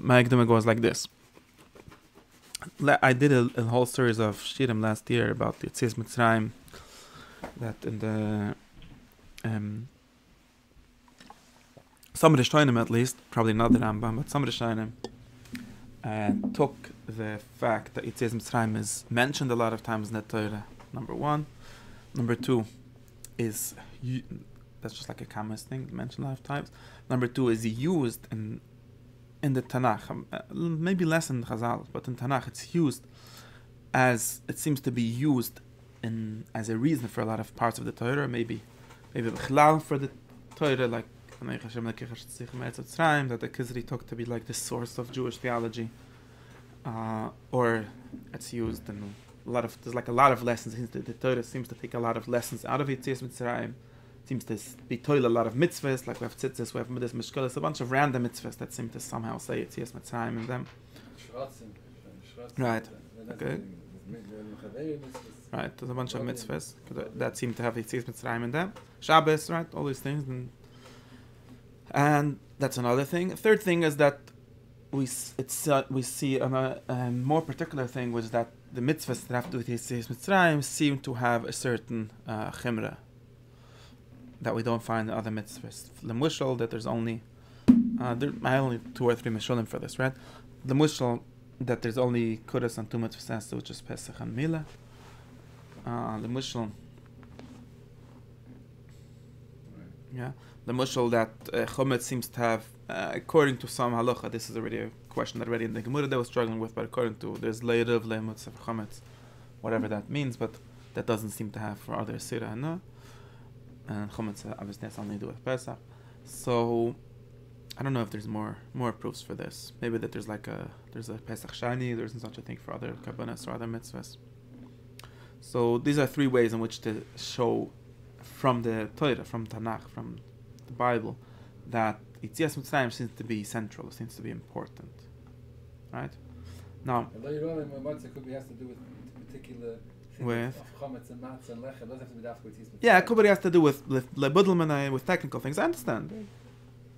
my Ekdema goes like this. I did a, a whole series of shirim last year about the Yitzis Mitzrayim, that in the um, some of the Shainim at least, probably not the Rambam, but some of the Shainim uh, took the fact that Yitzis Mitzrayim is mentioned a lot of times in the Torah. Number one, number two is that's just like a Kamas thing mentioned a lot of times. Number two is used in in the Tanakh, um, uh, maybe less in Chazal, but in Tanakh it's used as it seems to be used in as a reason for a lot of parts of the Torah. Maybe maybe for the Torah, like that the Kizri took to be like the source of Jewish theology, uh, or it's used in a lot of there's like a lot of lessons. The, the Torah seems to take a lot of lessons out of Yitzias Mitzrayim seems to be toil a lot of mitzvahs, like we have tzitzis, we have midas mishkalis, a bunch of random mitzvahs that seem to somehow say it's yes mitzrayim in them. Right. Okay. Right. There's a bunch of mitzvahs that seem to have yes mitzrayim in them. Shabbos, right? All these things, and and that's another thing. Third thing is that we it's uh, we see a, a more particular thing, which is that the mitzvahs that have to do with yes mitzrayim seem to have a certain uh, chimra that we don't find in other mitzvahs. The mushal that there's only uh, there, I only two or three mishalim for this, right? The mushal that there's only kudas and two mitzvahs, which is Pesach and Mila. Uh, the mushal, yeah, the mushal that uh, chometz seems to have, uh, according to some halacha, this is already a question that already in the Gemara they were struggling with, but according to there's leirev lemutz of chometz, whatever that means, but that doesn't seem to have for other sira and. And chometz obviously has something to do with Pesach. So I don't know if there's more more proofs for this. Maybe that there's like a there's a Pesach shani. There isn't such a thing for other kabbanas or other mitzvahs. So these are three ways in which to show from the Torah, from Tanakh, from the Bible, that Yitzias Mitzrayim seems to be central, seems to be important, right? Now, Later on, Matzah could be has to do with particular With? of chametz and matzah and lechem. Doesn't have to be dafka with yismut. yeah, could has to do with with with technical things. I understand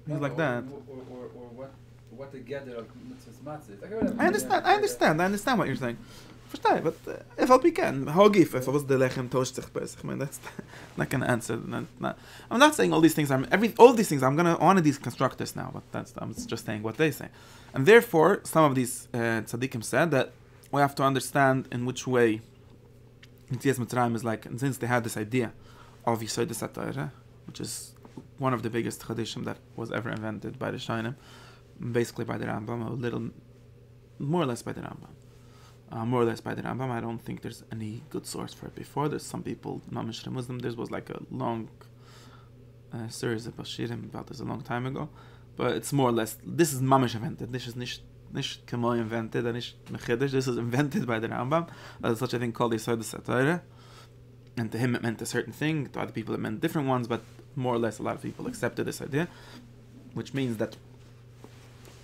things like that. Or, what what the gather of mitzvahs matzah. It's like, whatever. I understand. I understand. I understand what you're saying. Verstehe, but uh, if I can, hogif, if I was the lechem tosht sich bes. I mean, that's not gonna answer. Not, not, I'm not saying all these things. I'm every all these things. I'm gonna honor these constructors now, but that's I'm just saying what they say, and therefore some of these uh, tzaddikim said that we have to understand in which way Yitzias Mitzrayim is like, and since they had this idea of Yisod Satayra, which is one of the biggest tradition that was ever invented by the Shainim, basically by the Rambam, a little more or less by the Rambam. Uh, more or less by the Rambam. I don't think there's any good source for it before. There's some people, Mamish Muslim, there was like a long uh, series of Bashirim about this a long time ago. But it's more or less, this is Mamish invented. This is nicht, nicht Kamo invented, and nicht Mechidish. This is invented by the Rambam. There's such a thing called the Yisod Satayra. And to him it meant a certain thing, to other people it meant different ones, but more or less a lot of people accepted this idea. Which means that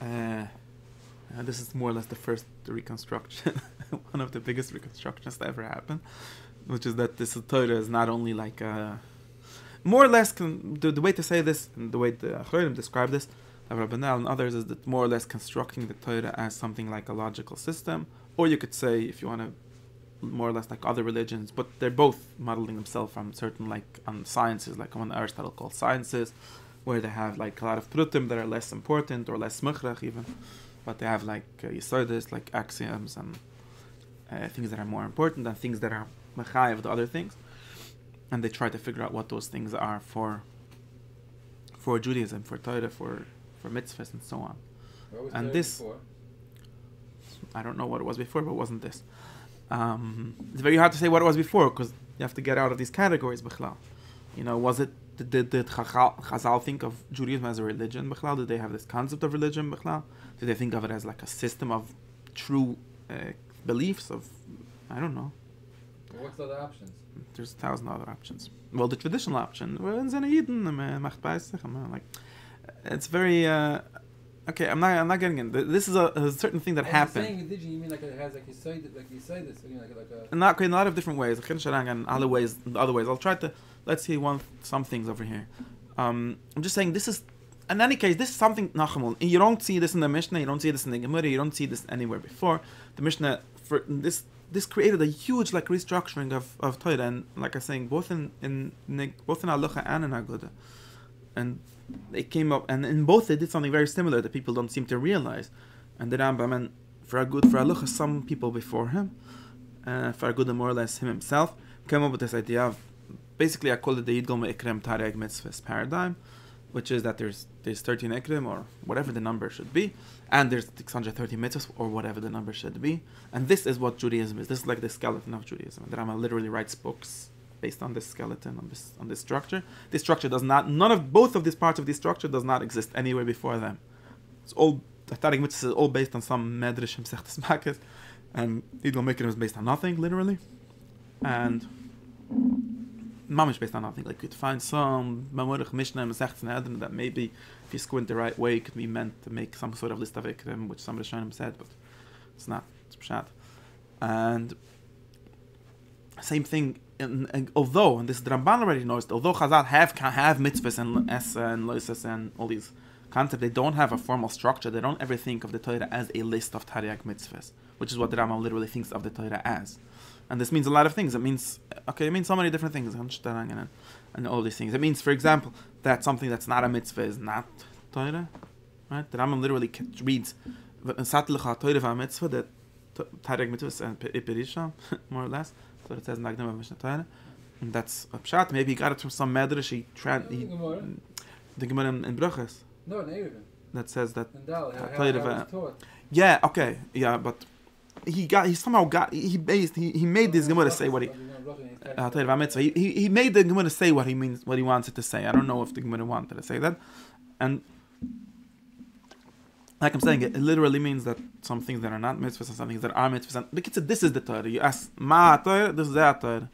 uh, uh, this is more or less the first reconstruction, one of the biggest reconstructions that ever happened, which is that this Torah is not only like a, more or less the, the way to say this and the way the Achronim describe this, Rabbanel and others, is that more or less constructing the Torah as something like a logical system, or you could say, if you want to, more or less like other religions, but they're both modeling themselves from certain like on sciences, like one Aristotle called sciences, where they have like a lot of prutim that are less important or less mukhrach even, but they have like uh, yisodis, like axioms and uh, things that are more important and things that are mechayev the other things, and they try to figure out what those things are for for Judaism, for Torah, for for mitzvahs and so on. And this- before? I don't know what it was before, but it wasn't this. Um, it's very hard to say what it was before because you have to get out of these categories. Bichlal. You know, was it did, did, Chazal think of Judaism as a religion? Bichlal? Did they have this concept of religion? Bichlal? Did they think of it as like a system of true uh, beliefs? Of I don't know. Well, what's the other options? There's a thousand other options. Well, the traditional option, well, in Zene Yidden, macht Pesach, uh, like, it's very. Uh, okay, I'm not. I'm not getting in. This is a, a certain thing that When happened. You're saying religion, you mean like it has like you say like you say this, you know, like like a. Not in a lot of different ways. And other ways, other ways. I'll try to let's see one some things over here. Um, I'm just saying this is in any case, this is something nachamol. You don't see this in the Mishnah. You don't see this in the Gemara. You don't see this anywhere before. The Mishnah for this this created a huge like restructuring of of Torah, and like I'm saying, both in in both in Halacha and in Aguda, and it came up, and in both they did something very similar that people don't seem to realize. And the Rambam, and for a good for Halacha, some people before him, uh, for Aguda more or less him himself, came up with this idea of basically I call it the Yidgol Me'ikrim Taryag Mitzvahs paradigm, which is that there's there's 13 Ikrim or whatever the number should be, and there's 630 mitzvahs or whatever the number should be, and this is what Judaism is. This is like the skeleton of Judaism. And the Rama literally writes books based on this skeleton, on this on this structure. This structure does not, none of both of these parts of this structure does not exist anywhere before them. It's all the Taryag mitzvahs is all based on some medrash Sechtes Makkas, and Yidgol Me'ikrim is based on nothing, literally, and mamish based on nothing. Like you could find some Mamurich Mishnah and Masechtes that maybe if you squint the right way could be meant to make some sort of list of ikrim, which some Rishonim said, but it's not. It's pshat. And same thing. And, and although, and this Ramban already knows, although Chazal have have mitzvahs and essa and loisas and all these concepts, they don't have a formal structure. They don't ever think of the Torah as a list of Taryag mitzvahs, which is what the Rambam literally thinks of the Torah as. And this means a lot of things. It means, okay, it means so many different things, and, all these things. It means, for example, that something that's not a mitzvah is not Torah, right? The Rambam literally reads, that Taryag mitzvah and Iperisha, more or less. So it says in Agdama Mishnah Torah. And that's a pshat. Maybe he got it from some medrash. He tried. He, the Gemara in, in Bruches. No, in That says that. Torah. Yeah. Okay. Yeah, but he got he somehow got he based he, he made this Gemara say what he uh, he, he he made the Gemara say what he means what he wants it to say. I don't know if the Gemara wanted to say that, and like I'm saying, it, it literally means that some things that are not mitzvahs and some things that are mitzvahs. And said, "This is the Torah." You ask Ma Torah, this is that Torah,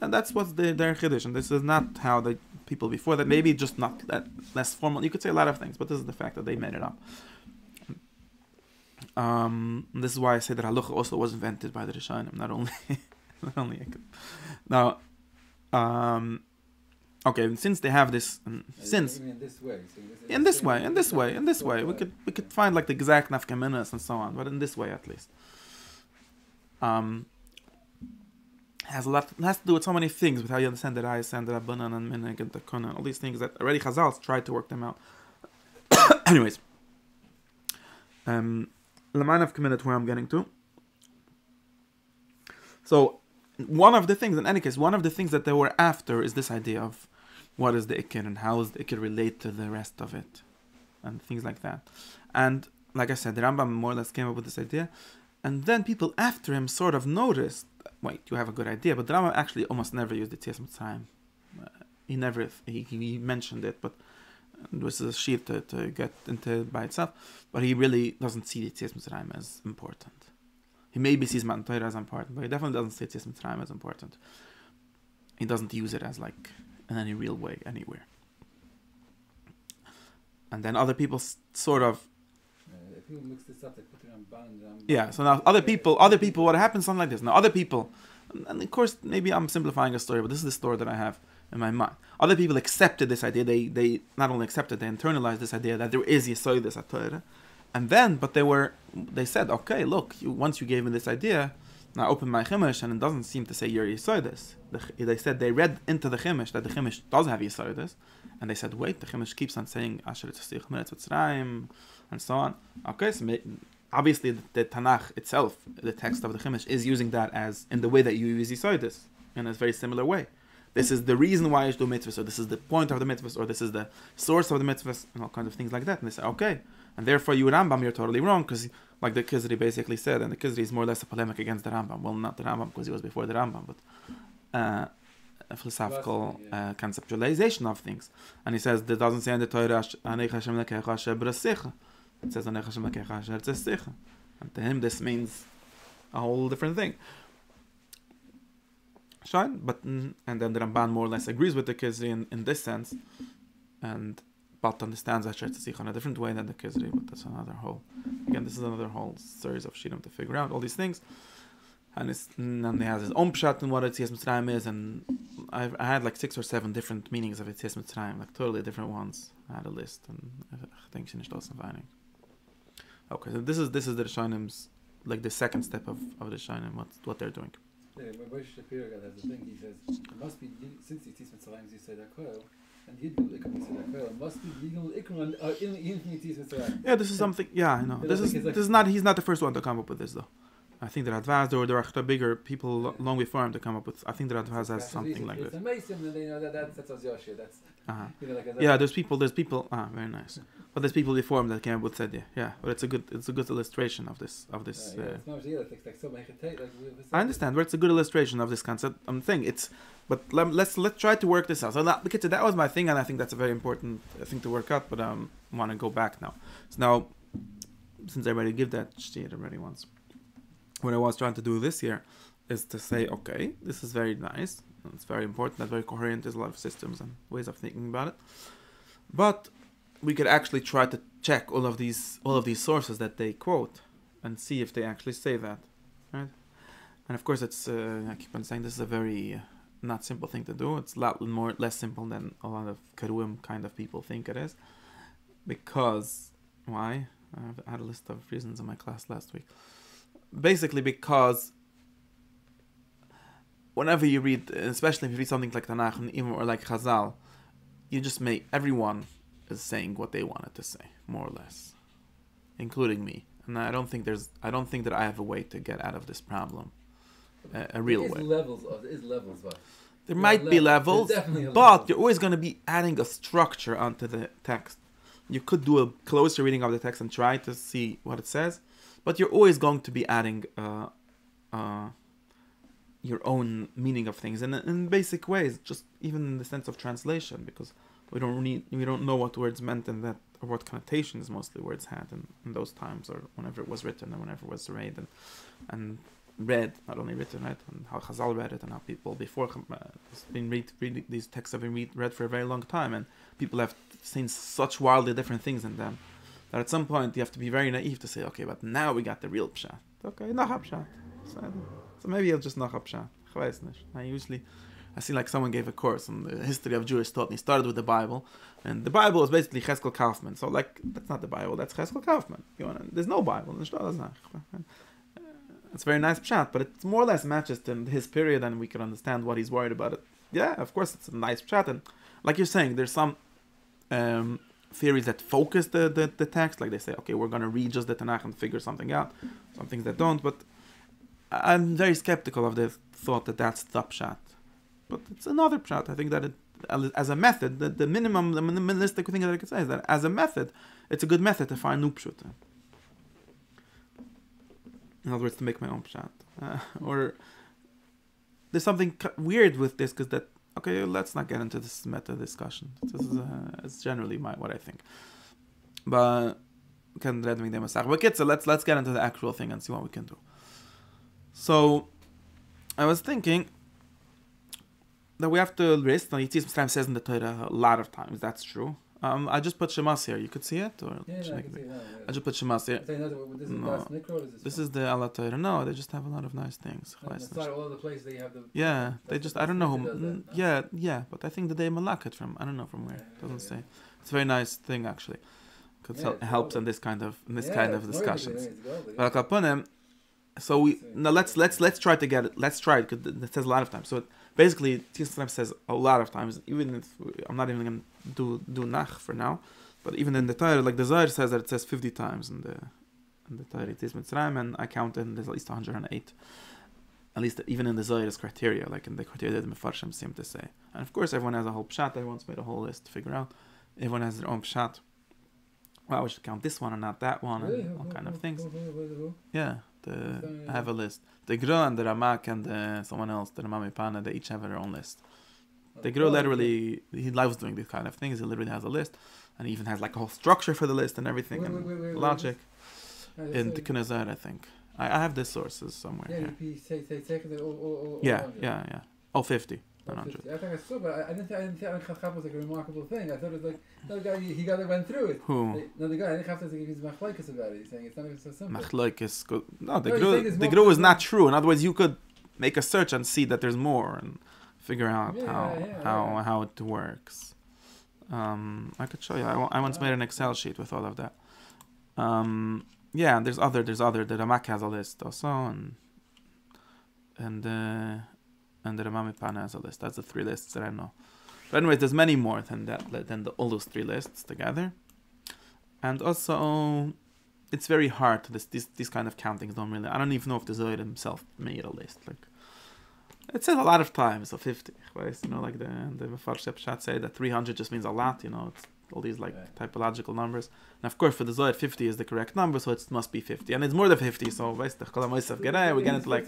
and that's what's the their chiddush. And this is not how the people before that maybe just not that less formal. You could say a lot of things, but this is the fact that they made it up. Um, this is why I say that halacha also was invented by the Rishonim, not only, not only. Now, um, okay, since they have this, um, since in this way, so in this way, in this way, in this way, we could we could find like the exact nafkaminas and so on, but in this way at least, um, has a lot has to do with so many things with how you understand the Rayas and the Rabbanan and Minig and the Konan, all these things that already Chazal tried to work them out. Anyways, um, the line of committed where I'm getting to. So, one of the things, in any case, one of the things that they were after is this idea of what is the ikir and how does the ikir relate to the rest of it, and things like that. And like I said, the Rambam more or less came up with this idea, and then people after him sort of noticed, wait, you have a good idea, but the Rambam actually almost never used the Tzias Mitzrayim. Uh, he never he, he mentioned it, but this is a sheet to, to get into by itself, but he really doesn't see the Tzias Mitzrayim as important. He maybe sees Torah as important, but he definitely doesn't see Tzias Mitzrayim as important. He doesn't use it as like in any real way anywhere. And then other people sort of Uh, mix this up, they put it on band. yeah. So now other people, other people, what happens? Something like this. Now other people, and of course maybe I'm simplifying a story, but this is the story that I have in my mind. Other people accepted this idea. They they not only accepted, they internalized this idea that there is Yisoidus at Torah, and then but they were they said, okay, look, you, once you gave me this idea, now I opened my chimish and it doesn't seem to say you're Yisoidus. The, they said they read into the chimish that the chimish does have Yisoidus, and they said, wait, the chimish keeps on saying Asher Tzich Mitzrayim and so on. Okay, so may, obviously the, the Tanakh itself, the text of the chimish, is using that as in the way that you use Yisoidus in a very similar way. This is the reason why you do mitzvahs, or this is the point of the mitzvahs, or this is the source of the mitzvahs, and all kinds of things like that. And they say, okay, and therefore you Rambam, you're totally wrong, because like the Kizri basically said, and the Kizri is more or less a polemic against the Rambam. Well, not the Rambam, because he was before the Rambam, but uh, a philosophical uh, conceptualization of things. And he says, that doesn't say in the Torah, "Anei Hashem lekecha asher. It says, "Anei Hashem lekecha asher tzesicha." And to him, this means a whole different thing. Shine, but mm, and then the Ramban more or less agrees with the Kizri in, in this sense, and but understands Tzich in a different way than the Kizri, but that's another whole. Again, this is another whole series of Shirim to figure out all these things. And, it's, and he has his own pshat in what Tzias Mitzrayim is, and I've, I had like six or seven different meanings of Yetzias Mitzrayim, like totally different ones. I had a list, and uh, I think she nicht finding. Okay, so this is this is the Rishonim like the second step of of the Rishonim, what what they're doing. Yeah, Shapiro has a thing. He says it must be since Yetzias Mitzrayim say that koil, and you say that koil. It must be legal Ikram uh, in in Yetzias Yeah, this is something. Yeah, I know. This is like- this is not. He's not the first one to come up with this though. I think that Advaz or there are bigger people lo- long before him to come up with. I think that Advaz has something like this. that Uh-huh. like a, Yeah, there's people. There's people. Ah, very nice. But there's people before him that came up with said yeah, yeah. But it's a good. It's a good illustration of this. Of this. Uh, yeah, it's like so hesitate like we- we I understand, but it's a good illustration of this concept. I'm saying it's, but let, let's let's try to work this out. So that, because that was my thing, and I think that's a very important thing to work out. But um, want to go back now. So now, since everybody give that shit already once, what I was trying to do this year is to say, okay, this is very nice. It's very important. That's very coherent. There's a lot of systems and ways of thinking about it. But we could actually try to check all of these all of these sources that they quote and see if they actually say that, right? And of course, it's uh, I keep on saying this is a very not simple thing to do. It's a lot more less simple than a lot of Karuim kind of people think it is, because why? I've had a list of reasons in my class last week. Basically, because whenever you read, especially if you read something like Tanakh and even or like Chazal, you just make everyone is saying what they wanted to say, more or less, including me. And I don't think there's, I don't think that I have a way to get out of this problem, a, a real There way. levels of there is levels, but There Yeah, might be levels. levels, There's definitely a but level. you're always going to be adding a structure onto the text. You could do a closer reading of the text and try to see what it says, but you're always going to be adding uh, uh, your own meaning of things in, in basic ways, just even in the sense of translation, because we don't need, we don't know what words meant and that or what connotations mostly words had in, in those times or whenever it was written and whenever it was read and and read, not only written, right, and how Chazal read it and how people before uh, been read, read these texts have been read, read for a very long time, and people have seen such wildly different things in them that at some point you have to be very naive to say, okay, but now we got the real pshat. Okay, nach pshat. So, so maybe I'll just nach pshat. I usually, I see like someone gave a course on the history of Jewish thought, and he started with the Bible, and the Bible is basically Cheskel Kaufman. So like, that's not the Bible, that's Cheskel Kaufman. You wanna, there's no Bible. It's very nice pshat, but it more or less matches to his period, and we can understand what he's worried about it. Yeah, of course, it's a nice pshat, and like you're saying, there's some um, theories that focus the, the, the text, like they say, okay, we're going to read just the Tanakh and figure something out. Some things that don't, but I'm very skeptical of the thought that that's the pshat. But it's another pshat. I think that it, as a method, the, the minimum, the minimalistic thing that I could say is that as a method, it's a good method to find new pshat. In other words, to make my own pshat. Uh, or there's something weird with this because that okay let's not get into this meta discussion. This is uh, it's generally my what i think. But can read me them so let's let's get into the actual thing and see what we can do. So i was thinking that we have to risk now Yitzis says in the Torah a lot of times that's true um, I just put Shemas here you could see it or yeah, yeah, I see now. I just put Shemas here I say another one, this is No. last Nikro, or is this? this is the Allah no they just have a lot of nice things No, It's not all the places that you have the. Yeah, they just the I don't know who. that no? Yeah, yeah, but I think that they malak it from I don't know from where. Yeah, It doesn't yeah. say. It's a very nice thing actually. Because Yeah, it helps in this kind of in this Yeah, kind of discussions. than it is, golden, But yeah. So we now let's let's let's try to get it. Let's try it because it says a lot of times. So it, basically, Tislam says a lot of times. Even if I'm not even gonna do do nach for now, but even in the Torah, like the Zohar says that it says 50 times in the in the Torah. It is Mitzrayim, and I count and there's at least 108. At least even in the Zohar's criteria, like in the criteria that the Mefarshim seem to say. And of course, everyone has a whole pshat. Everyone's made a whole list to figure out. Everyone has their own pshat. Well, we should count this one and not that one, and all kind of things. Yeah, the I have a list. The Gra and the Ramak and the, someone else, the Ramami Pana, they each have their own list. The Gra Oh, literally, he loves doing these kind of things. He literally has a list, and he even has like a whole structure for the list and everything, Wait, and wait, wait, logic. Uh, yeah, In the Tikkun I think. I, I have the sources somewhere Yeah, here. you you say say take it all all all. Yeah, all yeah, yeah. Oh, 50, 100. I think I saw, but I, I didn't think I didn't think Chacham was like a remarkable thing. I thought it was like no guy he got it went through it. Who? No, the guy I didn't have to he's machlekes about it. He's saying it's not even so simple. Machloik is. No, the No, he's Gra, saying there's the Gra is not true. In other words, you could make a search and see that there's more and figure out Yeah, how yeah, how yeah. how it works. Um, I could show you. I, I once made an Excel sheet with all of that. Um, yeah, there's other there's other the Ramak has a list also and and uh, and the Ramami Pana has a list. That's the three lists that I know. But anyways, there's many more than that than the, all those three lists together. And also, it's very hard. This this these kind of countings don't really. I don't even know if the Zohar himself made a list. Like it says a lot of times, so fifty. Right? You know, like the the Mefarshei Pshat say that three hundred just means a lot. You know, it's all these like Right. typological numbers. And of course, for the Zohar, fifty is the correct number, so it must be fifty, and it's more than fifty. So, weißt du, Kol HaMoisef Gerei, we get into like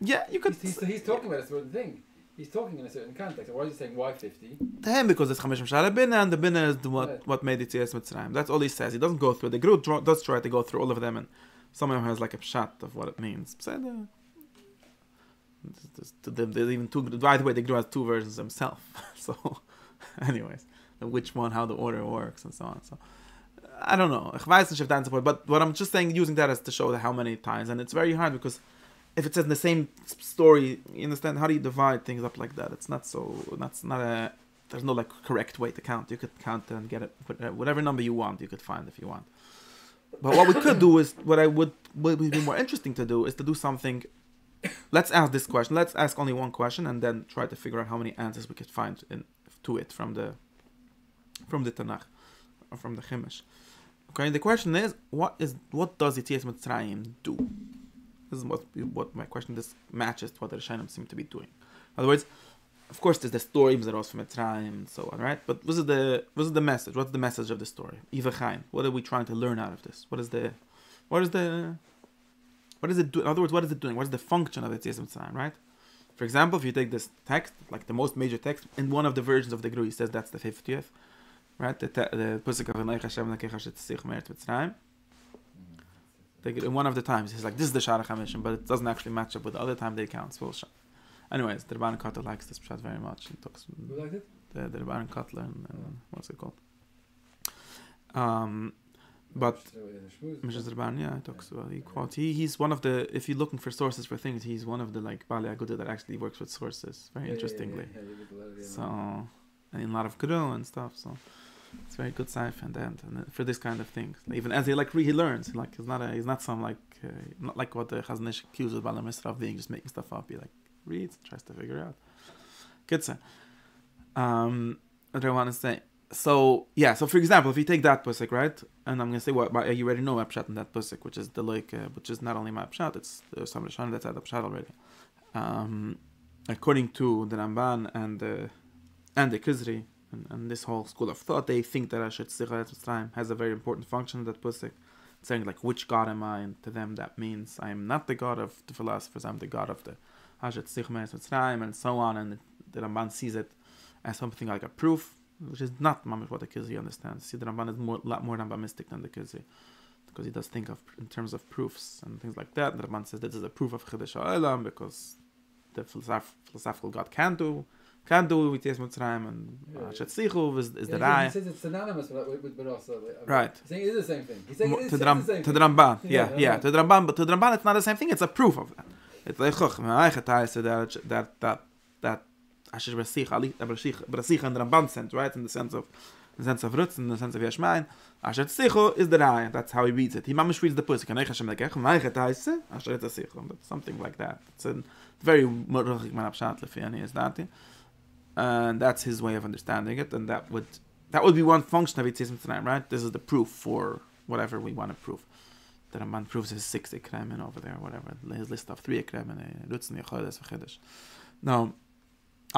yeah, you could. He's, he's, he's talking about a certain thing. He's talking in a certain context. Why is he saying why 50? to him because it's Chamishim Shara Binah and the Binah is the, what, what made it Yetzias Mitzrayim. That's all he says. He doesn't go through. The group draw, does try to go through all of them and someone has like a shot of what it means. So, there's even two. By the way, the group has two versions himself. so, anyways, which one, how the order works, and so on. So, I don't know. But what I'm just saying, using that as to show how many times, and it's very hard because if it says in the same story, you understand how do you divide things up like that? It's not so. That's not a. There's no like correct way to count. You could count and get it, uh, whatever number you want, you could find if you want. But what we could do is what I would what would be more interesting to do is to do something. Let's ask this question. Let's ask only one question and then try to figure out how many answers we could find in, to it from the from the Tanakh or from the Chumash. Okay, the question is, what is what does Yitzias Mitzrayim do? This is what what my question. This matches to what the Rishonim seem to be doing. In other words, of course, there's the story Mizaros from Mitzrayim and so on, right? But what is the what is the message? What's the message of the story? Ivachaim. What are we trying to learn out of this? What is the what is the what is it do? In other words, what is it doing? What is the function of Yitzias Mitzrayim, right? For example, if you take this text, like the most major text, in one of the versions of the Gru, he says that's the fiftieth, right? The the pasuk of Enei Hashem Lekech Hashem Tzich Me'eret Mitzrayim. Take it in one of the times, he's like, this is the Shara Chamishim, but it doesn't actually match up with the other time they count. So, anyways, the Rabban Kotler likes this pshat very much. He talks Who liked it? the, the Rabban Kotler and, and what's it called? Um, but So, the Shmuz. Mrs. Rabban, yeah, talks about quotes. He he's one of the if you're looking for sources for things, he's one of the like Bali Aguda that actually works with sources very interestingly. yeah, yeah, you get a lot of- yeah, So and in a lot of Guru and stuff. So it's very good sci and that and uh, for this kind of things. Even as he like re- he learns, like he's not a he's not some like uh, not like what the Chazon Ish accuses Bala Misra of being just making stuff up. He like reads, tries to figure out. Good sir. Um, what do I want to say? So yeah, so for example, if you take that pusik, right, and I'm gonna say what my, you already know pshat in that pusik, which is the like, uh, which is not only my pshat, it's uh, some Rishonim that's at the pshat already. Um, according to the Ramban and the and the Kizri and, and this whole school of thought, they think that Asher Tzichat Mitzrayim has a very important function that pusik, saying like, which God am I? And to them, that means I am not the God of the philosophers, I'm the God of the Asher Tzichat Mitzrayim, and so on. And the Ramban sees it as something like a proof, which is not mamish what the Kizri understands. See, the Ramban is more lot more Rambamistic than the Kizri. Because he does think of in terms of proofs and things like that. And the Ramban says this is a proof of Chedesh Ha'olam because the philosoph- philosophical God can do can do with Yes Mitzrayim and uh, yeah. Is, is the he- Raya. He says it's synonymous with, with, with but also. Right. He's saying it is the same thing. He's saying it is, to the, the Ram, same to thing. the Ramban, Yeah, yeah, yeah, to the Ramban, but to the Ramban, it's not the same thing. It's a proof of that. It's like Chuch, that that that that Asher Brasich, Ali Brasich, Brasich and the Ramban sense, right? In the sense of in the sense of Rutz, in the sense of Yashmain, Asher Tzichu is the Raya. That's how he reads it. He mamish reads the pusik. Kanech Hashem lekech, Maichet Taise, Asher Tzichu. But something like that. It's a very Meruchik Man Apshat Lefi Ani is that. And that's his way of understanding it, and that would that would be one function of Yitzis tonight, right? This is the proof for whatever we want to prove. The Ramban proves his six ekremen over there, whatever his list of three ekremen, Rutzen Yechodes v'Chedesh. Now,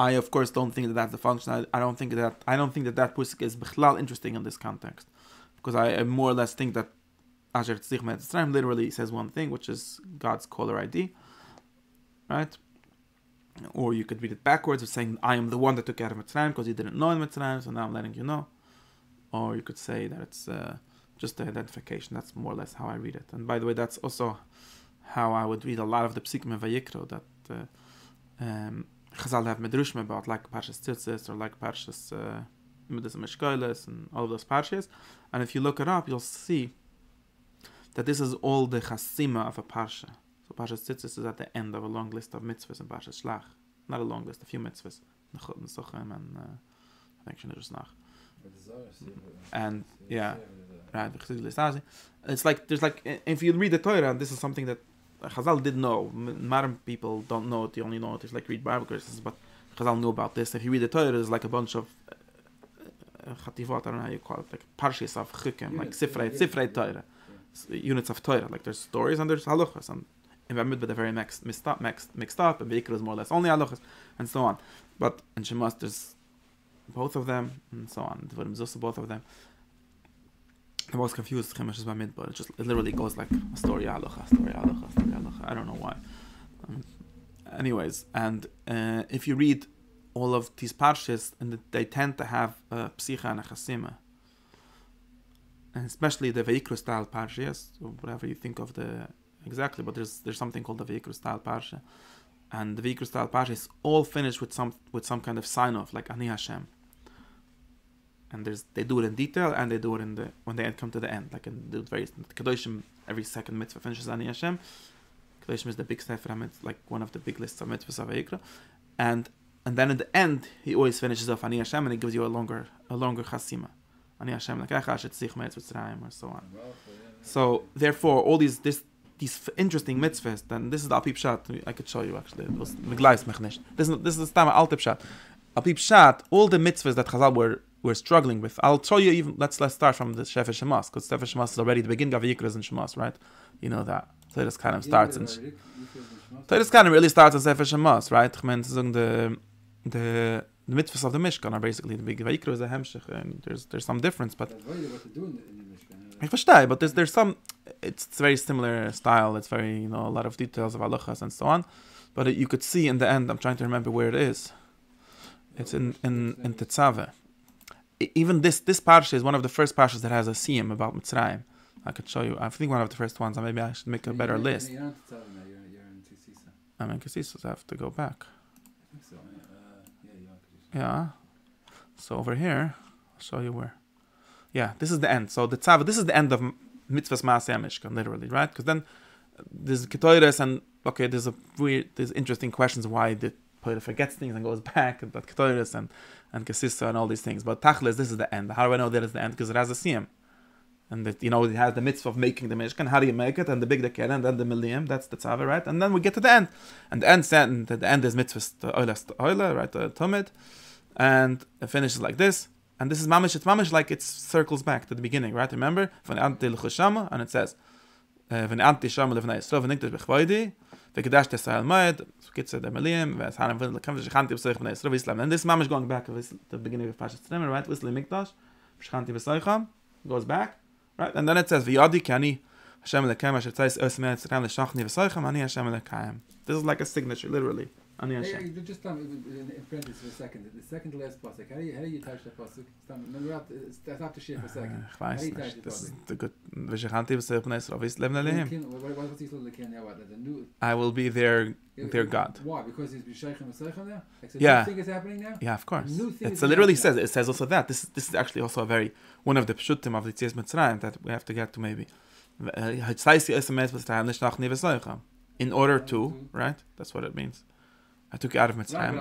I of course don't think that that's the function. I, I don't think that I don't think that that pusik is bichlal interesting in this context, because I, I more or less think that Asher Tzich Mitzrayim literally says one thing, which is God's caller ID, right? Or you could read it backwards of saying, I am the one that took out of Mitzrayim because you didn't know in Mitzrayim, so now I'm letting you know. Or you could say that it's uh, just the identification. That's more or less how I read it. And by the way, that's also how I would read a lot of the Psikim and Vayikro that uh, um, Chazal have Medrushim about, like Parshas Tzitzis or like Parshas uh, and all of those Parshas. And if you look it up, you'll see that this is all the Chasima of a Parsha. So Parshas Tzitzis is at the end of a long list of mitzvahs in Parshas Shlach. not a long list, a few mitzvahs. Nechut and Suchem and uh, I think Shnei Nach. But the Zohar is- And, yeah. Right. It's like there's like if you read the Torah, this is something that Chazal did know. Modern people don't know it. They only know it. It's like read Bible verses, but Chazal knew about this. If you read the Torah, there's like a bunch of uh, chativot. I don't know how you call it, like parshas of chikim, like Units, sifrei, sifrei. Torah, units of Torah. Like there's stories and there's halachas, and in but they're very mixed, mixed up, mixed, mixed up, and Vayikra is more or less only halachas, and so on. But in Shemas, there's both of them, and so on. Dvarim Zusa, both of them. I was confused Chumash is Bamid, but it just it literally goes like a story halacha, story halacha, story. I don't know why. Um, anyways, and uh, if you read all of these parshas, and they tend to have a psicha and a chasima, and especially the Veikru style parshas, whatever you think of the exactly, but there's there's something called the Veikru style parsha, and the Veikru style parsha is all finished with some with some kind of sign off like Ani Hashem. And there's they do it in detail and they do it in the when they come to the end like in the very Kedoshim every second mitzvah finishes Ani Hashem. Kedoshim is the big sefer like one of the big lists of mitzvahs of Veikra, and and then in the end he always finishes off Ani Hashem and he gives you a longer a longer chasima. Ani Hashem like or so on. So therefore, all these this these interesting mitzvahs. Then this is the Alpip Shat. I could show you actually. It was Megleis Mechnish. This is this is the time. Alpip Shat. All the mitzvahs that Chazal were were struggling with. I'll show you even. Let's let's start from the Shefer Shemas because Shefer Shemas is already the beginning of Yikras and Shemas, right? You know that. So this kind of starts in. This kind of really starts in Sefer Shemas, right? Ich meine, the the the mitzvahs of the Mishkan are basically the big Vayikra is a Hemshech, and there's there's some difference, but That's really what to do in the, in the Mishkan. I verstehe, but there's there's some. It's, it's very similar style. It's very you know a lot of details of halachas and so on, but it, you could see in the end. I'm trying to remember where it is. It's in in in Tetzave. E- Even this this parsha is one of the first parshas that has a siyum about Mitzrayim. I could show you. I think one of the first ones. Maybe I should make a better list. You're not you're, you're in Tisisa. I mean, because I have to go back. So. Uh, yeah you are. 'cause you- Yeah. So over here, I'll show you where. Yeah, this is the end. So the tzava, this is the end of mitzvahs maaseh mishkan, literally, right? Because then uh, there's ketoides and okay, there's a weird, there's interesting questions why the poeta forgets things and goes back, but ketoides and and kesissa and all these things. But tachlis, this is the end. How do I know that is the end? Because it has a siyam. And that you know it has the mitzvah of making the mishkan. How do you make it? And the big dekera, and then the miliyim. That's the tzava, right? And then we get to the end, and the end, and the end is mitzvahs the oila, oila, right? The tumid and it finishes like this. And this is mamish. It's mamish like it circles back to the beginning, right? Remember, and it says, uh, we gedacht das sei so geht's der malem was han wir kann wir kann die sagen so wissen And this machen is going back to the beginning of the time right? With limik das wir kann die goes back right? And then it says viadi kani shamel kaim shel tsais osman tsakan le shakhni vesaykham ani shamel kaim this is like a signature literally. Ani Hey, Hashem. hey, just um, in, in parentheses for a second. The second to last pasuk. How do you how do you touch that pasuk? Stam- no, we're up- it's- That's after shit for a second. Ich weiß How do you touch the he called the kin now? What the new? I will be their their God. Why? Because he's b'sheichem v'seichem now. Like, so Yeah. New is happening now. Yeah, of course. New thing it literally says it says also that this is this is actually also a very one of the pshutim of the Tzias Mitzrayim that we have to get to maybe. Uh, Hitzaisi esemes Mitzrayim l'shnach ni v'soicham. In order to, right? That's what it means. I took out of Mitzrayim.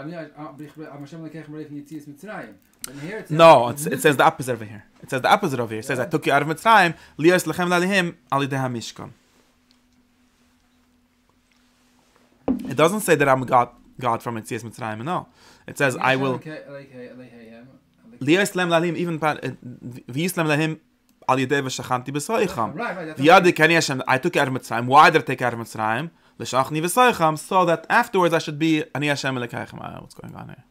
No, it's, it says the opposite over here. It says the opposite over here. It says I took you out of Mitzrayim lios lechem lalihim alideha mishkan. It doesn't say that I'm God, God from Tzias Mitzrayim. No, it says I will. Lekechem- Liyaslam lahim even pa v'yislam lahim al yedei v'shachanti b'soicham. V'yadi kani Hashem, I took you out of Mitzrayim. Why did I take you out of Mitzrayim? L'shachni v'soicham, so that afterwards I should be ani Hashem What's going on here?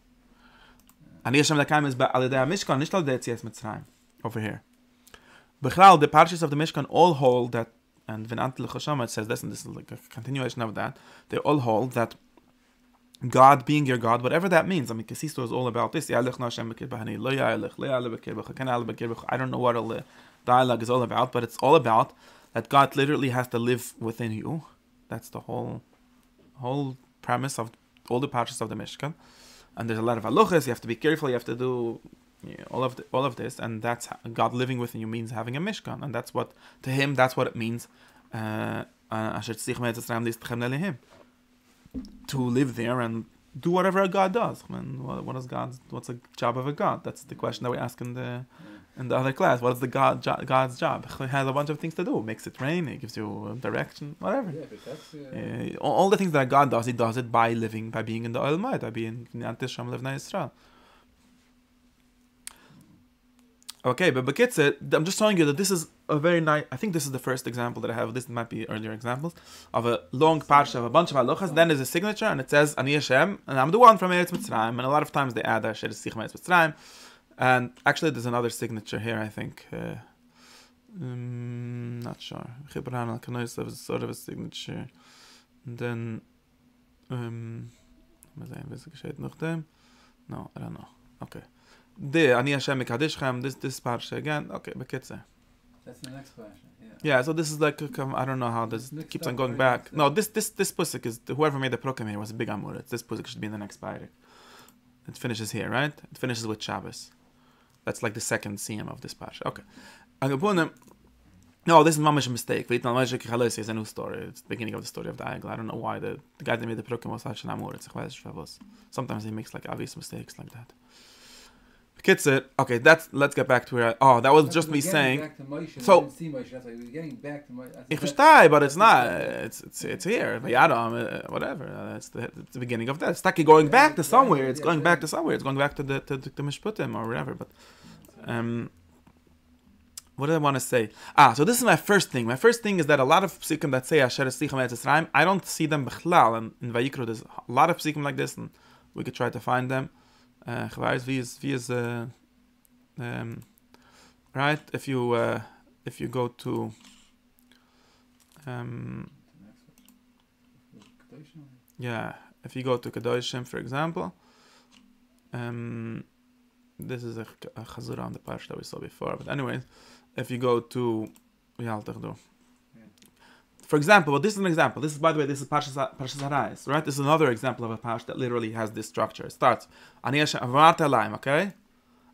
Ani Hashem elekaichem is ba- al yedei Mishkan, nicht al yedei Tzias Mitzrayim. Over here. B'chral, the parshas of the Mishkan all hold that, and v'nanti l'choshama, it says this, and this is like a continuation of that, they all hold that God being your God, whatever that means. I mean, Kasisto is all about this. I don't know what all the dialogue is all about, but it's all about that God literally has to live within you. That's the whole whole premise of all the parts of the Mishkan. And there's a lot of halachas. You have to be careful. You have to do all of the, all of this, and that's God living within you means having a Mishkan, and that's what to Him that's what it means. Uh, uh, to live there and do whatever a god does. I mean, what, what is God's? What's the job of a god? That's the question that we ask in the in the other class. What is the god jo- God's job? He has a bunch of things to do. Makes it rain. He gives you direction. Whatever. Yeah, but that's uh, Uh, all all the things that God does, He does it by living, by being in the oil by being in the Antisham Livna Yisrael. Okay, but Bekitze, I'm just telling you that this is a very nice. I think this is the first example that I have. This might be earlier examples of a long parsha of a bunch of halachas. Then there's a signature, and it says Ani Hashem, and I'm the one from Eretz Mitzrayim. And a lot of times they add Asher Sich Eretz Mitzrayim. And actually, there's another signature here. I think. Uh, um, not sure. Chibran al was sort of a signature. And then, um, mal sehen, was geschieht noch dem? No, I don't know. Okay. The Ani Hashem Mekadishchem, this this parsha again. Okay, bekitze. that's the next question. Yeah. Yeah, so this is like a, I don't know how this Mixed keeps on going back. No, this this this pusik is whoever made the program here was a big amur. It's this pusik should be in the next parak. It finishes here, right? It finishes with Shabbos. That's like the second CM of this parsha. Okay. Agapunem. No, this is mamish a mistake. V'itnal is a new story. It's the beginning of the story of the Eigel. I don't know why the, the guy that made the program was an amur. It's a Sometimes he makes like obvious mistakes like that. Kitzer, okay, that's let's get back to where I, oh that was That's just me saying Moshe, So- we didn't Moshe, that's why we're getting back to Moshe. Ich verstehe, but it's not. It's it's it's here. Vayadam, uh, whatever. Uh, That's the, it's the beginning of that. It's like going back to somewhere. It's going back to somewhere. It's going back to the to, to, the Mishputim or whatever. But um, what did I want to say? Ah, so this is my first thing. My first thing is that a lot of psikim that say Asher Eslichem Eretz I don't see them b'chlal. And in Vayikro, there's a lot of psikim like this, and we could try to find them. Um, right? If you uh, if you go to um. Yeah, if you go to Kedoshim, for example, um, this is a, a chazura on the parsha that we saw before. But anyways, if you go to Yaltachdu, for example, well, this is an example. This is, by the way, this is Parshas Parshas Harayis, right? This is another example of a parsha that literally has this structure. It starts Ani Hashem okay,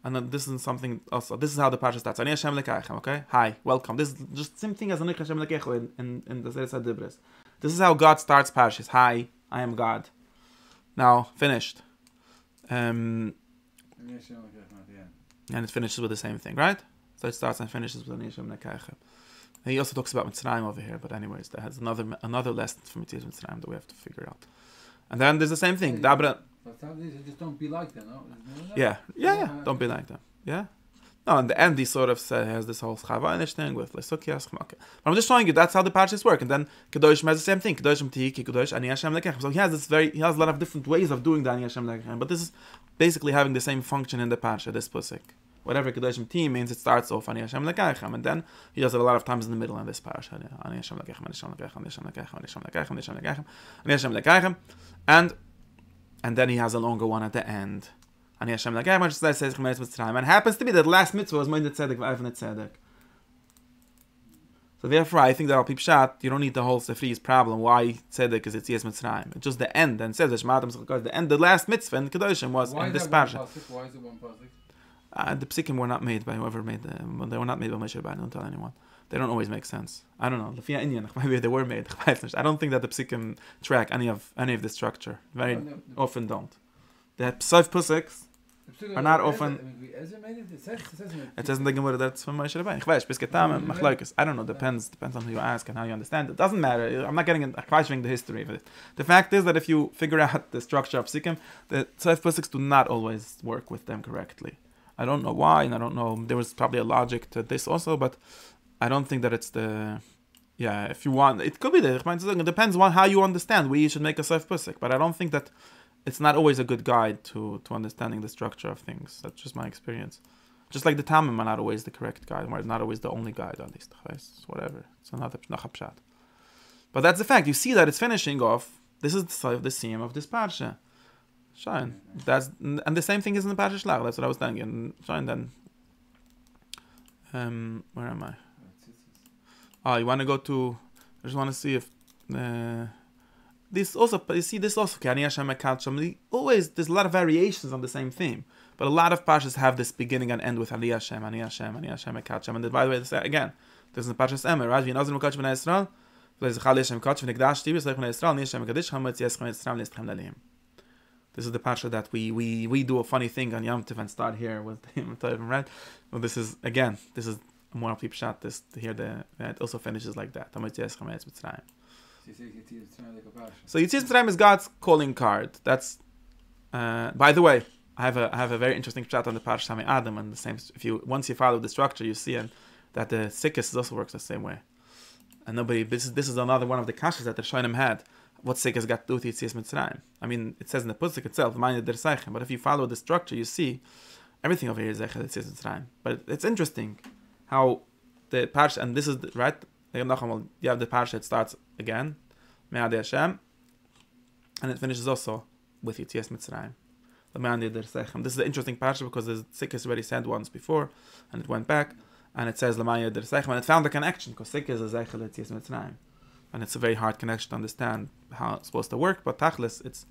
and then this is something also. This is how the parsha starts. Ani Hashem Lekaychem, okay. Hi, welcome. This is just same thing as Ani Hashem Lekaychem in in, in the Zeres Adibris. This is how God starts parshas. Hi, I am God. Now finished. Um, And yes, you know, like that, at the end. and it finishes with the same thing, right? So it starts and finishes with Anishim Nekaychem. He also talks about Mitzrayim over here, but anyways, that has another another lesson from Mitzvah Mitzrayim that we have to figure out. And then there's the same thing. Dabra, But some days you just don't be like them, no? Yeah, yeah, yeah. Don't be like them. Yeah. No, in the end, he sort of says, has this whole Chavanish thing with Lesukiyas. Okay. But I'm just showing you that's how the parshas work. And then Kedoshim has the same thing. Kedoshim Tiki, Kedosh, Ani Hashem Lekechem. So he has this very, he has a lot of different ways of doing the Ani Hashem Lekechem. But this is basically having the same function in the parsha, this pusik. Whatever Kedoshim T means, it starts off Ani Hashem Lekechem. And then he does it a lot of times in the middle in this parsha. Ani Hashem Lekechem, Ani Hashem Lekechem, Ani Hashem Lekechem, Ani Hashem Lekechem, Ani Hashem Lekechem, Ani Hashem Lekechem. And, and then he has a longer one at the end. Ani Hashem Lekechem, which says, says, Chemeres Mitzrayim. And happens to be that last mitzvah was Moed Tzedek, V'Avne Tzedek. So therefore, I think that Al Pipshat, you don't need the whole Sefri's problem. Why Tzedek is it's Yes Mitzrayim. It's just the end. And says Tzedek. The end, the last mitzvah in Kedoshim was Why in this parsha. Why is it one pasuk? Uh, the psikim were not made by whoever made them. They were not made by Moshe Rabbeinu. Don't tell anyone. They don't always make sense. I don't know. Lefia Inyan, maybe they were made. I don't think that the psikim track any of any of the structure. Very No, no, no. often don't. The Psav Pusiks, are not often- I mean, Ezra made it. Says, in it. it says in the Gemara that's from Moshe Rabbeinu. Ich weiß, bis getam, machlokes. I don't know. Depends. Depends on who you ask and how you understand. It doesn't matter. I'm not getting in, questioning the history of it. The fact is that if you figure out the structure of psikim, the Psav Pusiks do not always work with them correctly. I don't know why, and I don't know. There was probably a logic to this also, but I don't think that it's the. Yeah, if you want, it could be the. It depends on how you understand. We should make a self pusik, but I don't think that it's not always a good guide to to understanding the structure of things. That's just my experience. Just like the Tamim are not always the correct guide, or not always the only guide on these things. Whatever, it's another nachapshat. But that's the fact. You see that it's finishing off. This is the side of the seam of this parsha. Shine. That's and the same thing is in the Parsha Shlach. That's what I was thinking. And Shine then. Um, where am I? Oh, you want to go to? I just want to see if uh, this also. You see, this also. Kani Hashem Ekad Always, there's a lot of variations on the same theme, but a lot of parshas have this beginning and end with Ani Hashem, Ani Hashem, Ani Hashem Ekad And by the way, this, again, there's in the parshas Emer, right? V'yinazim Mekach B'nai Yisrael. V'lez Chal Hashem Kach V'nekdash Tibis Lech B'nai Yisrael. Ni Hashem Ekadish Chametz Yeschem Yisrael Nischem Lalim. This is the parsha that we we we do a funny thing on Yom Tov and start here with Yom Tov, right? Well, this is again, this is more of people shot this here. The it also finishes like that. Tamot Yes Chametz Mitzrayim. So Yitzis Mitzrayim like a parsha. So Yitzhak Mitzrayim is God's calling card. That's uh, by the way, I have a I have a very interesting chat on the Parsha Adam and the same. If you once you follow the structure, you see and that the sickest also works the same way. And nobody this is this is another one of the kashas that the Shoinim had. What sickest got to do with Yitzias Mitzrayim? I mean, it says in the pusik itself, mind Seichen. But if you follow the structure, you see everything over here is Zeichen Yitzias Mitzrayim. But it's interesting how the Parsha and this is the, right. You have the Parsha. It starts again, Me'ad Hashem, and it finishes also with Yitzias Mitzrayim. This is an interesting parsha because the Sikkis already said once before, and it went back, and it says Lamaya Der Sechem, and it found a connection because Sikkis is Zeichel Yitzias Mitzrayim, and it's a very hard connection to understand how it's supposed to work. But Tachlis, it's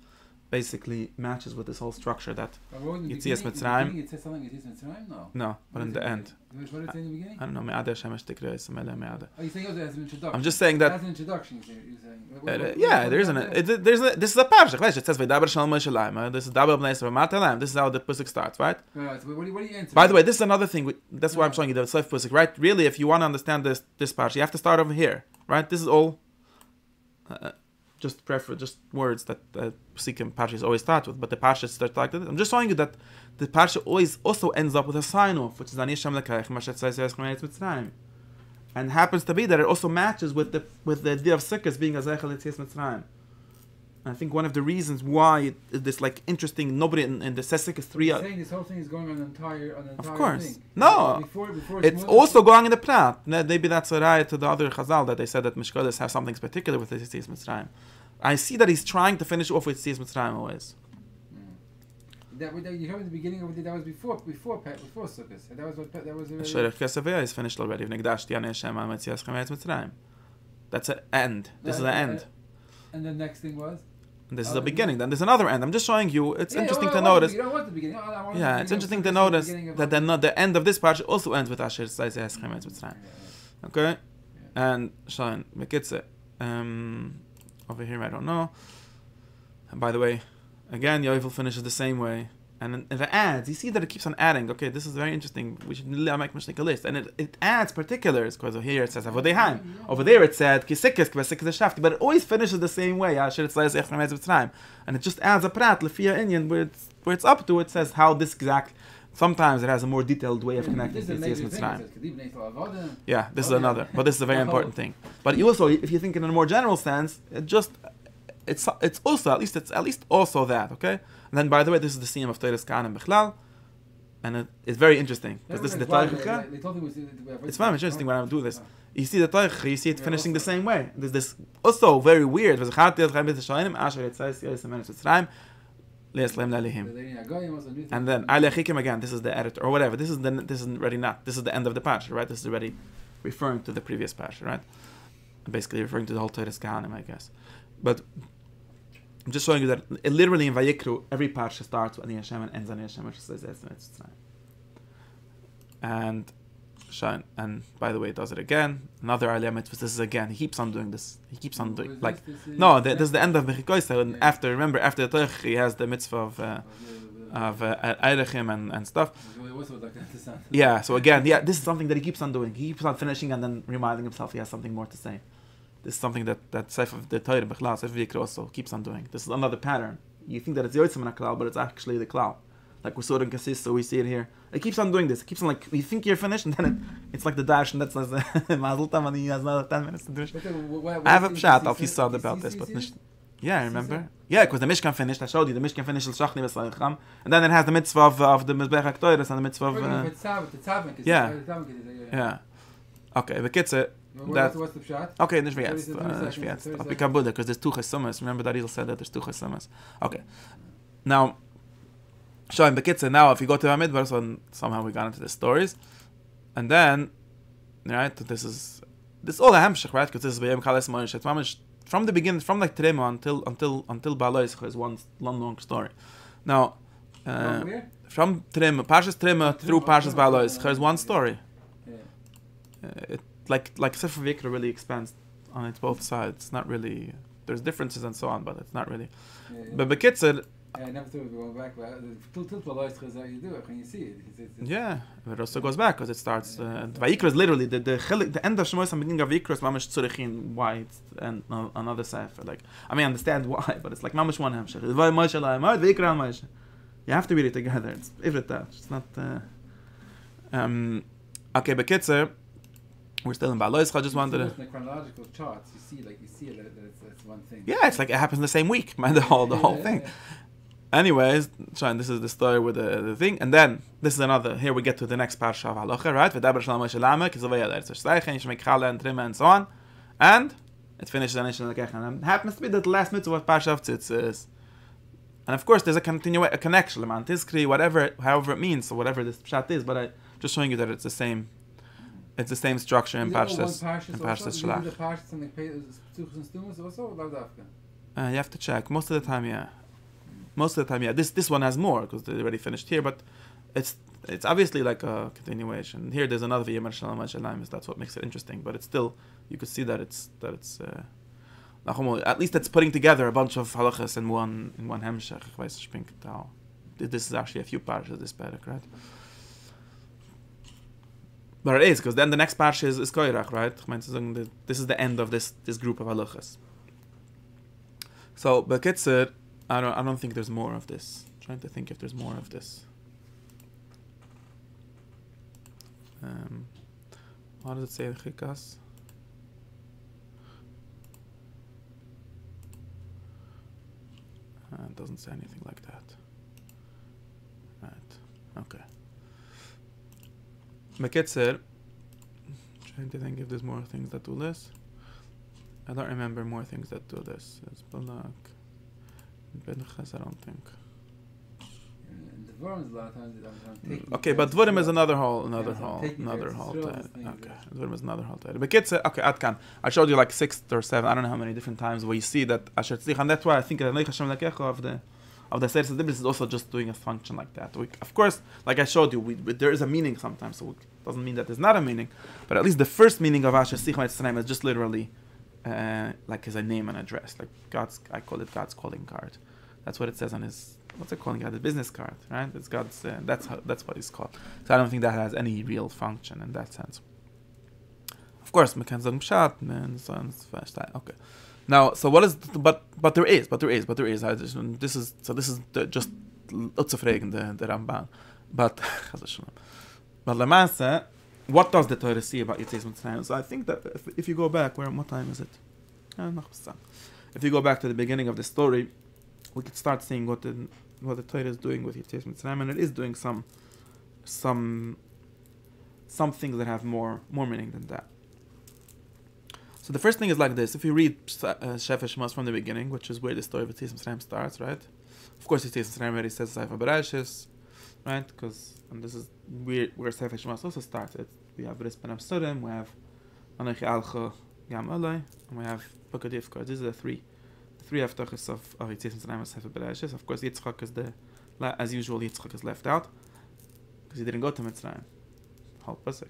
basically matches with this whole structure that But what in Yitzias beginning- in the Mitzrayim. It says something Yitzis Mitzrayim? No. no, but in the end, What did it say in the beginning? I don't know. Me'ad Hashem Eshtikra Yisamele. Oh, you're saying also as an introduction. I'm just saying that As an introduction, you're saying. What- Uh, what- yeah, what- there isn't it. it there's a, this is a parsha. Right? It says Shalom Moshe This is Daber Bnei Yisrael Matalam. This is how the pusik starts, right? Right, so what do you- what do you answer? By the way, this is another thing. That's why I'm showing you the Seif pusik, right? Really, if you want to understand this this parsha, you have to start over here, right? This is all uh, just prefer just words that uh, Psikim parshas always start with, but the parsha starts like this. I'm just showing you that the parsha always also ends up with a sign off, which is Anisham Mitzrayim. And happens to be that it also matches with the with the idea of Sukkot being a Zechel Mitzrayim. I think one of the reasons why it, this like interesting nobody in, in the Sesik is three. You're saying this whole thing is going on an entire, on an Of course. thing. No. Before, before It's more- also going in the Prat. Maybe that's a right to the other Chazal that they said that Mishkodas have something particular with the Yitzias Mitzrayim. I see that he's trying to finish off with Yitzias Mitzrayim always. Mm. That, that, you heard in the beginning of it, that was before, before, before Sukkot. That was what, that was. Sherech Kesaveh is finished already. V'nigdash Tiyanei Hashem al Chametz Mitzrayim. That's an end. This is Uh, an uh, end. And the next thing was? This is a beginning. Then there's another end. I'm just showing you. It's Yeah, interesting to notice. beginning, I want the beginning. I- I want the Yeah, it's interesting to notice that the, no, the end of this part also ends with Asher Says Chametz Mitzrayim. Yeah, Okay? And Shain, Mekitze. Um, over here, I don't know. And by the way, again, the Yovel finishes the same way. And in, the ads, you see that it keeps on adding. Okay, this is very interesting. We should make a list. And it, it adds particulars. Because here it says Avodeheim. Over there it said Kisikis, Shafti. But it always finishes the same way. Ah, says And it just adds a prat, Lefia Indian, where it's, where it's up to. It says how this exact. Sometimes it has a more detailed way of connecting to Yitzias. Mitzrayim. It says, "Kedib b'nei Yisrael avodim." Yeah, this is another, but this is a very important thing. But also, if you think in a more general sense, it just it's it's also at least it's at least also that okay. And then by the way, this is the scene of Teiras Khan and Bechlal, and it, it's very interesting because this is the was- It's very interesting when I do this. You see the Teichika, you see it finishing the same way. There's this also very weird. And then Alechikim again. This is the editor or whatever. This is the this is already not. This is the end of the parsha, right? This is already referring to the previous parsha, right? Basically referring to the whole Torah's Kahanim, I guess. But I'm just showing you that it literally in Vayikru, every parsha starts with Ani Hashem and ends on Ani Hashem, which says it's time. And Shain, and by the way, it does it again. Another Aliyah mitzvah. This is again. He keeps on doing this. He keeps on doing like no. The, this is the end of Mechikoisa. And after remember after the Torah, he has the mitzvah of uh, of uh, Eirechim and and stuff. Yeah, so again, yeah, this is something that he keeps on doing. He keeps on finishing and then reminding himself he has something more to say. This is something that that Seif of the Torah, Bechlal, Seif V'Yikra also keeps on doing. This is another pattern. You think that it's Yotzim and Klal, but it's actually the Klal. Like we saw it in Kassis, so we see it here. It keeps on doing this. It keeps on like, you think you're finished, and then it, it's like the dash, and that's like Mazel Tov, and he has another 10 minutes to do it. I have a pshat of Yisod about this, but nicht, yeah, I remember. Yeah, because the Mishkan finished. I showed you the Mishkan finished the Shachni B'Sleicham, and then it has the mitzvah of, of the Mizbech HaKtoiris and the mitzvah of. Uh, yeah. yeah. Okay, but it's that- What's the pshat? Okay, nicht wie Thirty jetzt. seconds, Uh, thirty nicht wie jetzt. seconds, Auf thirty Pikabuda, because there's two chesumas. Remember that Israel said that there's two chesumas. Okay. Now, so in Bekitze, now if you go to Hamidbar, so somehow we got into the stories. And then, right, this is, this is all a hamshach, right? Because this is B'yem Kales. It's mamish- from the beginning, from like Trema until, until, until Balois is one long, long story. Now, uh, From Trema, Parshas Trema through Pashas Balois, there's one story. Yeah. Uh, it like like Sefer Vayikra really expands on its both sides. It's not really there's differences and so on, but it's not really. Yeah, yeah. But Bekitzer, I never thought of going back, but the till till the how you do it when you see it. It's, it's, Yeah, but it also goes back because it starts. Uh, Vayikra is literally the the the end of Shmois and beginning of Vayikra is mamish tzurichin why it's and uh, another sefer. Like I mean, I understand why, but it's like mamish one hamshach. Vay Moshe Lai Amar Vayikra Moshe. You have to read it together. It's that. It's not. Uh, um. Okay, but kitzer, we're still in Balois. I just wanted to. the chronological charts. You see, like you see it, it's, it's one thing. Yeah, it's like it happens the same week, man. The whole the whole thing. Anyways, Sean, this is the story with the, the thing, and then this is another. Here we get to the next parsha of halacha, right? V'daber shalom Moshe lamek, kizavay ader tzarsteichen, yishmek chala and and so on, and it finishes on and it happens to be that the last mitzvah of parsha of tzitzis. And of course, there's a continue a connection. Tizkri, whatever, however it means, or whatever this pshat is, but I'm just showing you that it's the same. It's the same structure in Is it all one parshas. in? Parshas Do you Shalach. the parshas and the Psuchos and Stumas also, or lav dafka? Uh, you have to check. Most of the time, yeah. Most of the time, yeah. This this one has more because they already finished here, but it's it's obviously like a continuation. Here, there's another V'yemer Shalom Hashalayim, That's what makes it interesting. But it's still, you could see that it's that it's. Uh, at least it's putting together a bunch of halachas in one in one hemshech. Ich weiß nicht, bin genau. This is actually a few parshas this parak, right? But it is because then the next parsha is, is Koirach, right? This is the end of this this group of halachas. So, Bekitzer, I don't, I don't think there's more of this. trying to think if there's more of this. Um, how does it say in Chikas? Uh, it doesn't say anything like that. Right. Okay. Bekitzer, trying to think if there's more things that do this. I don't remember more things that do this. It's Balak. Pinchas, I don't think. And the Vorms, a lot of times, I'm- I'm taking mm, Okay, but Dvorim is another whole, another Yeah, whole, another Eretz whole. Yisrael Tad. as things Okay, that- Dvorim is another whole. Tad. But kids, okay, Atkan. I showed you like six or seven. I don't know how many different times where you see that Asher Tzich, and that's why I think Neich Hashem of the of the Seres Dibris is also just doing a function like that. We, of course, like I showed you, we, we- there is a meaning sometimes, so it doesn't mean that there's not a meaning. But at least the first meaning of Asher Mitzrayim is just literally uh, like a name and address, like God's. I call it God's calling card. That's what it says on his what's it calling card? The business card, right? It's God's. Uh, that's how, that's what it's called. So I don't think that has any real function in that sense. Of course, sagen Pshat, man, so on. Okay. Now, so what is, but, but there is, but there is, but there is. This is, so this is the, just utzufregen, the, the Ramban. But, but Masse, what does the Torah see about Yitzias Mitzrayim? So I think that if, if you go back, where, what time is it? Eh, Bis If you go back to the beginning of the story, we could start seeing what the, what the Torah is doing with Yitzias Mitzrayim, and it is doing some, some, some things that have more, more meaning than that. So the first thing is like this. If you read uh, Shemos from the beginning, which is where the story of Yitzias Mitzrayim starts, right? Of course, Yitzias Mitzrayim already says Sefer Bereshis, right? Because and this is where where Sefer also starts. It we have Bris Ben Amsurim, we have Anochi Alcha Yam Olay, and we have of These are the three, the three aftachas of of Yitzias Mitzrayim and Sefer Bereshis. Of course, Yitzchak is the as usual. Yitzchak is left out because he didn't go to Mitzrayim. Whole pasuk.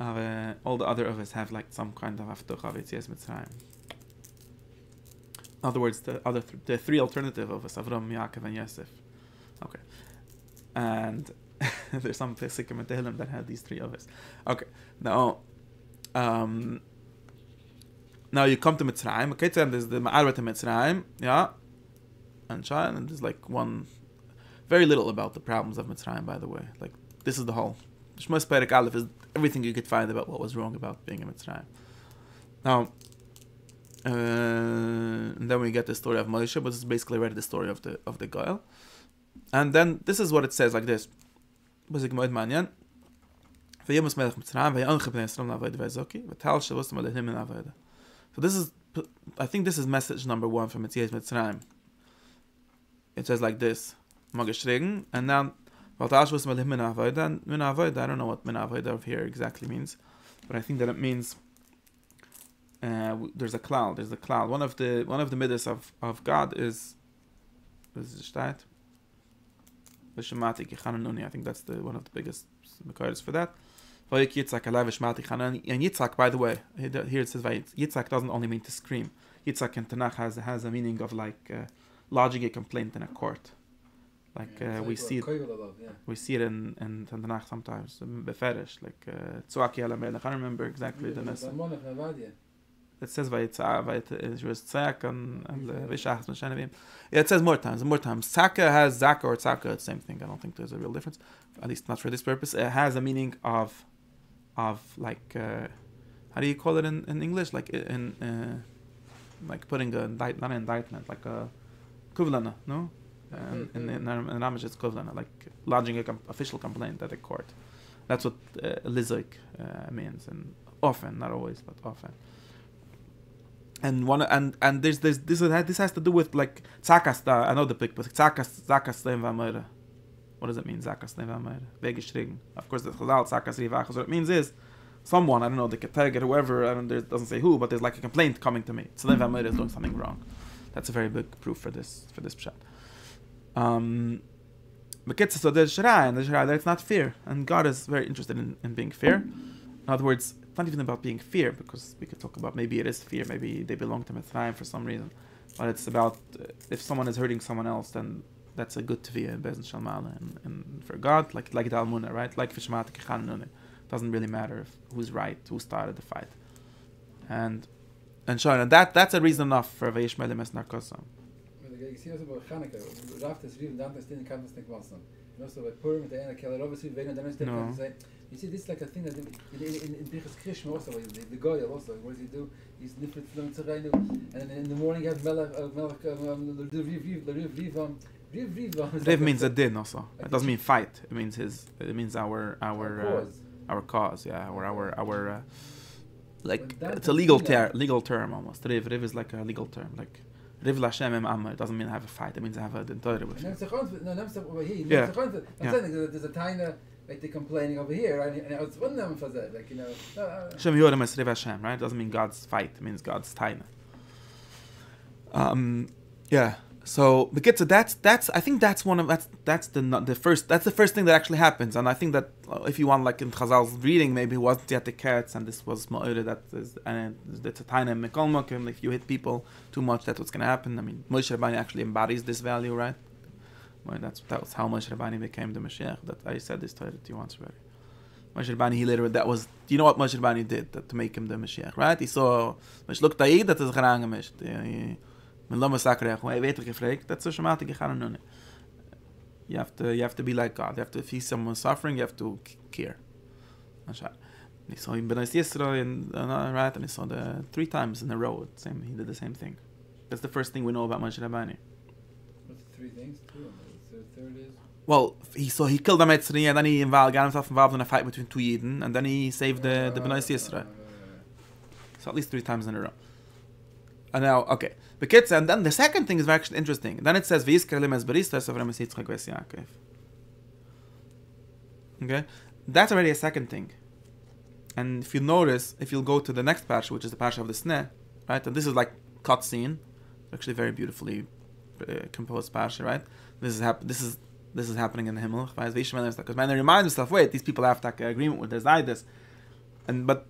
Uh, all the other of us have like some kind of aftuch of Yitzias Mitzrayim. In other words, the other th- the three alternative of us, Avram, Yaakov, and Yosef. Okay, and there's some Pesikim and Tehillim that had these three of us. Okay, now, um, now you come to Mitzrayim. Okay, so there's the Ma'arat in Mitzrayim, yeah, and Shah, and there's like one, very little about the problems of Mitzrayim, by the way. Like this is the whole. Shmos Perek Aleph is everything you could find about what was wrong about being a Mitzrayim. Now, uh, then we get the story of Moshe, which is basically right the story of the of the Goel. And then this is what it says like this. So this is, I think this is message number one from Mitzvah Mitzrayim. It says like this, and now Da was min avoida, min avoida, I don't know what min avoida of here exactly means, but I think that it means uh, there's a cloud. There's a cloud. One of the one of the midas of of God is is the stat. V'shemati ki. I think that's the one of the biggest makaris for that. Vayik Yitzhak alai v'shemati chananuni. And Yitzhak, by the way, here it says Yitzhak doesn't only mean to scream. Yitzhak in Tanakh has has a meaning of like uh, lodging a complaint in a court. Like Yeah, uh, we see it, yeah. we see it in in Tanakh sometimes. Beferish, like uh, Tzuaki Melech. I don't remember exactly the Yeah, name. the Monach Navadia. It says Vayitza, she was Tzak and and uh, and Yeah, it says more times. More times. Tzaka has Zaka or Tzaka. It's the same thing. I don't think there's a real difference. At least not for this purpose. It has a meaning of, of like, uh, how do you call it in, in English? Like in, uh, like putting a indict, not an indictment, like a kuvlana, no? Um, in in in Amish it's kuvlana, like lodging a com- official complaint at a court. That's what uh, lizoik uh, means, and often, not always, but often and one and and there's there's this is- this has to do with like zakas da I know the big but zakas zakas leim vamere. What does it mean zakas leim vamere? Weggeschrieben. Of course the chazal zakas. What it means is someone I don't know the keteg or whoever I don't there doesn't say who but there's like a complaint coming to me. So leim vamere is doing something wrong. That's a very big proof for this for this pshat. Um, but gets so there's shara and the shara that it's not fear and God is very interested in, in being fair. In other words, it's not even about being fear because we could talk about maybe it is fear, maybe they belong to Mitzrayim for some reason, but it's about uh, if someone is hurting someone else, then that's a good tviyah in Bezen Shalmala and, and for God, like like Dalmuna, right? Like Fishmat Kechanunah. Doesn't really matter if who's right, who started the fight, and and so and that that's a reason enough for Veish Melim Es Narkosam. Ik zie also Chaneke, Raft is schrijven, dan is het in kan het niet wassen. En also bij Purim, de ene keller obviously, when dan the kan say, you see this is like a thing that in in in Bichas Krishma also, the, the guy also, what does he do? He's niffet from Tzaraynu, and in the morning you have Melech, uh, Melech, um, the Riv, Riv, the Riv, Riv, um, Riv, Riv, um, Rev means a din also. It doesn't mean fight. It means his. It means our our uh, cause. our cause. Yeah, or our our. Uh, like it's a legal doesn't ter- legal term almost. Riv Riv is like a legal term. Like Riv Lashem Em Amma. It doesn't mean I have a fight. It means I have a Torah with And you. then it's a conflict, no, over here. Yeah. It's a conflict. I'm Yeah. saying there's a tiny, like they're complaining over here, and, and I was one of them for that, like, you know, uh, uh, Yorim is Riv Hashem, right? It doesn't mean God's fight. It means God's taina. Um, yeah. So the get to that's that's I think that's one of that's that's the the first that's the first thing that actually happens, and I think that uh, if you want like in Chazal's reading, maybe it wasn't yet the cats, and this was Ma'ira that is and it's a taina Mikol Mokim. If you hit people too much, that's what's gonna happen. I mean, Moshe Rabbani actually embodies this value, right? Well, that's that was how Moshe Rabbani became the Mashiach. That I said this to you once already. Moshe Rabbani, he literally, that was, you know what Moshe Rabbani did that, to make him the Mashiach, right? He saw, Moshe looked Taid, that is gerangemisch. Min lama sakrech, hij weet gefragt, that's so shemati gechan nun. You have to, you have to be like God. You have to, if see someone suffering, you have to care. Masha. And he saw him Benas Yisro, and, uh, right, and he saw the three times in a row, same, he did the same thing. That's the first thing we know about Moshe Rabbani. what's the three things? Two, the third is, Well, he saw he killed the Metzri and then he involved, got himself involved in a fight between two Yidden and then he saved the the Yisra. uh, So at least three times in a row. And now, okay, the kids, and then the second thing is very actually interesting. Then it says V'yiskar lim es baristas of Ramas Yitzchak. Okay, that's already a second thing. And if you notice, if you'll go to the next parsha, which is the parsha of the Sneh, right, and this is like cutscene, actually very beautifully uh, composed parsha, right? This is hap- This is this is happening in the Himmel. Because man, they remind himself, wait, these people have like agreement with their Zaydas. And but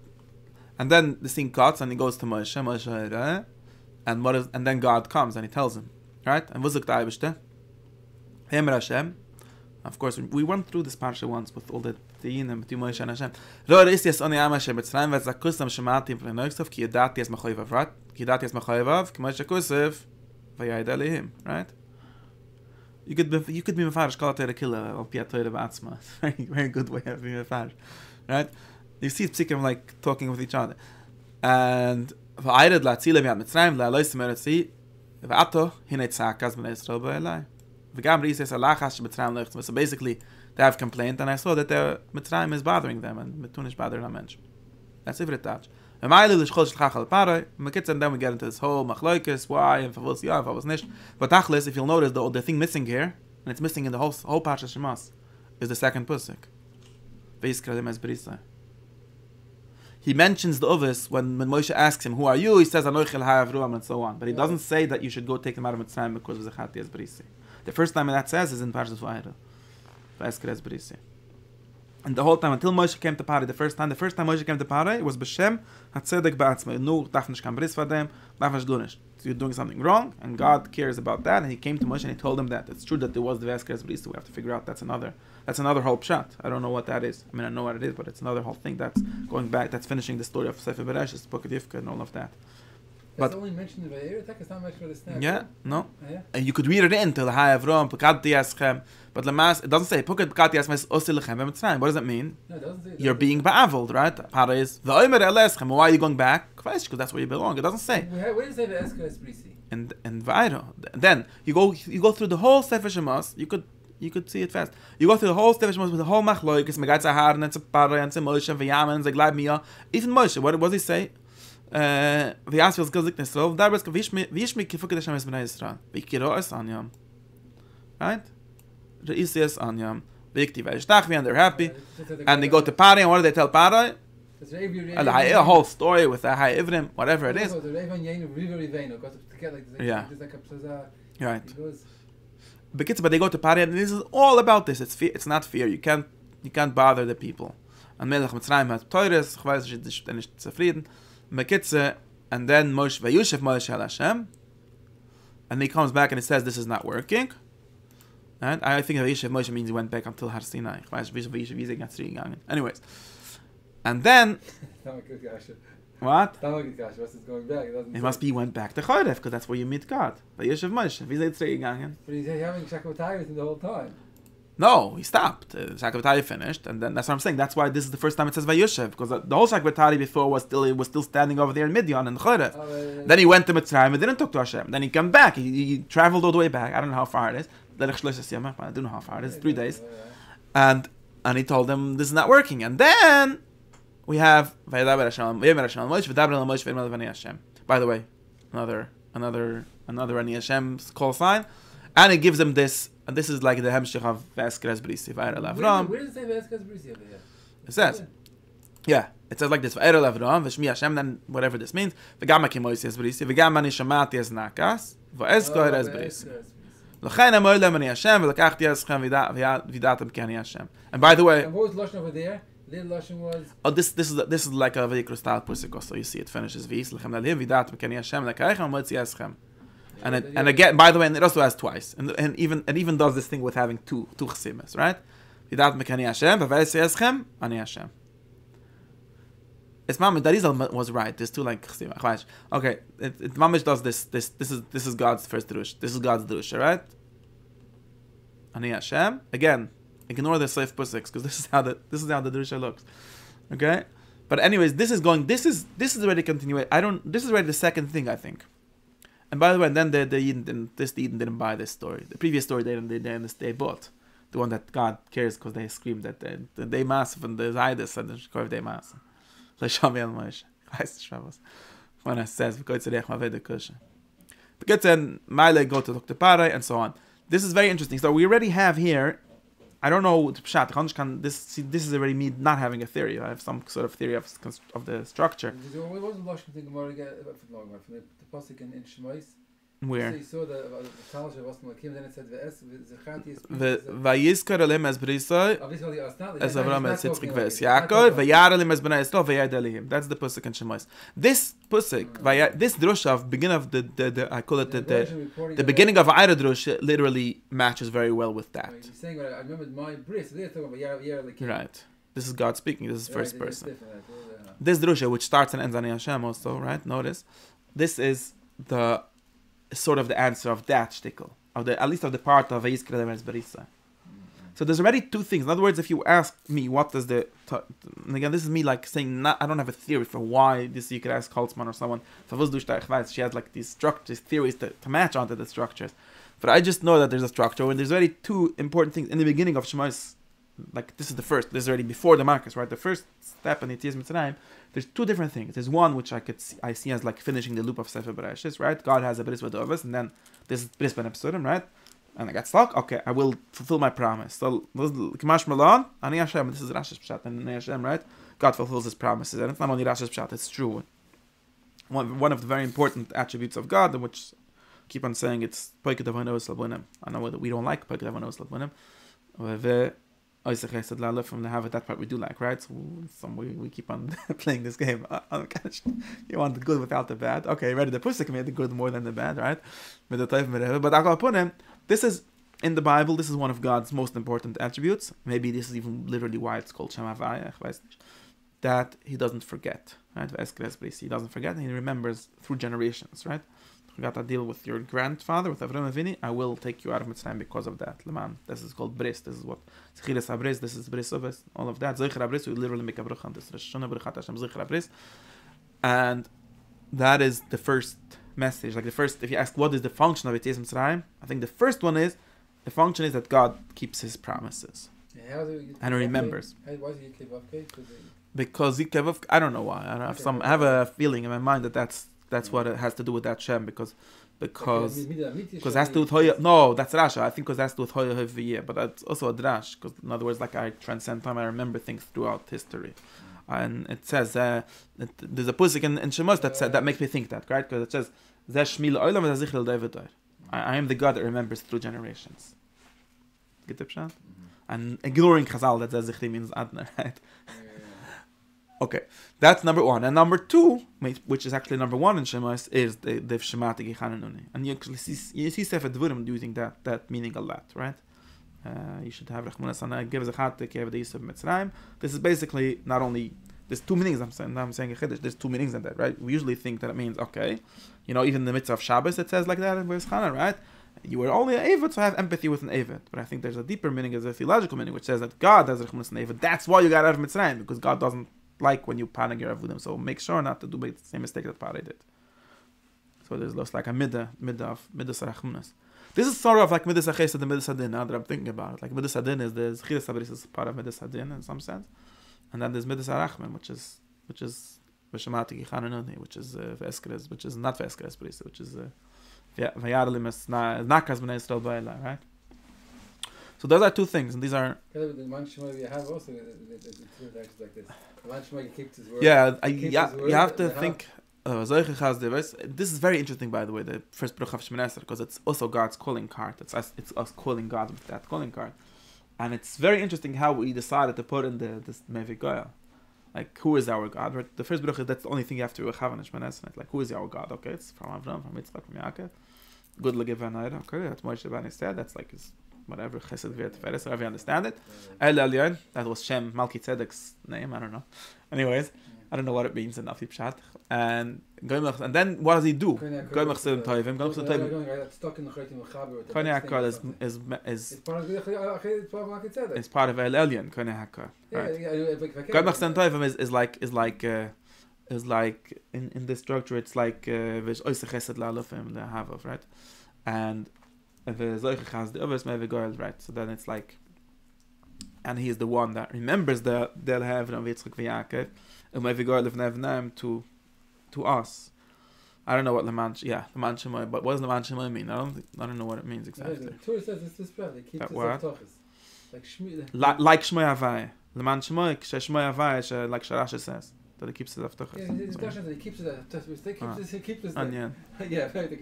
and then the scene cuts and he goes to Moshe, Moshe, eh? And what is and then God comes and he tells him, right? And the Eibishter? Him Hashem. Of course, we went through this parsha once with all the Dinim between Moshe and Hashem. Ror is yes oni am Hashem Mitzrayim v'et zakusam shemati v'le noiksav ki yadati es machoyvav, right? Ki yadati es machoyvav, ki Moshe kusev v'yayid right? You could be, you could be mefarish kol atayra killa al pi atayra b'atzma. It's very, very good way of being mefarish, right? You see psikim like talking with each other. And veirat la zile wir mit tsraym la leiste mer tsi va ato hine tsakas ben esro belai we gam ris es ala khas mit tsraym lecht so basically they have complained and i saw that their mit tsraym is bothering them and mit tun is bothering a mensch. That's every for that a mile is khol shkha khal pare me kitz and then we get into this whole machlokes why and for was ja for was nicht but achles if you'll notice the the thing missing here and it's missing in the whole whole patch of shmas is the second pusik. Veis kradem es brisa. He mentions the others when, when Moshe asks him, who are you? He says, Anoichel ha'avruam, and so on. But he doesn't say that you should go take them out of Mitzrayim because of Zechati es brisi. The first time that says is in Parshas Vayra. Brisi. And the whole time until Moshe came to Pari, the first time, the first time Moshe came to Pari, it was B'Shem HaTzedek Ba'atzmei. Nu, darf nicht kein Bris vadem, darf nicht du. So you're doing something wrong, and God cares about that, and he came to Moshe and he told him that. It's true that there was the Veskres Bris, we have to figure out that's another, that's another whole pshat. I don't know what that is. I mean, I know what it is, but it's another whole thing that's going back, that's finishing the story of Sefer Bereshit, Book of Yifka, and all of that. That's But- only mentioned in Vayera. It's not mentioned the snap. Yeah, no. Oh, yeah. And you could read it into the High Avram, Pekati but Lamas, it doesn't say, Pukat Pekati is Osi Lechem B'Mitzrayim. What does it mean? No, it doesn't say. it You're doesn't being ba'avled, right? Para is, V'omer El Eschem, why are you going back? Because that's where you belong. It doesn't say-. Where does it say the Esker Esprisi? and and Vairo. Then you go you go through the whole Sefer Shemos. You could you could see it fast. You go through the whole stevish with the whole machlo you can get hard and it's a parry and some motion for yamen and glad me even motion what was he say? Uh, the ass was good sickness so that was wish me wish me kifuke the shamas benai stra we kiro es an yeah right? The is yes an yam big the way stach we and they're happy and they go to party and what do they tell party And the whole, whole story with that high evident whatever it is. Yeah. Right. Bekitz, but they go to Pari, and this is all about this. It's. It's not fear. You can't, you can't bother the people. And Melech Mitzrayim hat Teures, ich weiß, ich bin nicht and then Moshe, Vayushev Moshe al Hashem, and he comes back and he says, this is not working. And I think Vayushev Moshe means he went back until Har Sinai. Ich weiß, Vayushev wie sie gegangen. Anyways. And then. what? Tama good kasha. What's it going back? It doesn't It must be he went back to Chorev, because that's where you meet God. Vayushev Moshe, wie sie gegangen. But he's having him the whole time. No, he stopped. Uh, finished, and then that's what I'm saying. That's why this is the first time it says Vayushev, because the the whole Shakavatari before was still was still standing over there in Midian and Chorev. Oh, uh, Then he went to Mitzrayim and didn't talk to Hashem. Then he came back. He, he traveled all the way back. I don't know how far it is. Derech Shloshas Yamah, I don't know how far it is. Three days. And and he told them this is not working. And then we have Vayedaber Hashem, Vayedaber Hashem, Moshe, Vayedaber El Moshe, Vayedaber Vani Hashem. By the way, another another another Ani Hashem's call sign, and it gives them this. And this is like the Hemshich of Veskres Brisi, Vayer El Where, Avram. where does it say Veskas Brisi over here? It says, yeah, it says like this: Vayer El Avram, V'Shmi Hashem. Then whatever this means, V'Gam Hakim Moises Brisi, V'Gam Ani Shamati Es Nakas, V'Esko Es Brisi. לכן אמר להם אני השם ולקחתי אתכם וידעתם כי אני השם. And by the way, And what was Lashon over there? Oh, this this is this is like a very crystal pusik So You see, it finishes V'is v'yislachem lalhiv vidat mekani Hashem lekarechem moetziaschem. And it, and again, by the way, and it also has twice, and and even and even does this thing with having two two chesimas, right? Vidat mekani Hashem v'vayislachem ani Hashem. It's mamish that is uh, was right. There's two like chesimas. Okay, it, it mamish does this this this is this is God's first drush. This is God's drush, right? Ani Hashem again ignore the safe pusiks because this is how the this is how the drusha looks. Okay, but anyways, this is going. This is this is already continuing. I don't. This is already the second thing I think. And by the way, then the the Eden didn't, this Eden didn't buy this story. The previous story they didn't they, didn't, they bought the one that God cares because they screamed that they the day massive and the Zaydas and the Shkov day massive. When it says. Because then Mile go to Dr. Parai and so on. This is very interesting. So we already have here. I don't know pshat. kann This see, this is already me not having a theory. I have some sort of theory of of the structure. What was the Lashon thing the, Pasuk in? Where you saw the, the Talmud of Osman Lakim, then it said, V'es, V'zechati is... the vayizkar elim as brisai Obviously, it's not... as Avram as Yitzchak talking ves about it. It's not Yaakov vayar elim as bnei Yisrael vayad elihim. That's the pasuk in Shemais. This pasuk, hmm. vaya- this drusha of beginning of the, the, the I call it the, the, the beginning of Ira drusha literally matches very well with that. You're saying, I I remember my bris, they're talking about Yar Yar Right. This is God speaking. This is first person. This drusha, which starts and ends on Hashem, also right. Notice, this is the sort of the answer of that shtickle, of the at least of the part of Elim as Barisa. So there's already two things. In other words, if you ask me what does the and again, this is me like saying not, I don't have a theory for why this. You could ask Holtzman or someone. She has like these structures, theories to, to match onto the structures. But I just know that there's a structure, and there's already two important things in the beginning of Shemais. Like this is the first. This is already before the Marcus, right? The first step in Yitzias Mitzrayim. There's two different things. There's one which I could see, I see as like finishing the loop of Sefer Bereshis, right? God has a bris with us, and then this is bris ben right? And I got stuck. Okay, I will fulfill my promise. So Kamash Malon, Ani Hashem. This is Rashi's pshat and Ani Hashem, right? God fulfills His promises, and it's not only Rashi's pshat. It's true. One one of the very important attributes of God, which I keep on saying it's Poiket Avanos Labunim. I know that we don't like Poiket Avanos Labunim. Chesed Lala from the Havit, that part we do like, right? So some we, we keep on playing this game. Uh, you want the good without the bad. Okay, ready the Pusik made the good more than the bad, right? But him. This is in the Bible, this is one of God's most important attributes. Maybe this is even literally why it's called Shamavaya, that he doesn't forget, right? He doesn't forget and he remembers through generations, right? Got to deal with your grandfather, with Avram Avini. I will take you out of Mitzrayim because of that. Leman. This is called bris. This is what Zechiras Abris. This is bris of us. All of that. Zecher Abris. We literally make a bracha on this. Rosh Hashanah Berachat Hashem Zecher Abris. And that is the first message. Like the first, if you ask what is the function of Yetzias Mitzrayim, I think the first one is the function is that God keeps His promises Yeah, how do you and remembers. How, why you keep? Because he gave, I don't know why. I, don't have some. I have a feeling in my mind that that's that's what it has to do with that Shem because because because that's to do with Hoya. No, that's Rasha. I think because that's to do with Hoya Hoya but that's also a Drash. Because in other words, like I transcend time, I remember things throughout history, and it says uh, it, there's a pusik in, in Shemos that said, that makes me think that right because it says Zeh Shmil Olam Zichel David I, am the God that remembers through generations. Get the pshat? And ignoring Chazal that Zeh means Adner, right? Okay, that's number one. And number two, which is actually number one in Shemais, is the the Gechananuni. And you actually see you see Sefer Dvurim using that that meaning a lot, right? Uh, you should have Rachmanas Sana give Zachat Kev the Yisuf Mitzrayim. This is basically not only there's two meanings. I'm saying I'm saying a chiddush. There's two meanings in that, right? We usually think that it means okay, you know, even in the mitzvah of Shabbos it says like that in Chana, right? You were only an Avid, so have empathy with an Avid. But I think there's a deeper meaning, as a theological meaning, which says that God has Rachmanas Avid. That's why you got out of Mitzrayim because God doesn't like when you panig your avudim. So make sure not to do the same mistake that Pare did. So there's just like a midda, midda of midda sarachmunas. This is sort of like midda sachesed and midda sadin. Now that I'm thinking about it, like midda sadin is the zchiras sabris is part of midda sadin in some sense, and then there's midda sarachman, which is which is v'shamati gichananoni, which is uh, v'eskres, which is not v'eskres bris, which is uh, v'yarlim es b'nei Yisrael ba'ela, right? So those are two things, and these are. Yeah, I, yeah, you have to think. Uh, this is very interesting, by the way, the first Baruch of Shemoneh because it's also God's calling card. It's us, it's us calling God with that calling card, and it's very interesting how we decided to put in the this Mevigoya. Like, who is our God? Right? The first Baruch, that's the only thing you have to have in Shemoneh Like, who is our God? Okay, it's from Avram, from Yitzchak, from Yaakov. Good Legevanayra. Okay, that's Moshe Bani said. That's like his whatever Chesed Vet Feres, however you understand it. El Elyon, that was Shem Malki Tzedek's name. I don't know. Anyways, I don't know what it means in Afi Pshat. And and then what does he do? Goymach Sedim Toivim. Goymach Sedim Toivim. Koine Hakar is is is is part of El Elyon. Koine Hakar. Goymach Sedim Toivim is is like is like. Uh, is like in, in this structure it's like uh, vish oise chesed la lofim the havav right and the zoiche has the others maybe go right so then it's like and he is the one that remembers the del heaven of Yitzchak v'Yaakov, and go live nevnaim to to us. I don't know what Leman, yeah, Leman Shemoy, but what does Leman Shemoy mean? I don't, I don't know what it means exactly. The Torah says it's this breath. It keeps that word? Like Shmoy. Like, like Shmoy Havai. Leman Shemoy, Shmoy Havai, like Sharash says. That it keeps it after. Yeah, he keeps it. He keeps it. Ah. He keeps it. Yeah, very the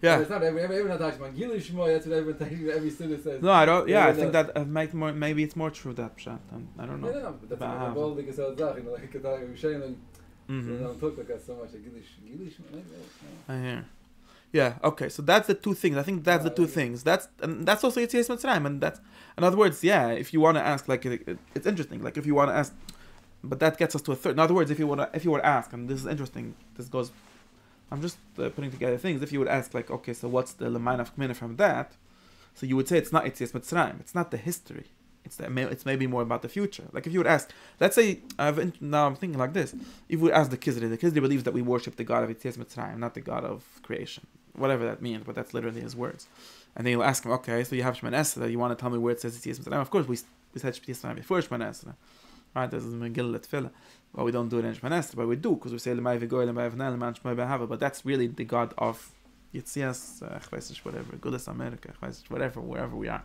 yeah. It's not every every every Natashman. Gilish. That's what everyone every every student says. No, I don't. Yeah, I think that uh, make more. Maybe it's more true that pshat. I don't know. Yeah, no, but that's a bold thing to say. You know, like I'm saying, like, you know, talk like so much. Gilish, Gilish. I hear. Yeah. Okay. So that's the two things. I think that's the two things. That's and that's also Yitzias Mitzrayim, and that's in other words, yeah. If you want to ask, like, it, it, it's interesting. Like, if you want to ask, but that gets us to a third. In other words, if you want to, if you were to ask, and this is interesting, this goes I'm just uh, putting together things. If you would ask, like, okay, so what's the Lemain of Kmina from that? So you would say it's not Itzias Mitzrayim. It's not the history. It's the, it's maybe more about the future. Like if you would ask, let's say I've, now I'm thinking like this: if we ask the Kizri, the Kizri believes that we worship the God of Itzias Mitzrayim, not the God of creation, whatever that means. But that's literally his words. And then you'll ask him, okay, so you have Shemon Esra. You want to tell me where it says Itzias Mitzrayim? Of course, we we said Shemon before Shemon. Right? This is Megillah Tefillah. Well, we don't do it in Shemon but we do because we say Lemay Vigoy, Lemay Vnei, Lemay Shmai Behava. But that's really the God of Yitzias, uh, whatever, Gudas America, whatever, wherever we are,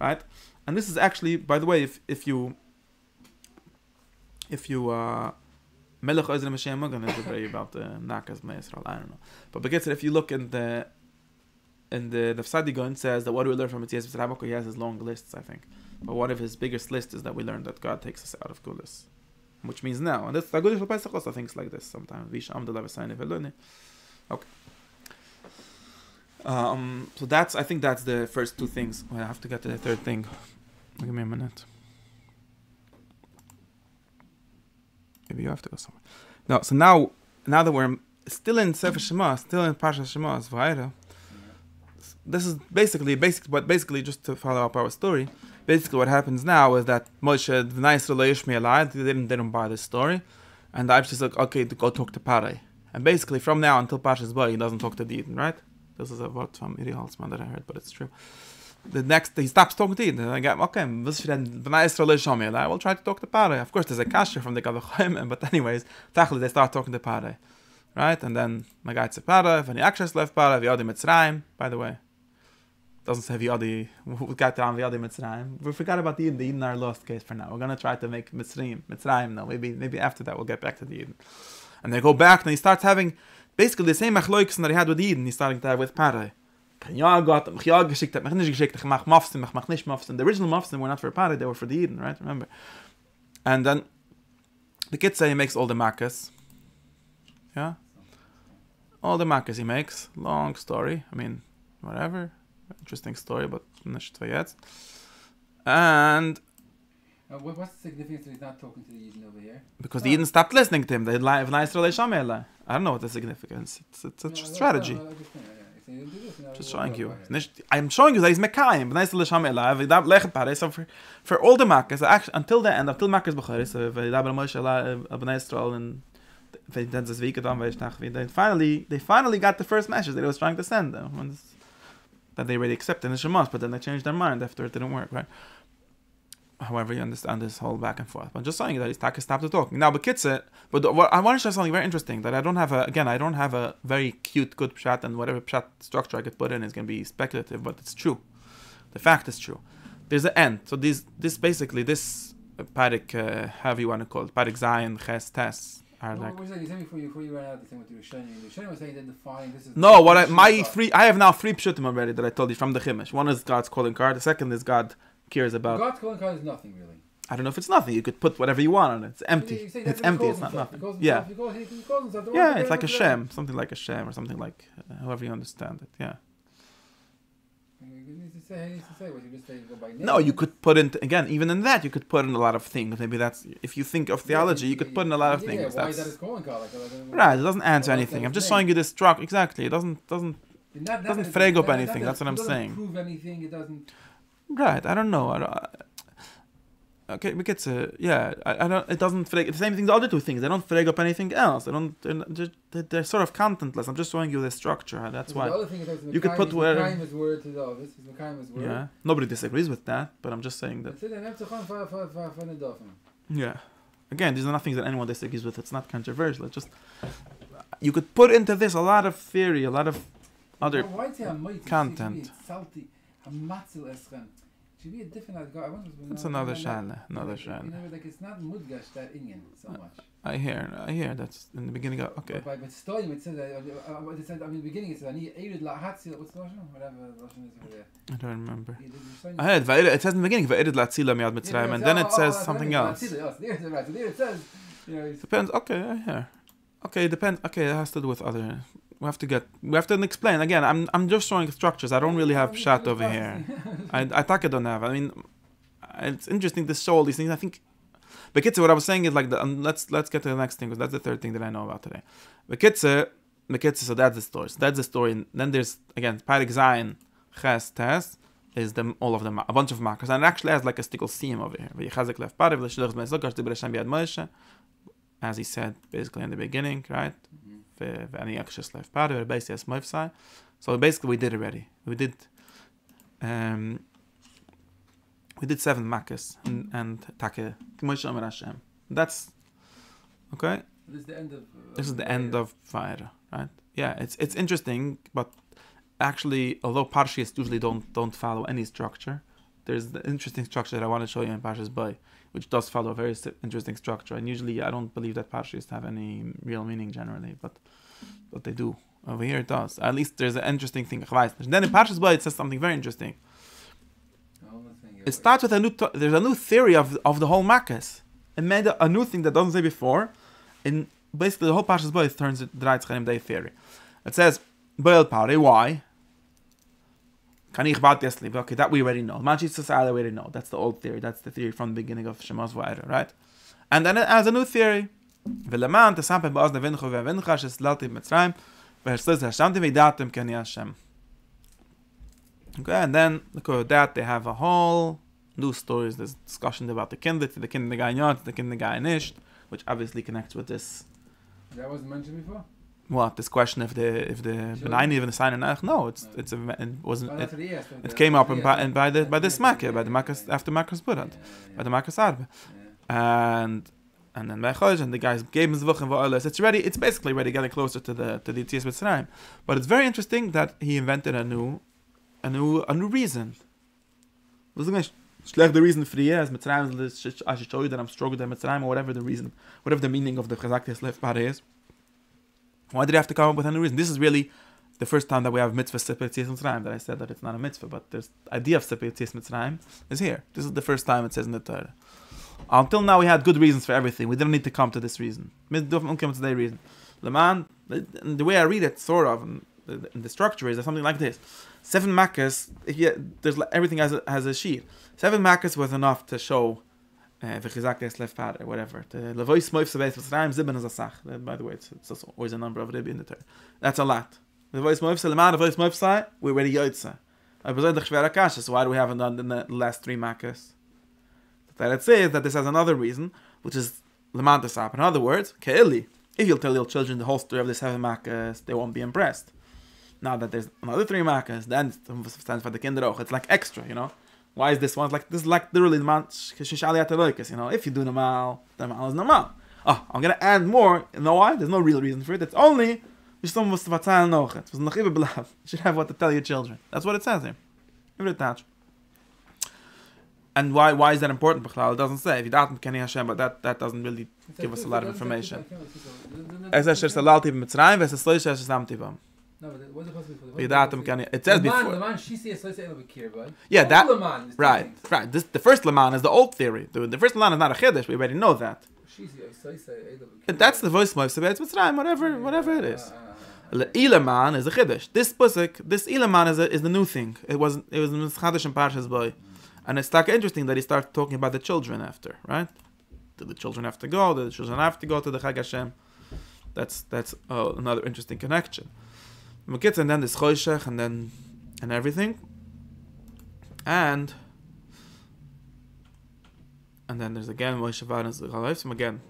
right? And this is actually, by the way, if if you if you uh Melech Ozer Mashiach Magan is very about the Nakas Israel. I don't know, but because if you look in the in the the Gun says that what do we learn from Yitzias Mitzrayim? He has his long lists, I think. But one of his biggest lists is that we learned that God takes us out of Gulis. Which means now. And that's Agudah Shal Pesach also thinks like this sometimes. Okay. Um, so that's I think that's the first two things. Well, I have to get to the third thing. Give me a minute. Maybe you have to go somewhere. No, so now now that we're still in Sefer Shema, still in Parsha Shema, this is basically basic but basically just to follow up our story basically what happens now is that Moshe the nice Yishmael they didn't they didn't buy this story. And Absh is like okay to go talk to Parai and basically from now until Pasha's boy he doesn't talk to Eden right? This is a word from Iri Holzman that I heard but it's true. The next he stops talking to Eden. And I get okay this is the nice Yishmael I will try to talk to Parai of course there's a kasher from the Gavachim but anyways tachli they start talking to Parai right? And then my guy Parai when he actually left the other Mitzrayim by the way doesn't say Vyadi, got down Vyadi Mitzrayim. We forgot about the Eden, the Eden our lost case for now. We're going to try to make Mitzrayim, Mitzrayim now. Maybe maybe after that we'll get back to the Eden. And they go back and he starts having basically the same achloiks that he had with Eden, he's starting to have with Parai. Ja Gott, mich ja geschickt, hat mich nicht geschickt, ich mach. The original Mafsin were not for Parai, they were for the Eden, right? Remember? And then the kid say he makes all the makas. Yeah? All the makas he makes. Long story. I mean, whatever. Interesting story, but für jetzt. And Uh, what, what's the significance that he's not talking to the Eden over here? because the Eden stopped listening to him, they have nice relation. I don't know what the significance. It's it's a no, strategy. no, no, just, yeah, yeah. He's saying, "Do this," and Just showing you. I'm showing you that he's Mekayim. Nice relation. We that lechem paris. So for for all the makkahs, actually until the end, until makkahs b'charis, so da Moshe la Abnei Yisrael and wenn dann das Wege dann weiß nach wie then finally they finally got the first message that he was trying to send them that they already accepted in Shemos, but then they changed their mind after it didn't work, right? However, you understand this whole back and forth. But just saying that Taka stopped the talking. Now, but Kitze, but I want to share something very interesting that I don't have a, again, I don't have a very cute, good pshat, and whatever pshat structure I could put in is going to be speculative, but it's true. The fact is true. There's an end. So this, this basically, this Parik, uh, however you want to call it, Parik Zion, Ches, Tes, are No, like. what was that? You said before you, before you ran out the thing with the Rishonim. The Rishonim was saying that the fine, this is... No, what I, my three, I have now three pshutim already that I told you from the Chimish. One is God's calling card. The second is God cares about. God's calling card is nothing, really. I don't know if it's nothing. You could put whatever you want on it. It's empty. He's saying It's that's what he empty. It's not himself. Nothing. Yeah. himself- He calls, he calls himself. the Yeah, it's like a shem, something like a shem, or something like uh, however you understand it. Yeah. He needs to say, he needs to say you just say, go by name. No, you could put in again. Even in that, you could put in a lot of things. Maybe that's if you think of theology, you could put in a lot of yeah, things. Yeah, why is That's that his calling card? Like, like, like, right. It doesn't answer anything. I'm just name. showing you this truck. Exactly. It doesn't doesn't Not, doesn't that- frag up anything, that- that's what I'm doesn't saying. prove anything. It doesn't. right. I don't know. I don't, okay, we get to yeah. I, I don't. It doesn't frag. The same thing. The other two things. They don't frag up anything else. They don't. They're, they're, they're sort of contentless. I'm just showing you the structure. That's The why. other thing is You could put where- word to oh, the this is word. Yeah. Nobody disagrees with that. But I'm just saying that. The. Yeah. Again, these are nothing that anyone disagrees with. It's not controversial. It's just you could put into this a lot of theory, a lot of other. Well, why say a mighty? content. Should be. A matzil eschen. Should be a different. I wonder. It's another shana, another You know, like it's not mudgash that ingen so much. I hear, I hear. That's in the beginning. Of, okay. But by story it says that uh, it said I mean the beginning it said ani ered la hatzi what's the Lashon? whatever the Lashon is over there. I don't remember. Yeah, did you sign- I heard. It says in the beginning. "Va'ered latzila miyad Mitzrayim," and then oh, it oh, says something else. that's it, yes, There, right. So there it says, you know, Depends. Okay, I hear. Okay, it depends. Okay, it has to do with other. We have to get. We have to explain again. I'm. I'm just showing structures. I don't really have shot over here. I. I think I don't have. I mean, it's interesting to show all these things. I think. Bekitze, what I was saying is like the, um, let's let's get to the next thing because that's the third thing that I know about today. Bekitze, Bekitze, so that's the story. So that's the story. And then there's again Parik Zion, Ches Tes is them all of them a bunch of markers and it actually has like a stickle seam over here. V'yichazek lef parev l'shilach b'nei zokar sh'diber Hashem b'yad Moshe, as he said basically in the beginning, right? Ve- ve'ani yakshis lef parev v'beis yes moifsai. So basically we did already. We did. Um, we did seven makkahs and and take Moshe Amar Hashem. That's okay. This is the end of. uh, This is the end of fire, right? Yeah, it's it's interesting, but actually, although Parshas usually don't don't follow any structure, there's the interesting structure that I want to show you in Parshas Bay, which does follow a very interesting structure. And usually, I don't believe that Parshas have any real meaning generally, but but they do. Over here, it does. At least there's an interesting thing. Then in Parshas it says something very interesting. It starts with a new. There's a new theory of of the whole Makkahs. It made a, a new thing that doesn't say before. and basically the whole Pashas Boy turns it the right Day theory. It says Boil Pare. Why? Can ich warte jetzt Okay, that we already know. Manchi Sasai, we already know. That's the old theory. That's the theory from the beginning of Shemaz Va'era, right? And then it has a new theory. V'leman tesampen ba'oz nevinchu ve'avincha sheslalti mitzrayim ve'hersliz hashtamti ve'idatim keni Hashem. Okay, and then, look at that, they have a whole new stories. There's discussion about the kinder, the kindle kinder the kindle the which obviously connects with this. That wasn't mentioned before? What this question if the if the Sure. benign even sign and no, it's it's a it wasn't it, that's what he asked, it came up yeah, by, in by the by this makkah by the yeah, after makkahs burad by the makkahs arbe and and then by Chodesh, and the guys gave him zvuch and va'olas. It's ready. It's basically ready getting closer to the to the Yitzias Mitzrayim. But it's very interesting that he invented a new a new a new reason. Was the reason for the years Mitzrayim I should show you that I'm stronger than Mitzrayim or whatever the reason, whatever the meaning of the Chazak left part is. Why did I have to come up with a new reason? This is really the first time that we have mitzvah Sipir Mitzrayim. That I said that it's not a mitzvah, but there's idea of Sipir Yitzias Mitzrayim is here. This is the first time it says in the Torah. Until now, we had good reasons for everything. We didn't need to come to this reason. Didn't come to the reason. The man, the way I read it, sort of, and the, structure is something like this: seven makkahs. You, there's everything has a, has a sheet. Seven makkahs was enough to show uh, the chizak des left pad or whatever. The levoy smoif sebeis v'tzrayim zibben is a sach. Uh, By the way, it's, it's always a number of ribbi in the Torah. That's a lot. The voice smoif seleman, the voice smoif sai. We're ready yotza. I was like shver akasha. So why do we haven't done the last three makkahs? that it says that this has another reason, which is Lamantesap. In other words, Ke'ili. If you'll tell your children the whole story of the seven Makkahs, they won't be impressed. Now that there's another three Makkahs, then it stands for the Kinderoch. It's like extra, you know? Why is this one like this? Is like literally the man you know. If you do normal, the normal is normal. Oh, ah, I'm gonna add more. You know why? There's no real reason for it. It's only you someone must have noch. It was noch even You should have what to tell your children. That's what it says here. Give it a touch. And why why is that important? It doesn't say. If you don't Kenny Hashem, but that that doesn't really give us a lot of that's like two- information. I can't see so- Es es salal tib mitzrayim ves es loish es sam tibam. No, but what's it supposed to be for? You datum Kenny. It says The before. The man, she says, so it's a little bit clear, boy. Yeah, that- the man, Right, right. This the first Laman is the old theory. The, the first Laman is not a chiddush. We already know that. She says, so it's a little But that's the voice of Sebetz Mitzrayim, whatever whatever it is. Ilaman is a chiddush. This pusik, this Ilaman is a, is the new thing. It was it was chiddush and Parshas boy, and it's like interesting that he started talking about the children after, right? Did the children have to go? Did the children have to go to the Chag Hashem? That's that's uh, another interesting connection. Mekitz, and then this Choshech, and then and everything, and and then there's again Moshe Varen's Chalaifsim again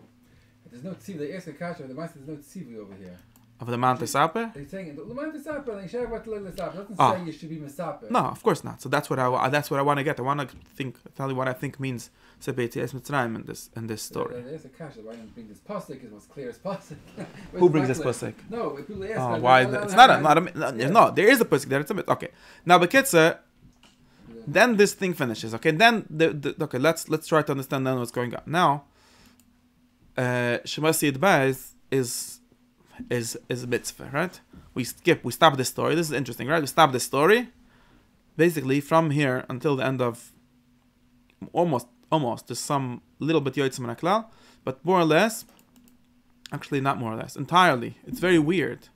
There's no tziv. They ask the kasha. The master, there's no tziv over here. Of the Mount Saper. They're saying, the man Mesaper, like, share what the doesn't Ah. say you should be Mesaper. No, of course not. So that's what I that's what I want to get. I want to think tell you what I think means Sebeti Es Mitzrayim in this in this story. There's a kasha. Why don't bring this pasuk? Is what's clear as pasuk. Who brings this pusik? No, if people ask. Oh, why? It's not a, not a, no, Yeah. no, there is a pusik there. It's a bit okay. Now, Bekitza, Yeah. then this thing finishes. Okay, then the, the okay. Let's let's try to understand then what's going on now. Uh, Shemasi Yidbaz is is is a mitzvah, right? We skip. We stop this story. This is interesting, right? We stop this story. Basically, from here until the end of almost almost there's some little bit yotzim and but more or less, actually not more or less, entirely. It's very weird.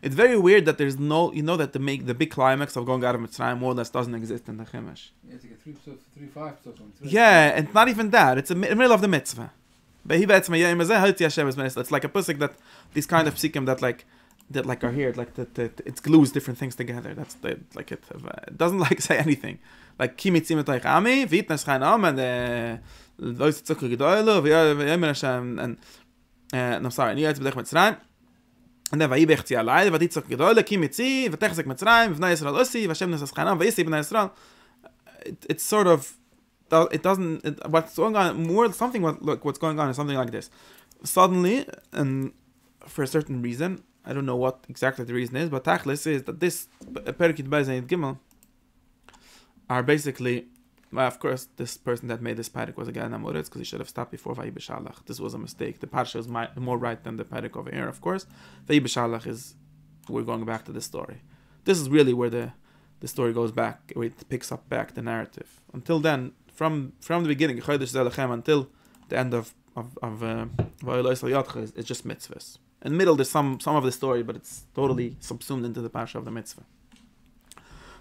It's very weird that there's no, you know, that the make the big climax of going out of Mitzrayim more or less doesn't exist in the Chumash. Yeah, it's like a three, so- three, five, so from three. Yeah, and not even that. It's in the middle of the mitzvah. But he bets me yeah, I'm saying healthy Hashem is man It's like a pusik that this kind of psikim that like that like are here, like that, that it glues different things together. That's the like it, uh, doesn't like say anything. Like kimitzi mit euch ami, vitnes kein am and uh those zucker gedoyle, wir immer Hashem and uh, and I'm sorry, and you guys bedach mit Zraim. Und dann war ich becht sie allein, war die zucker gedoyle, kimitzi, mit Israel osi, vashem nesas kein am, vaisi bnei Israel. It's sort of it doesn't it, what's going on more something what look what's going on is something like this suddenly and for a certain reason i don't know what exactly the reason is but tachlis is that this uh, perikit Beis and gimel are basically well, of course, this person that made this parak was a guy Namuritz because he should have stopped before Vayi B'Shalach. This was a mistake. The parsha was mi- more right than the parak over here, of course. Vayi B'Shalach is, we're going back to the story. This is really where the, the story goes back, where it picks up back the narrative. Until then, from from the beginning until the end of of of uh, it's just mitzvahs. In the middle, there's some some of the story, but it's totally subsumed into the parsha of the mitzvah.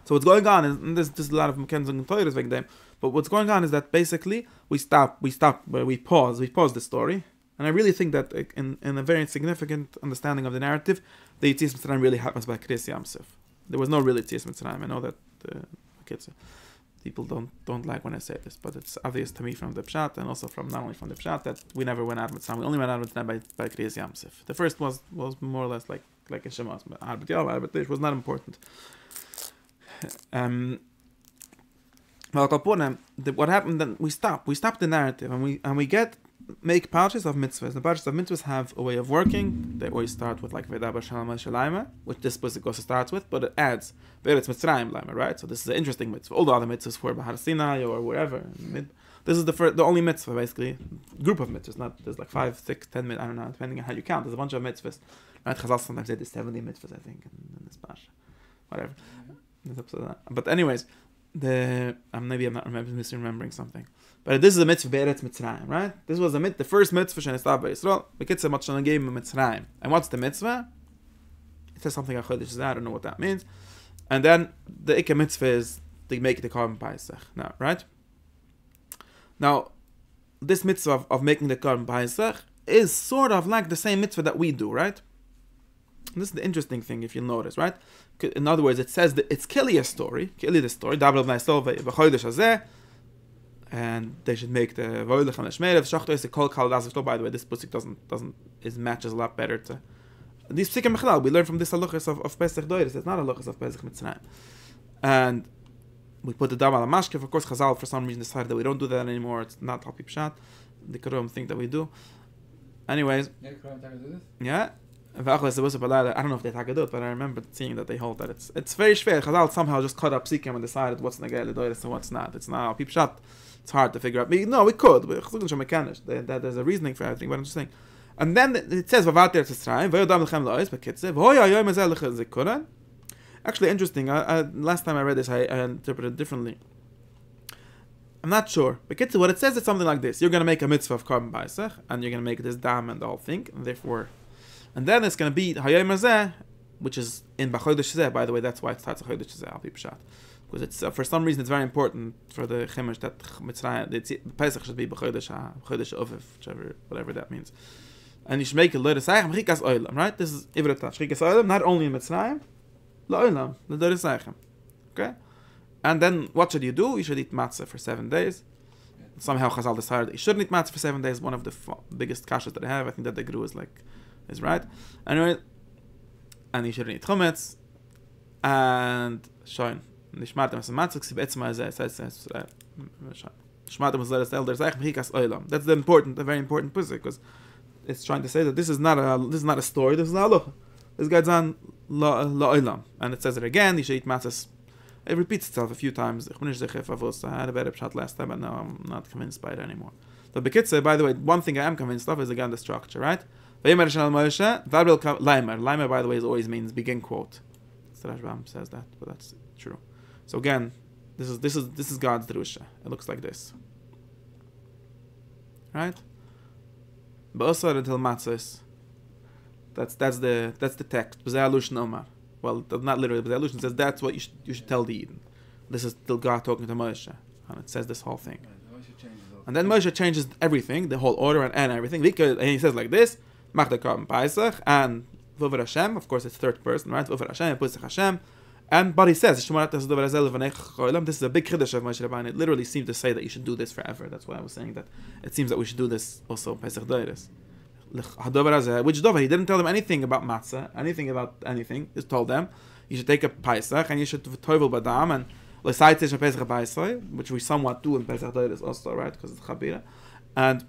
So what's going on is there's, just a lot of Mekenzung and Toiras wegen dem, but what's going on is that basically we stop we stop where we pause we pause the story, and I really think that uh, in in a very significant understanding of the narrative, the Yitzias Mitzrayim really happens by Kriyas Yam Suf. There was no real Yitzias Mitzrayim. I know that uh, kids people don't don't like when I say this, but it's obvious to me from the Pshat and also from not only from the Pshat that we never went out with Mitzrayim. We only went out with Mitzrayim by by Kriyas Yam Suf. The first was was more or less like like a Shemas, but Arbet but it was not important. Um, well, Kapunem, what happened then? We stop. We stop the narrative, and we and we get make parshas of mitzvahs. The parshas of mitzvahs have a way of working. They always start with like Vedabar Shalom Shalayma, which this pasuk also starts with, but it adds Veretz Mitzrayim Laima, right? So this is an interesting mitzvah. All the other mitzvahs were Bahar Sinai or wherever. This is the first, the only mitzvah basically, group of mitzvahs. Not there's like five, six, ten, mitzvahs. I don't know, depending on how you count. There's a bunch of mitzvahs. Right? Chazal sometimes there's seventy mitzvahs, I think, in, in this parsha. Whatever. But anyways, the um, maybe I'm not misremembering something. But this is a mitzvah Beretz Mitzrayim, right? This was the mit- the first mitzvah Shenistab Yisrael. The kids much Matshana gave him Mitzrayim. And what's the mitzvah? It says something Achodesh I don't know what that means. And then the Ikka mitzvah is they make the Korban paisach. Now, right? Now, this mitzvah of, of making the Korban paisach is sort of like the same mitzvah that we do, right? And this is the interesting thing if you notice, right? In other words, it says that it's Kilia's story, Kilia's story, and they should make the Voilich and Shmeir. Shachto is a kol kal By the way, this pusik doesn't doesn't is matches a lot better to these psikim mechalal. We learn from this halachas of, of Pesach Doiris. It's not halachas of Pesach Mitzrayim, and we put the dam al mashkef. Of course, Chazal for some reason decided that we don't do that anymore. It's not happy pshat. The Karom think that we do. Anyways, yeah. I don't know if they talk it but I remember seeing that they hold that it's it's very schwer. Chazal somehow just cut up psikim and decided what's negel doiris and what's not. It's not people shot it's hard to figure out. No, we could. There's a reasoning for everything, but I'm just saying. And then it says. Actually, interesting. I, I, last time I read this, I, I interpreted it differently. I'm not sure. But what it says is something like this: You're going to make a mitzvah of Korban baisach, and you're going to make this dam and the whole thing, and therefore, and then it's going to be hayay which is in bachodesh By the way, that's why it starts bachodesh Al pi pshat because it's uh, for some reason it's very important for the chimish that Mitzrayim the Pesach should be b'chodesh b'chodesh oviv whichever whatever that means. And you should make a lot of sayim chikas oilam right? This is ivrat chikas oilam not only in Mitzrayim oilam the lot of okay? And then what should you do? You should eat matzah for seven days. Somehow Chazal decided you shouldn't eat matzah for seven days one of the biggest kashas that I have. I think that the grew is like is right. Anyway and you shouldn't eat chumetz and shoin nishmat mas matzuk sib etzma ze es es es shmat mas zeres elder oilam that's the important the very important puzzle because it's trying to say that this is not a this is not a story this is not a this guy's on la la oilam and it says it again you should eat it repeats itself a few times. I had a better shot last time but now I'm not convinced by it anymore. So bekitze by the way one thing I am convinced of is again the structure right? Vayimer Shalom Moshe, Vabil Laimer. Laimer, by the way, is always means begin quote. Rashbam says that, but that's true. So again, this is this is this is God's drusha. It looks like this. Right? Ba'asar until matzos. That's that's the that's the text. Omar. Well, not literally, but the allusion says that's what you should you should tell the Eden. This is still God talking to Moshe, and it says this whole thing. And then Moshe changes everything, the whole order and, and everything. Because, and he says like this: Mach and Vover Hashem. Of course, it's third person, right? Vover Hashem, Pesach Hashem. And but he says, This is a big chiddush of Moshe Rabbeinu. It literally seems to say that you should do this forever. That's why I was saying that it seems that we should do this also Pesach Deiris. Which Dover, he didn't tell them anything about matzah, anything about anything. He told them you should take a Pesach and you should toivel badam and lesaitish Pesach Paisai, which we somewhat do in Pesach Deiris also, right? Because it's Chabira. And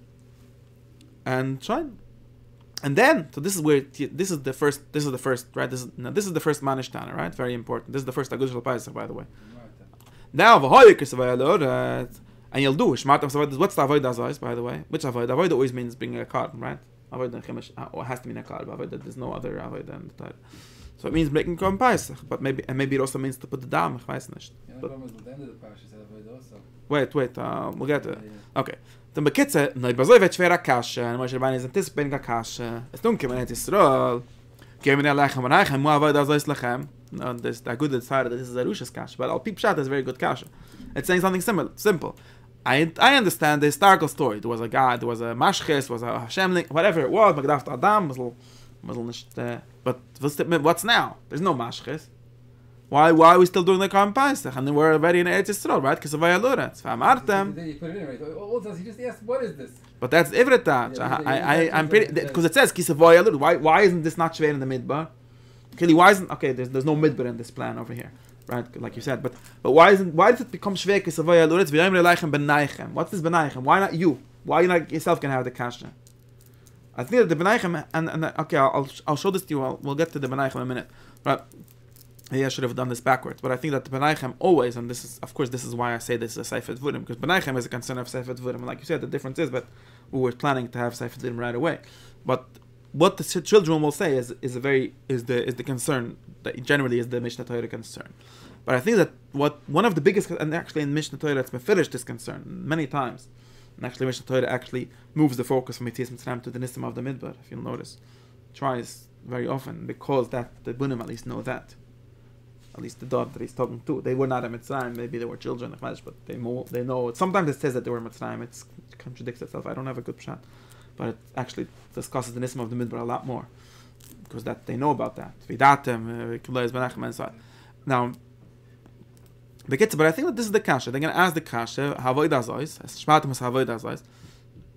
and try and then so this is where this is the first this is the first right this is now this is the first manish manishtana right very important this is the first agushal paisa by the way now and you'll do what's the avoid as by the way which avoid avoid always means bringing a card right avoid uh, or has to mean a card avoid that there's no other avoid than that So it means making Korban Pesach, but maybe and maybe it also means to put the dam. Ich weiß nicht. But- problem with the end of the parsha, so avoid also. Wait, wait. Uh, we'll get it. Okay. Dann bekitze, nei bazoi vet schwer a kasche, und Moshe Rabbeinu is anticipating a kasche. Es tun kemen et Yisrael. Geben ihr lechem und eichem, mu avoid azois lechem. And this, that good that this is a Rush's kasche, but al peep shat is a very good kasche. It's saying something similar, simple. I, I understand the historical story. There was a guy, there was a mashches, was a Hashemling, whatever it was, magdaft Adam, was was nicht, uh, but what's, now? There's no mashches. Why, why are we still doing the Korban Pesach? And then we're already in Eretz Yisrael, right? Because of Vayaluretz. V'amartem. Then you put it in right. All he just asked, what is this? But that's ivritaj. Yeah, I, I, I'm pretty because it says kisavoy alud. Why, why isn't this not shvein in the midbar? Clearly, why isn't okay? There's, there's no midbar in this plan over here, right? Like you said, but but why isn't why does it become shvei kisavoy alud? It's v'yayim relaychem benaichem. What's this benaichem? Why not you? Why you not yourself can have the kasha? I think that the benaichem and, and okay, I'll I'll show this to you. I'll, we'll get to the benaichem in a minute, but. Maybe I should have done this backwards, but I think that the Benaichem always, and this is, of course, this is why I say this is a Seifet Vurim, because Benaichem is a concern of Seifet Vurim. And like you said, the difference is, but we were planning to have Seifet Vurim right away. But what the children will say is, is a very is the is the concern that generally is the Mishnah Torah concern. But I think that what one of the biggest and actually in Mishnah Torah it's finished this concern many times. And actually Mishnah Torah actually moves the focus from Yitzias Mitzrayim to the Nissim of the Midbar, if you'll notice. Tries very often because that the Bunim at least know that. At least the dog that he's talking to. They were not a Mitzrayim, maybe they were children of but they mo- they know. Sometimes it says that they were Mitzrayim, it's, it contradicts itself. I don't have a good shot. But it actually discusses the Nissim of the Midbar a lot more. Because that they know about that. Vidatem, uh, Menachem, and so on. Now, but I think that this is the kasha. They're going to ask the kasha, Havoid Azois, Shmartem is Havoid.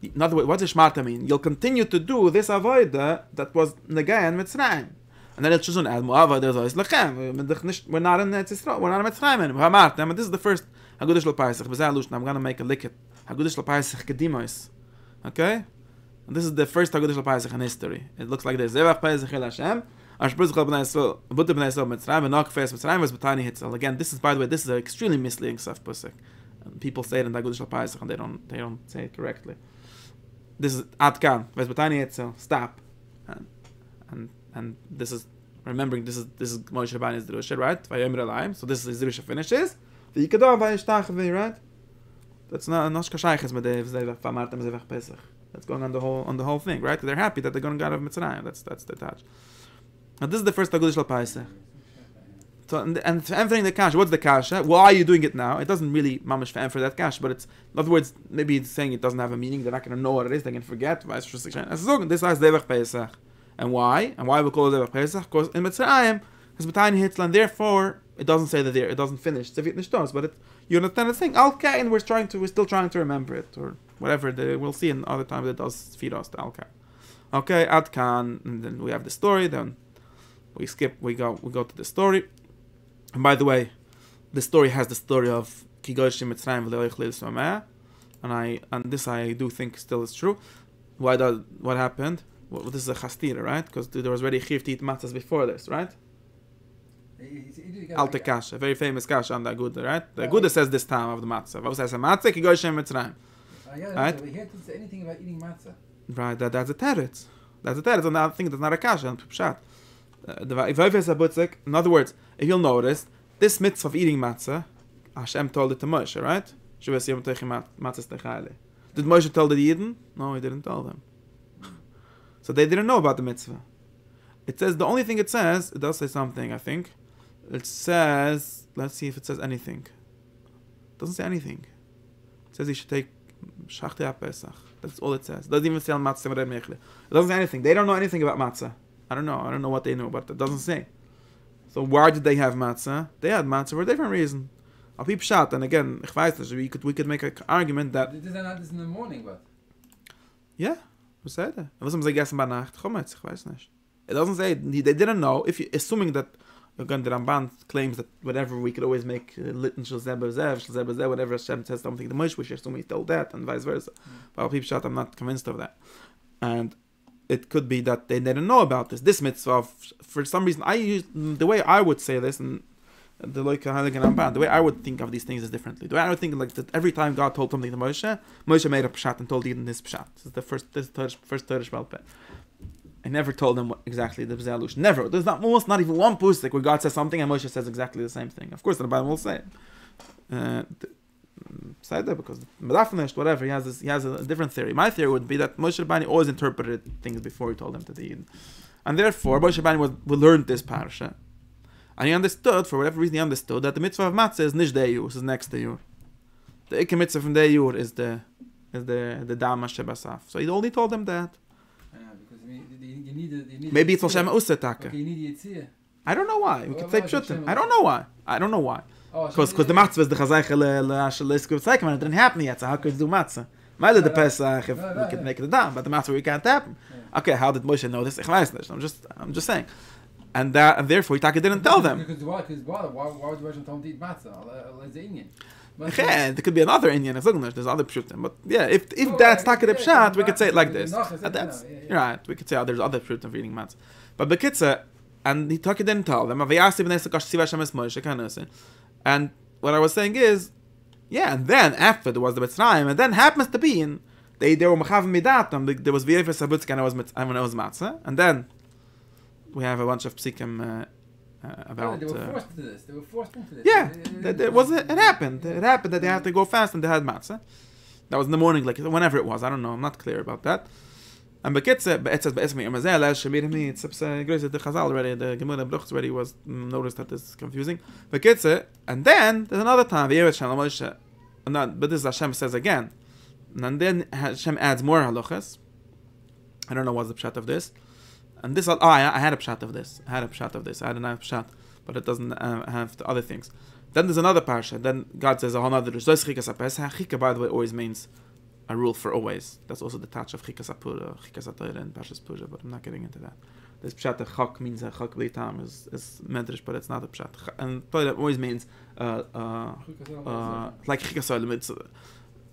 In other words, what does Shmartem mean? You'll continue to do this Avoida that was Negayan Mitzrayim. and then it's just an ad moava there's always like yeah we're not in it's not we're not in it's time and we're not this is the first a good little paisach but i'm going to make a lick it a good little paisach kedimois. Okay? And this is the first a good little paisach in history. It looks like there's ever paisach el hashem a shpruz chal b'nai yisrael a buddha not yisrael mitzray and knock face mitzray was b'tani hits again this is by the way this is an extremely misleading stuff pusik people say it in the good little paisach and they don't they don't say it correctly. This is atkan was betani hitzel stop. And, and and this is, remembering this is, this is Moshe Rabbeinu's Drusha, right? So this is his Drusha finishes. The Yikadon Vayeshtach right? That's not, not Shkashayches Medei V'zevach V'amartem Zevach Pesach. That's going on the whole, on the whole thing, right? They're happy that they're going out of Mitzrayim. That's, that's the touch. Now this is the first Agudish Paisach. So and, answering the kasha, what's the kasha? Why are you doing it now? It doesn't really mamish for that kasha, but it's in other words, maybe it's saying it doesn't have a meaning. They're not going to know what it is. They can forget. This is Devach Pesach, and why? And why we call it Devach Pesach? Because in Mitzrayim, because B'tayim Hitzlan, therefore it doesn't say that there. It doesn't finish. It's a Vietnamish does, but it, you understand the thing. Al and we're trying to, we're still trying to remember it or whatever. The, we'll see in other times it does feed us the Al Okay, Adkan, and then we have the story. Then we skip we go we go to the story and by the way the story has the story of Kigoshim Mitzrayim v'le'oich and I and this I do think still is true why does what happened well, this is a chastira right because there was already chiv to eat matzahs before this right Alte kasha very famous kasha on the Aguda right the Aguda says this time of the matzah what says a matzah Kigoshim Mitzrayim Right? Right? We had to say anything about eating matzah. right that, that's a teretz that's a teretz and I think that's not a kasha and pshat Uh, the Vayves Abutzik, in other words, if you'll notice, this mitzvah of eating matzah, Hashem told it to Moshe, right? Shavas Yom Techi Matzah Stechale. Did Moshe tell the Yidden? No, he didn't tell them. So they didn't know about the mitzvah. It says, the only thing it says, it does say something, I think. It says, let's see if it says anything. It doesn't say anything. It says you should take Shachtei Pesach. That's all it says. It doesn't even say Matzah It doesn't say anything. They don't know anything about matzah. I don't know. I don't know what they know, but it doesn't say. So why did they have matzah? They had matzah for a different reason. I'll peep shot, and again, ich weiß nicht, we could we could make an argument that is not this in the morning, but yeah, was said it? Was haben sie gegessen bei Nacht? Chometz, ich weiß nicht. It doesn't say they didn't know. If you assuming that the Ramban claims that whatever we could always make uh, litten shel zeh bezev shel zeh bezev whatever Hashem says something the Moshe we should assume he told that and vice versa. But I'll peep shot. I'm not convinced of that, and it could be that they didn't know about this. This mitzvah, for some reason, I use the way I would say this, and the the way I would think of these things is differently. The way I would think like that every time God told something to Moshe, Moshe made a pshat and told Eden his pshat. This is the first this is the first Torah Shvalpeh. I never told them what exactly the Bzelush. Never. There's not almost not even one pusik where God says something and Moshe says exactly the same thing. Of course, the Bible will say it. Uh, mm, say that because Medafnesh, whatever, he has this, he has a, different theory. My theory would be that Moshe Rabbeinu always interpreted things before he told them to the Eden. And therefore, Moshe was, we learned this parsha. And he understood, for whatever reason he understood, that the mitzvah of matzah is nish deyur, is next deyur. The ikke mitzvah from deyur is the is the the dama shebasaf. So he only told them that. Yeah, because you need, you need, you need Maybe it's. Hashem usetaka. Okay, you need Yitzhak. I don't know why. We Well, could say pshutim. I don't know why. I don't know why. Oh, Because because the matzah is the chazaycha skub tzeikem and it didn't happen yet. So how could you do matzah? Mile the pesach if we could make it down, but the matzah we can't happen. Okay, how did Moshe know this? Ich weiß nicht. I'm just I'm just saying. And that and therefore Itaka didn't tell them. Because why? Because why? Why, why would you Hashem tell them to eat matzah? It's the Indian. Yeah, there could be another Indian. There's other pshutim, but yeah, if if Oh, that's yeah, taka pshat, we could say it like this. that's right. We could say oh, there's other pshutim for eating matzah, but bekitza, and he took it didn't tell them. "Avayasi b'nei sakash tziva Hashem es Moshe," kind of thing. And what I was saying is, yeah, and then after there was the Mitzrayim, and then happens to be in they they were mechav midatam. There was v'yefes sabutzka and it was and it was matzah, and then we have a bunch of psikim uh, uh, Yeah, about. they were uh, forced into this. They were forced into this. yeah, that, it was it happened. It happened that they had to go fast and they had matzah. That was in the morning, like whenever it was. I don't know. I'm not clear about that. And bekitze, be'etzes be'esmi amazel, as shemir me, it's grace the Chazal already, the Gemara Bruchs already was mm, noticed that this is confusing. Bekitze, and then there's another time, v'yevet shalom Moshe, and but this Hashem says again, and then Hashem adds more halachas. I don't know what's the pshat of this. And this, oh, I, I had a pshat of this. I had a pshat of this. I had a nice pshat, but it doesn't uh, have the other things. Then there's another parsha. Then God says a whole other. Zos chikas apesach. Chika, by the way, always means a rule for always. That's also the touch of chikas apura, chikas atayra, and pashas puja. But I'm not getting into that. This pshat chak means a chak bleitam is is medrash, but it's not a pshat. And Torah always means uh, uh, uh, like chikas. It's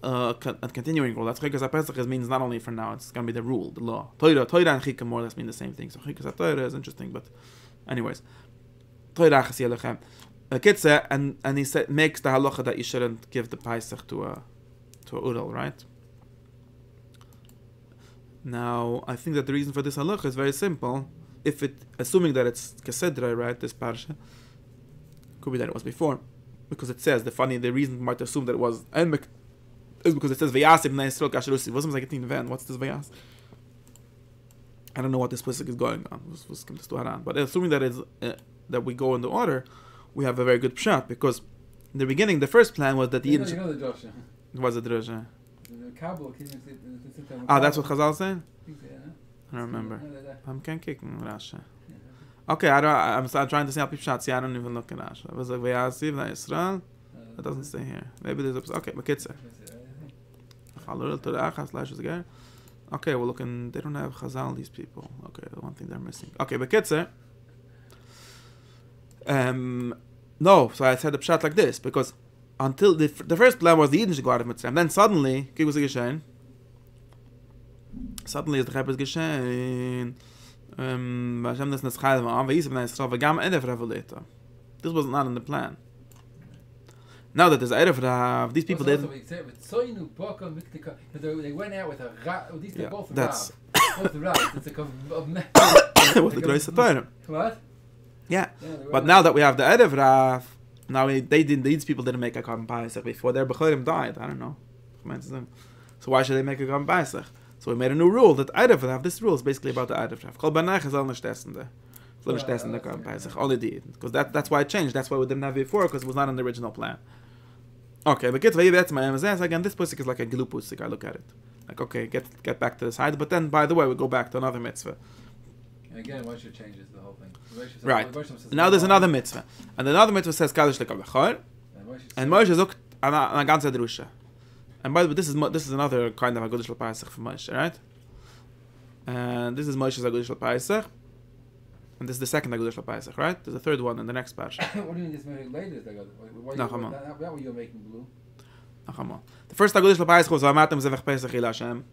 uh, a continuing rule. That's chikas apesach is means not only for now. It's gonna be the rule, the law. Torah, Torah and chika more or less mean the same thing. So chikas atayra is interesting, but anyways, Torah chasi alechem. A kitze, and and he said makes the halacha that you shouldn't give the paisach to a to a ural, right? Now, I think that the reason for this halacha is very simple. If it, assuming that it's kesedra, right, this parsha, could be that it was before, because it says the funny, the reason might assume that it was emek is because it says vayasim na Yisrael kasherusi. Wasn't like a van. What's this vayas? I don't know what this pasuk is going on. Was was comes to Haran, but assuming that it's uh, that we go in the order, we have a very good pshat because in the beginning the first plan was that the You know, you know the Joshua. was a drusha. The Kabul came and said- they said to him, Ah, that's what Chazal. I think so. I don't remember. That- I'm can kicking Rashi. Okay, I don't. I'm, I'm trying to see how people shots. Yeah, I don't even look at Rashi. It was like Vayasiv na Yisrael. Uh, doesn't say here. Maybe there's a okay. Bekitzer. Okay, we're looking. They don't have Chazal. These people. Okay, the one thing they're missing. Okay, Bekitzer. Um, no. So I said the pshat like this because until the, the first plan was the Yiddish go out of Mitzrayim. Then suddenly, was geschehen. Suddenly is the Chepes geschehen. Um, Hashem. This was not in the plan. Now that there's erev rav, these people Also, did. we said, with Soinu, Baka, Miktika, that they, they went out with a ra, oh, these Yeah, both that's- Rav. Both Rav. It's like a, of me- It was the Groise Torah. What? Yeah. Yeah, But now that we have the erev rav, now we, they didn't. These people didn't make a Korban paisach before. Their bechorim died. I don't know. So why should they make a Korban paisach? So we made a new rule that erev rav. This rule is basically about the erev rav. Kol banach is all nicht essen there. So nicht Yeah, essen the Korban okay. Only the because that that's why it changed. That's why we didn't have it before because it was not in the original plan. Okay, but get that's my MSS again. This pusik is like a glue pusik. I look at it like okay, get get back to the side. But then by the way, we go back to another mitzvah. Again, Moshe changes the whole thing. Says- Right. Says- Now there's oh. another mitzvah, and another mitzvah says kaddish lekol bechor. And Moshe And looked on a, ganze drusha. And by the way, this is this is another kind of a Agudish Pesach for Moshe, right? And this is Moshe's Agudish Pesach. And this is the second Agudish Pesach, right? There's a third one in the next parsha. what do you mean this Moshe later? Go, uh, why, why come that, that what you're making blue? Nachama. The first Agudish Pesach was Vamatem Zevach Pesach Il Hashem.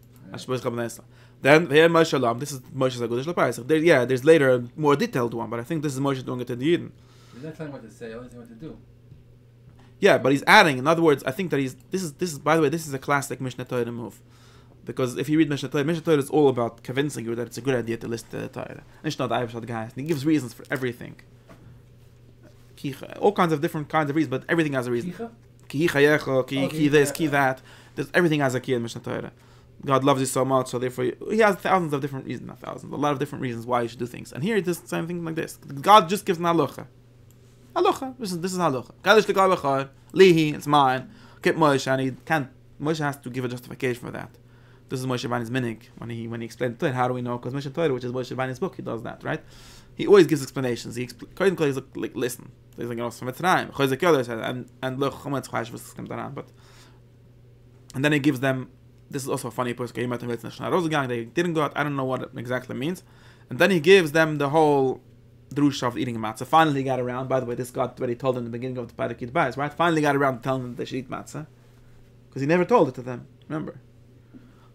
Then here Moshe Lam. This is Moshe's Agudish Pesach. There, yeah, there's later a more detailed one, but I think this is Moshe doing it in the Eden. He's not telling what to say, only what to do. Yeah, but he's adding. In other words, I think that he's. This is this is by the way, this is a classic Mishnah Torah move. Because if you read Mishnah Torah, Mishnah Torah is all about convincing you that it's a good idea to list the Torah. It's not the guys. He gives reasons for everything. All kinds of different kinds of reasons, but everything has a reason. Ki chayecha, ki Oh, ki this, ki that. There's everything has a key in Mishnah Torah. God loves you so much, so therefore you, he has thousands of different reasons, not thousands, a lot of different reasons why you should do things. And here it does the same thing like this. God just gives an halacha. Halacha. This is this is halacha. B'chor, lihi, it's mine. Get Moshe, and he can't. Moshe has to give a justification for that. This is Moshe Rabbeinu's minig when he when he explained Torah. How do we know? Because Moshe Torah, which is Moshe Rabbeinu's book, he does that, right? He always gives explanations. He expl- he's like, listen. He's like, from Mitzrayim, Chozek Yoder said, and and look, Chometz Chayish was daran, but and then he gives them. This is also a funny post. He. They didn't go out. I don't know what it exactly means. And then he gives them the whole drush of eating matzah. Finally got around. By the way, this God already told them in the beginning of the Parakid Bais, right? Finally got around to telling them they should eat matzah because he never told it to them. Remember?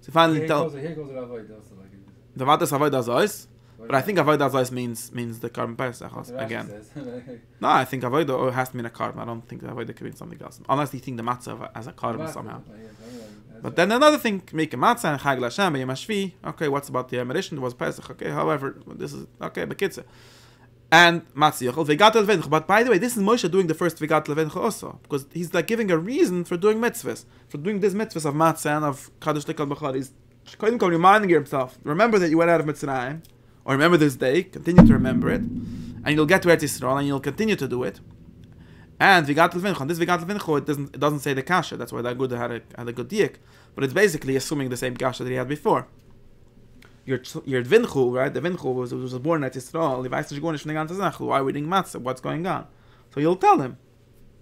So finally Here told goes, here goes the Avodah also, like it- the Vadas Avodah Zois. But I think Avodah Zois means means the Karm Pesach again. No, I think Avodah oh, has to mean a Karm. I don't think Avodah could mean something else. Unless you think the matzah as a Karm somehow. But then another thing, make a matzah and chag Hashem Yom Hashvi. Okay, what's about the Emerishin? It was Pesach. Okay, however, this is okay, but kitzah. And matzah yochel vegat levencha. But by the way, this is Moshe doing the first vegat levencha also because he's like giving a reason for doing mitzvahs, for doing this mitzvahs of matzah and of kaddish likal b'chad. He's reminding himself. Remember that you went out of Mitzrayim, or remember this day. Continue to remember it, and you'll get to Eretz Yisrael, and you'll continue to do it. And Vigat Levincha, this Vigat Levincha, it doesn't, it doesn't say the Kasha, that's why that good had a, had a good diak. But it's basically assuming the same Kasha that he had before. Your, your Vinchu, right? The Vinchu was, was born at Yisrael, Levi says, "Going to Shnegan Tazach, why are we eating matzah? What's going on? So you'll tell him.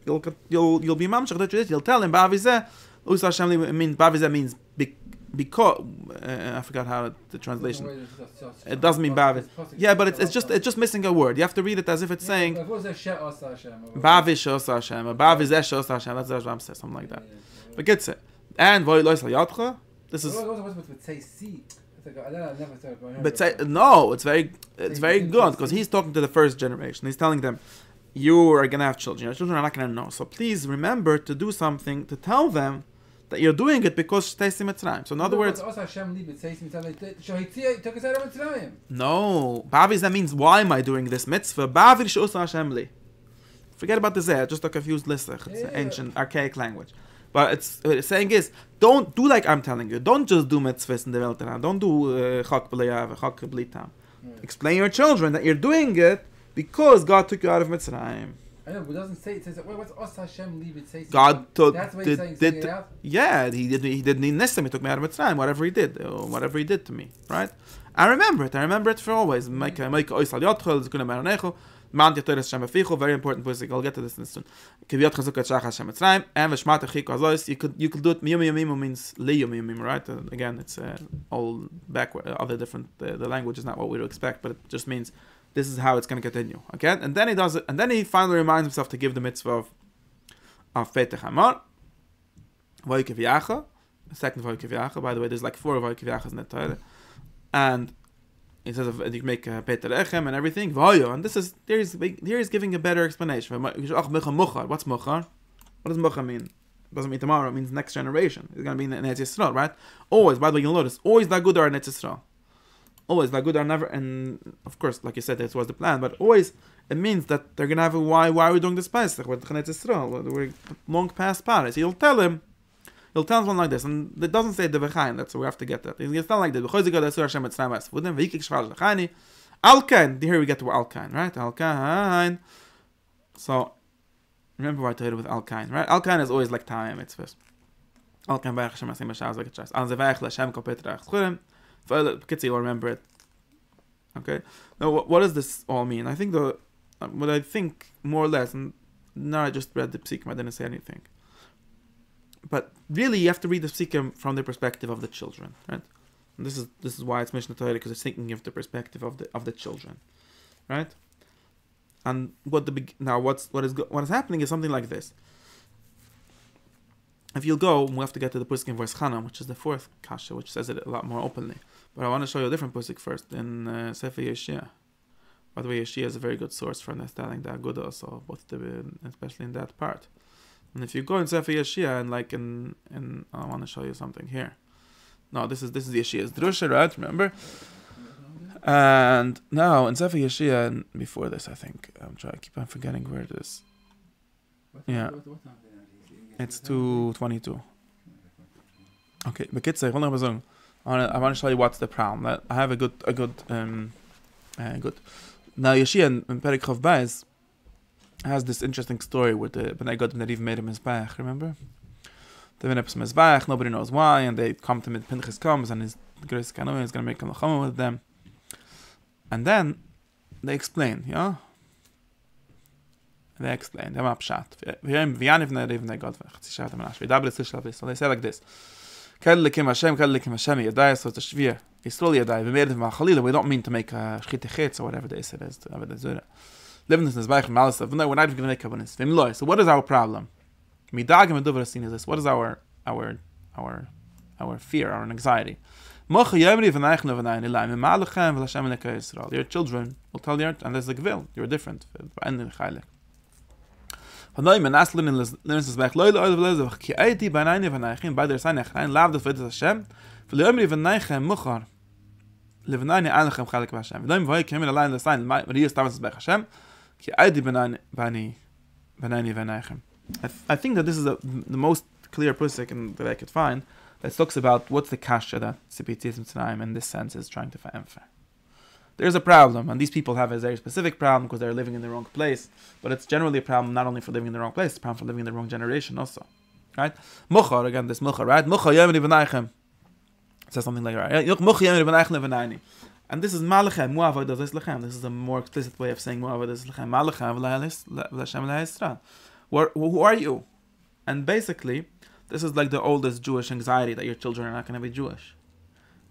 You'll, you'll, you'll be mamshach the tradition. You'll tell him, Ba'avizeh, Us Hashem, I mean, Ba'avizeh means because, uh, I forgot how the translation. It doesn't mean Bavish. Yeah, but it's, it's just it's just missing a word. You have to read it as if it's saying Bavish Osa Hashem, or Bavish Esh Hashem. That's what Ram says, something like that. But gets it. And Voy Lois. This is. But say, no, it's very it's very good because he's talking to the first generation. He's telling them, you are gonna have children. Your children are not gonna know. So please remember to do something to tell them that you're doing it because Shtei Mitzrayim. So in other words, no, Bavish that means why am I doing this mitzvah? Bavish Osa Hashem li. Forget about the zeh, just a confused listach. It's an ancient, archaic language. But it's what it's saying is, don't do like I'm telling you. Don't just do mitzvahs in the Welt. Don't do uh, chak b'leyav, chak b'litam. Explain your children that you're doing it because God took you out of Mitzrayim. I know, but it doesn't say it says wait, what's Os Hashem leave it says God took That's what did, he's saying, did saying it out. yeah he did he did Nissim he took me out of Mitzrayim whatever he did whatever he did to me right I remember it I remember it for always make man yatoris shem afichu very important music I'll get to this in soon kiviyot chazukat shach Hashem Mitzrayim and v'shmat achik azois you could you could do it miyum yomim means li yom yomim right Uh, again it's uh, all backward other different uh, the language is not what we would expect but it just means this is how it's going to continue. Okay, and then he does it, and then he finally reminds himself to give the mitzvah of of Petach Hamar, the second Voikev Yacha. By the way, there's like four Voikev Yachas in the Torah, and he says you make uh, Peter Echem and everything. Voyo, and this is here he's here he's giving a better explanation. What's Muchar? What does Muchar mean? It doesn't mean tomorrow. It means next generation. It's going to be in Netz Yisrael, right? Always. By the way, you'll notice always that good are Netz Yisrael always like good are never and of course like you said this was the plan but always it means that they're gonna have a why why are we doing this Pesach with Chanet Yisrael we're long past Paris he'll tell him he'll tell someone like this and it doesn't say the V'chaim that's so we have to get that he's not like that because God Asur Hashem Mitzrayim Es Vudem V'ikik Shvar L'chani Alkain here we get to Alkain right Alkain so remember what I told you with Alkain right Alkain is always like time mitzvahs Alkain Baruch Hashem Asim B'Shaz Like Chas Al Zevach L'Hashem Kol Petra Petrach Churim Kitzi, you'll remember it. Okay. Now, what, what does this all mean? I think the um, what I think more or less, and now I just read the psikim, I didn't say anything. But really, you have to read the psikim from the perspective of the children, right? And this is this is why it's Mishnah Torah because it's thinking of the perspective of the of the children, right? And what the now what's what is what is happening is something like this. If you'll go, we have to get to the Pusik verse Chanam, which is the fourth kasha, which says it a lot more openly. But I want to show you a different Pusik first in uh, Sefer Yeshia. By the way, Yeshia is a very good source for understanding the Aguda, also, both the, especially in that part. And if you go in Sefer Yeshia and like in, in I want to show you something here. No, this is this is Yeshia's drusha, right? Remember? And now in Sefer Yeshia, and before this, I think I'm trying. I keep on forgetting where it is. Yeah. It's two twenty-two. Okay, a second. I want to I want to show you what's the problem. I have a good a good um uh, good. Now Yeshia in, in Perik Chav Beis has this interesting story with the when I got them that even made him his back, remember? The when I his back, nobody knows why, and they come to me, Pinchas comes, and his grace kind is going to make a lachama with them. And then, they explain, yeah? they explain them up shot we are we are never even got back. She shot him last we double this shot so they say like this kal lekem hashem kal lekem hashem yada yes to shvia is told yada we made them khalil we don't mean to make a shit hit or whatever they said as whatever they said leben uns bei ihm alles wenn wir nicht gewinnen können ist wenn so what is our problem? Mi dagen and dover sin is this what is our our our our fear our anxiety? Mo ja van von van von eine leime mal gehen weil sie lekker all your children will tell you and there's a gvil you're different and the khale von neim naslen in lemens is back leile oder leise ich ki it bei eine von eigene bei der love the for of sham für le mir von eigene mochar levnani an khale kwa sham neim vay kemel allein the sign mari ist damals bei sham I think that this is a, the most clear pusik and that I could find that talks about what's the kasha that Sipitism Tzanaim in this sense is trying to for. There's a problem, and these people have a very specific problem because they're living in the wrong place. But it's generally a problem not only for living in the wrong place, it's a problem for living in the wrong generation also. Right? Muchar, again, this muchar, right? Yemri v'naichem. It says something like that. right? And this is malachem, mu'avodah lechem. This is a more explicit way of saying mu'avodah lechem. Malachem v'lashem v'la'isra. Where- Who are you? And basically, this is like the oldest Jewish anxiety that your children are not going to be Jewish.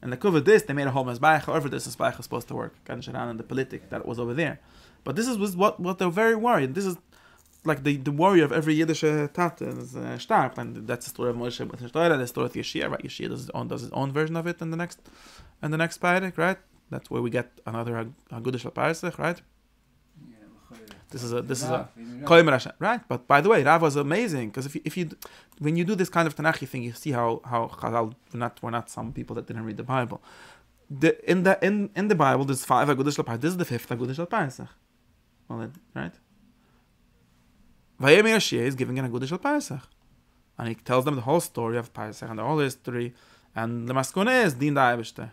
And the cover this, they made a whole mezbach. However, this mezbach is supposed to work. Gan Sharan and the politic that was over there. But this is what what they're very worried. This is like the, the worry of every Yiddish uh, tat is uh, stark. And that's the story of Moshe with Torah. The story of Yeshia, right? Yeshia does his own does his own version of it in the next in the next parak, right? That's where we get another Hag- Hagudish Parsech, right? This is a this is a. Right, but by the way, Rav was amazing because if you, if you when you do this kind of Tanachi thing, you see how how Chazal we're not we're not some people that didn't read the Bible. The in the in in the Bible there's five Agudish Lapar. This is the fifth Agudish Lapar. Well, right. Vayem Yashia is giving an Agudish Lapar. And he tells them the whole story of Pesach and the whole history. And the Maskone is Din da Eibishter.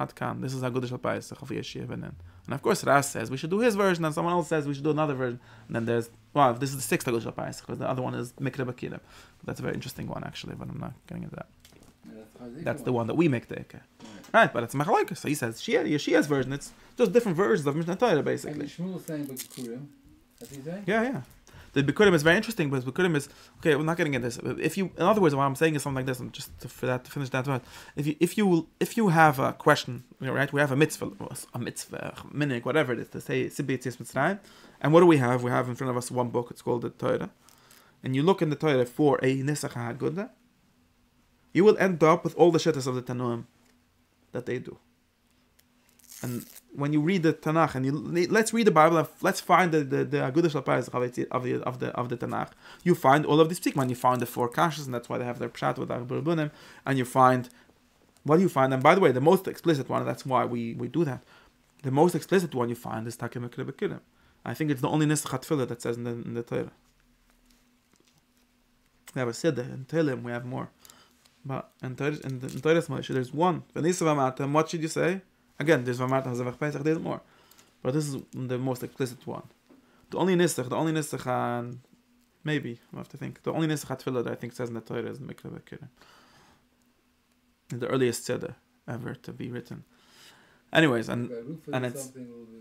Atkan. This is of Yeshia Benin. And of course, Ras says we should do his version, and someone else says we should do another version. And then there's, well, this is the sixth Agudish Pesach, because the other one is Mikra Bakira. That's a very interesting one, actually, but I'm not getting into that. That's the one that we make the Eke. Right, but it's Machalaikas. So he says Shia, Yeshia's version, it's just different versions of Mishnah Torah, And basically. Shmuel saying what he's saying? Yeah, yeah. The Bikurim is very interesting, but Bikurim is okay. We're not getting into this. If you, in other words, what I'm saying is something like this, and just to, for that to finish that thought. If you, if you, if you have a question, right? We have a mitzvah, a mitzvah, a minig, whatever it is, to say Sibit Yis Mitzrayim. And what do we have? We have in front of us one book. It's called the Torah. And you look in the Torah for a Nisach HaGudah, you will end up with all the shittas of the Tanoim that they do. And when you read the Tanakh and you let's read the Bible, and let's find the the, the Shalpais of the of the of the Tanakh. You find all of these psikman. You find the four kashas, and that's why they have their pshat with Agbur And you find what do you find? And by the way, the most explicit one. That's why we we do that. The most explicit one you find is Takim Bekirim. I think it's the only Nisachat that says in the in the Torah. We have a Siddur in Tehillim. We have more. But in Torah, in, in Torah's there's one. And what should you say? Again, there's v'amarta hazavach pesach, there's more. But this is the most explicit one. The only nisach, the only nisach, and maybe, I have to think, the only nisach tefillah that I think says in the Torah is Mikra Bekirim. The earliest tzedeh ever to be written. Anyways, and and it's-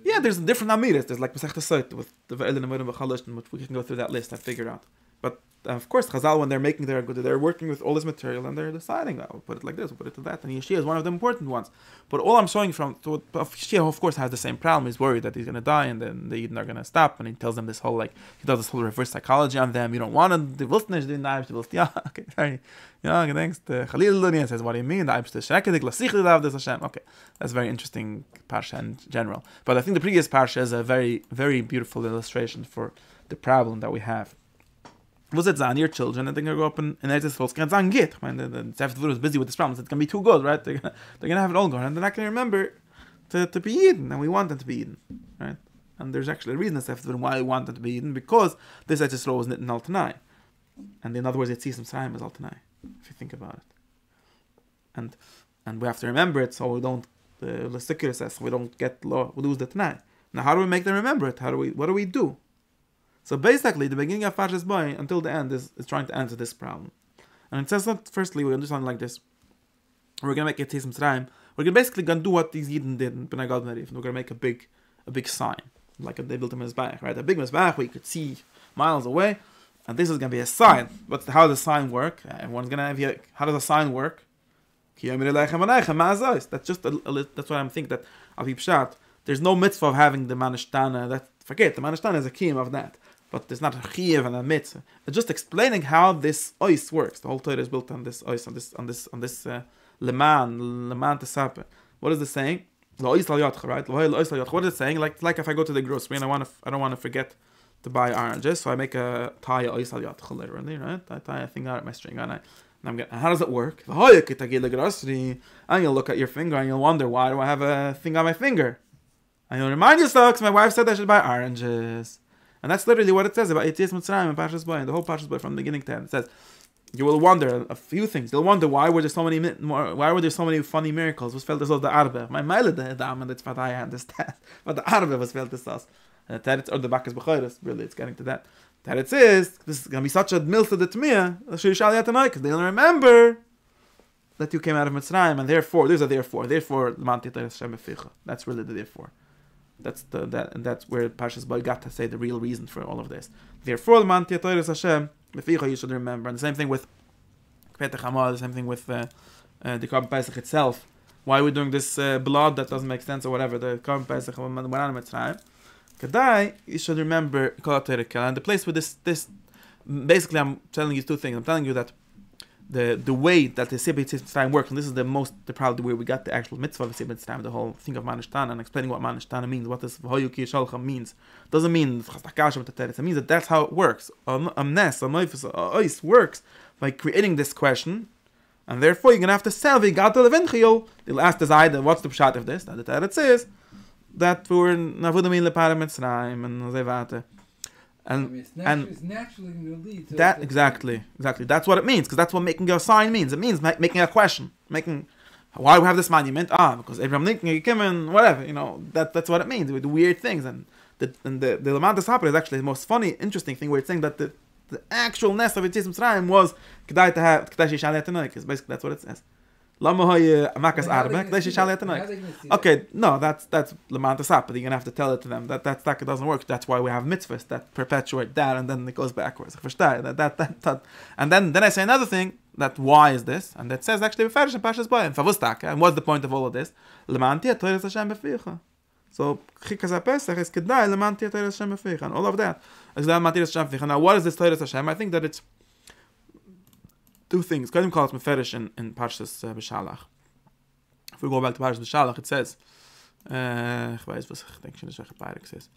yeah, there's different amiras. There's like Masech Sot with the Ve'elin and Moedim V'chalosh, which we can go through that list. I figured out. But uh, of course, Chazal, when they're making their good, they're working with all this material and they're deciding, oh, we'll put it like this, we'll put it to that. And Yeshia is one of the important ones. But all I'm showing from, so, Yeshia, of course, has the same problem. He's worried that he's going to die and then the Eden are going to stop. And he tells them this whole, like, he does this whole reverse psychology on them. You don't want to, the willst nicht, the Eibste willst, ja, okay, sorry. Ja, gedenkst, the Khalil Lunian says, what do you mean? The lav des Hashem. Okay, that's very interesting parsha in general. But I think the previous parsha is a very, very beautiful illustration for the problem that we have. Was it zan your children and they're going to grow up in in Eretz Yisrael, it's going to the, the Tzefet is busy with this problem, it's going to be too good, right? They're going to, they're gonna have it all gone. and they're not going to remember to, to be Eden, and we want them to be Eden, right? And there's actually a reason that's Tzefet why we want them to be Eden, because this Eretz Yisrael was knit in Altanai. And in other words, Yitzias Mitzrayim is Altanai, if you think about it. And and we have to remember it so we don't uh, the Lesikir says we don't get lo, we lose the Tanai. Now how do we make them remember it? How do we what do we do? So basically the beginning of Parshas Boy until the end is, is trying to answer this problem. And it says that firstly we understand like this. We're gonna make it Yitzias Mitzrayim. We're gonna basically gonna do what these Yidden did in Gad Merif. We're gonna make a big a big sign. Like a, they built a Mizbach, right? A big Mizbach you could see miles away. And this is going to be a sign. But how does the sign work? Uh, everyone's going to have you, how does a sign work? That's just a, a, that's what I'm thinking that Avi Pshat. There's no mitzvah of having the manishtana. That forget the manishtana is a kiyum of that, but there's not a chiyuv and a mitzvah. It's just explaining how this ois works. The whole Torah is built on this ois, on this, on this, on this uh, leman, leman tesaper. What is it saying? Right? What is it saying? Like, like if I go to the grocery and I want to, I don't want to forget to buy oranges, so I make a tie ois al literally, right? I tie a thing out at my string and I and I'm getting, how does it work? And you'll look at your finger and you'll wonder, why do I have a thing on my finger? And you'll remind yourself, because my wife said I should buy oranges. And that's literally what it says about Yitzias Mitzrayim and Pashas Boy, and the whole Pashas Boy from the beginning to end. It says, you will wonder a few things. You'll wonder why were there so many more, why were there so many funny miracles? Was felt as the arbe. My meile the dam and it's what I understand. But the arbe was felt as us. And uh, that or the back is Really, it's getting to that that it says this is going to be such a milta the tmiya because they don't remember that you came out of Mitzrayim and therefore there's a therefore therefore that's really the therefore that's the that and that's where got to say the real reason for all of this. Therefore the Hashem you should remember. And the same thing with Petach the same thing with uh, uh, the Korban Pesach itself. Why are we doing this uh, blood that doesn't make sense or whatever? The Korban Pesach we're on Mitzrayim. Kadai, you should remember and the place where this this basically I'm telling you two things. I'm telling you that the the way that the Sibit time works, and this is the most the probably where we got the actual mitzvah of Sibit time, the whole thing of Manishtana and explaining what Manishtana means, what this Hoyuki Shalcha means. Doesn't mean it means that that's how it works. Um, um, Amnes, um, uh, Ois works by creating this question, and therefore you're gonna have to sell the Gato ask The is what's the pshat of this? That the Teretz says that we were na vu dem in le paramets raim and warte and and it's naturally going to lead to that exactly exactly. That's what it means because that's what making a sign means. It means ma- making a question making why we have this monument? Ah because Abraham Lincoln came in whatever you know that that's what it means with weird things. And the and the the Lamant is actually the most funny interesting thing where it's saying that the the actual nest of Yitzias Mitzrayim was kedai to have kedai shishal is basically that's what it says Lama uh, amakas arbe, they should shall Okay, no, that's that's lemanta sap, but you're gonna have to tell it to them. That that that doesn't work. That's why we have mitzvahs that perpetuate that, and then it goes backwards. That, that, that, that, and then then I say another thing. That why is this? And that says actually beferish and pashas boy and favustaka. And what's the point of all of this? Lemanti atoyres Hashem beficha. So chikas pesach is kedai lemanti atoyres Hashem beficha, and all of that atoyres Hashem beficha. Now, what is this atoyres Hashem? I think that it's two things. Kodim calls Meferish in, in Parshas uh, B'Shalach. If we go back to Parshas B'Shalach, it says, uh, ich weiß, was ich denke, welche Parak says.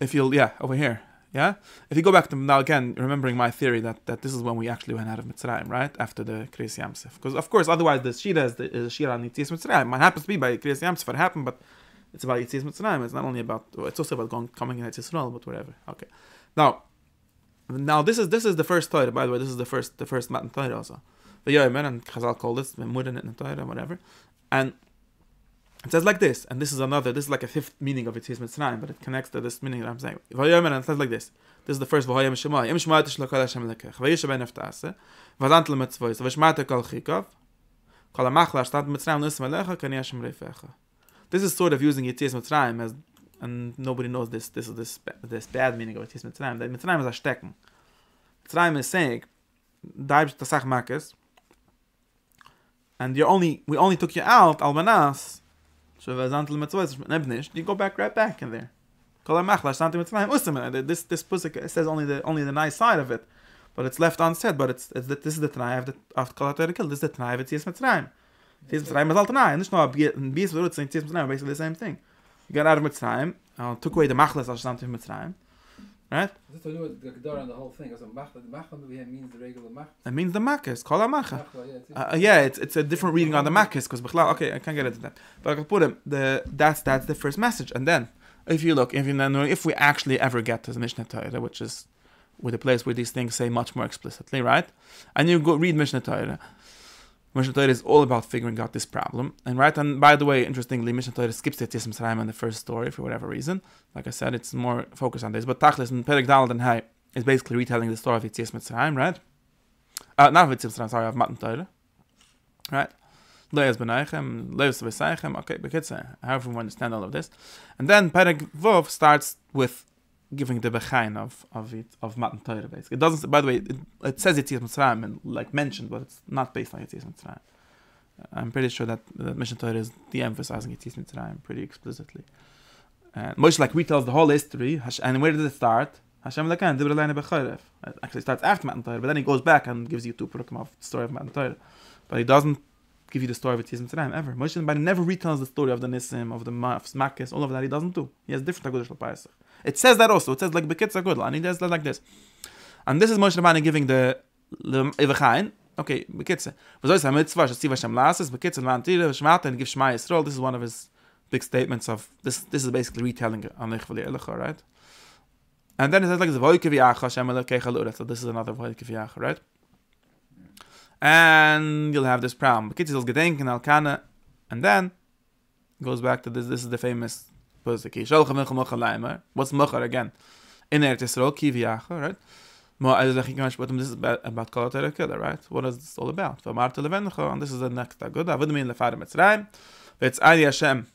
If you'll, yeah, over here, yeah? If you go back to, now again, remembering my theory that, that this is when we actually went out of Mitzrayim, right? After the Kriyas Yam Suf. Because, of course, otherwise the Shira is the, is Shira on Yitzias Mitzrayim. It happens to be by Kriyas Yam Suf, it happened, but it's about Yitzias Mitzrayim. It's not only about, it's also about going, coming in Yitzis but whatever. Okay. Now, now this is this is the first Torah. By the way, this is the first the first Matan Torah also. The Yomer and Chazal called this Murin in Torah, whatever. And it says like this, and this is another. This is like a fifth meaning of Yitzis Mitzrayim, but it connects to this meaning that I'm saying. Vayomer and it says like this. This is the first Vahoyim Shema. Im Shema Tish Lokal Hashem Lekech. Vayisha Ben Eftase. Vazant Le Mitzvois. Vashmata Kol Chikov. Kol Amachla Shtad Mitzrayim Nusma Lecha Kani Hashem Reifecha. This is sort of using Yitzis Mitzrayim as and nobody knows this this is this this bad meaning of it is mitzrayim. That mitzrayim is a stecken mitzrayim is saying daib the sach makes and you only we only took you out almanas. So we zantel mitzvahs nebnish you go back right back in there. Kol machla shanti mitzrayim usam this this pusik says only the only the nice side of it but it's left unsaid but it's, it's this is the tanai of the of kolater kill. This is the tanai of it is mitzrayim. Tis Mitzrayim is altanai, and it's not a Tis Mitzrayim, basically the same thing. You got out of Mitzrayim, uh, took away the machlas as stand in Mitzrayim, right? That's what the Gedara on the whole thing. Also, Mach, the Mach over here means the regular. It means the makkis, kol hamacha. Mach, yeah, it's- Uh, yeah, it's it's a different reading on the makkis because okay, I can't get into that. But I can put him the that's that's the first message, and then if you look, if you know, if we actually ever get to the Mishnah Torah, which is with a place where these things say much more explicitly, right? And you go read Mishnah Torah. Mishnah Torah is all about figuring out this problem, and right. And by the way, interestingly, Mishnah Torah skips the Yism Sarayim in the first story for whatever reason. Like I said, it's more focused on this. But Tachlis and Perek Dalad and Hay is basically retelling the story of Yitzias Mitzrayim, right? Uh, not of Mitzrayim, sorry, of Matan Torah, right? Leis Benaichem, Leis Besaichem, okay, Bekitze, however we understand all of this. And then Perek Vov starts with giving the Bechain of, of it, of Matan Torah, basically. It doesn't, by the way, it, it says Yitzias Mitzrayim, and like mentioned, but it's not based on Yitzias Mitzrayim. Uh, I'm pretty sure that the Mishnah Torah is de-emphasizing Yitzias Mitzrayim pretty explicitly. And Moshe like retells the whole history, and where did it start? Hashem lekan dibra bechayrev. Actually starts after Matan Torah, but then he goes back and gives you two prukim of the story of Matan Torah. But he doesn't give you the story of Yitzias Mitzrayim ever. Moshe Rabbeinu never retells the story of the Nisim, of the Mafs, Makkis, all of that he doesn't do. He has different Agudah Shalpayasach. It says that also. It says like Bekitz Agudah, and he does that like this. And this is Moshe Rabbeinu giving the Ivachain. Okay, Bekitze. Was soll ich sagen, Mitzvah, Shasiv Hashem Lasses, Bekitze, Man Tire, Shmata, and give Shema Yisrael. This is one of his big statements of, this This is basically retelling on Nechvali Elecha, right? And then it says like, Voike V'yacha, Hashem Elokei Chalura. So this is another Voike V'yacha, right? And you'll have this problem. Bekitze is Gedenken, Alkana, and then goes back to this, this is the famous Pusik. Yisrael Chavincha Mocha Laimer. What's Mocha again? In Eretz Yisrael, Ki V'yacha, right? Mo I like Gamash but this is about about Killer, right? What is this all about? V'amartu levencho, and this is the next good. Avodim in lefar Mitzrayim, v'etz Ari Hashem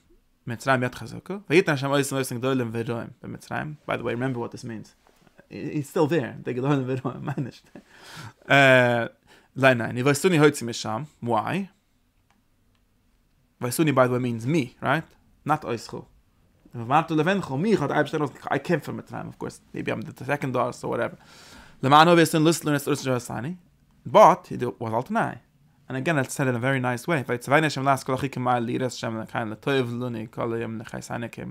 Mitzrayim yat chazuku, v'yitna Hashem ois noising doilim v'roim b'Mitzrayim. By the way, remember what this means. He's still there. They gedolim v'roim, manish. Uh, line nine. V'aisuni hoitzi misham. Why? V'aisuni, by the way, means me, right? Not oischu. Eibshter, I came from Mitzrayim, of course. Maybe I'm the second dose or whatever. But it was altanai. And again, it's said in a very nice way. In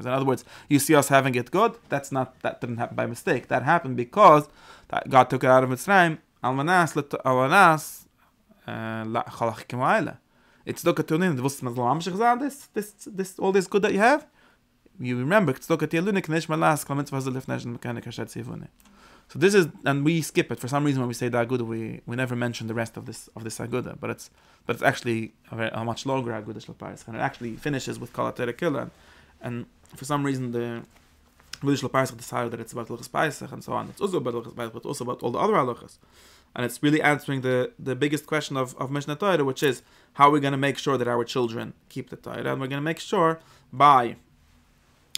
other words, you see us having it good. That's not that didn't happen by mistake. That happened because God took it out of Mitzrayim. Almanas uh. It's so this this all this good that you have. You remember, it's look at the lunik nesh malas kol mitzvah zolif nesh mekanik hashat zivune. So this is, and we skip it for some reason when we say the aguda, we, we never mention the rest of this of this aguda, but it's but it's actually a, very, a much longer aguda shlapayis, and it actually finishes with kol and, and for some reason the aguda shlapayis decided that it's about luchas paisach and so on. It's also about luchas paisach, but also about all the other halachas, and it's really answering the the biggest question of of Mishnah Torah, which is how are we going to make sure that our children keep the Torah, and we're going to make sure by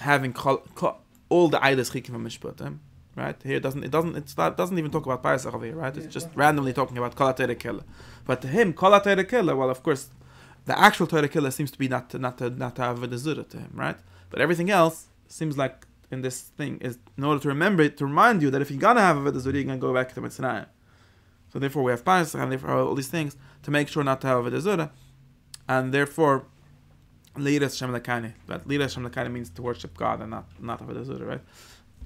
having kol, kol, all the idols chikim from mishpatim right? Here it doesn't it doesn't it's not, doesn't even talk about Paisach over here, right? It's just randomly talking about Kol Killer. But to him, Kol Killer, well, of course, the actual Torah Killer seems to be not to, not to, not to have a desura to him, right? But everything else seems like in this thing is in order to remember it, to remind you that if you're gonna have a desura, you're gonna go back to Mitzrayim. So therefore, we have Paisach, and therefore all these things to make sure not to have a desura, and therefore. Liras Shem Lakani. But Liras Shem Lakani means to worship God and not not have a desura, right?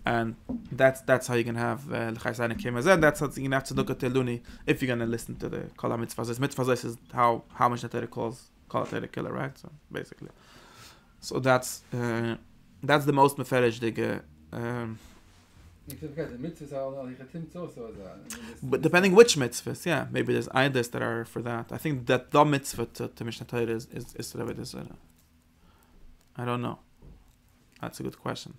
and that's that's how you can have l'chaysane kemazeh. That's how you have to look at Teluni if you're gonna listen to the kol mitzvahs. Mitzvahs is how how much the Torah calls kol Torah killer, right? So basically, so that's uh, that's the most meferishdige. Um, You can forget the mitzvahs are all like a tim also as a- I mean, this- but depending which mitzvahs, yeah, maybe there's idas that are for that. I think that the mitzvah to, to Mishnah Torah is is is Rebbe. I don't know. That's a good question.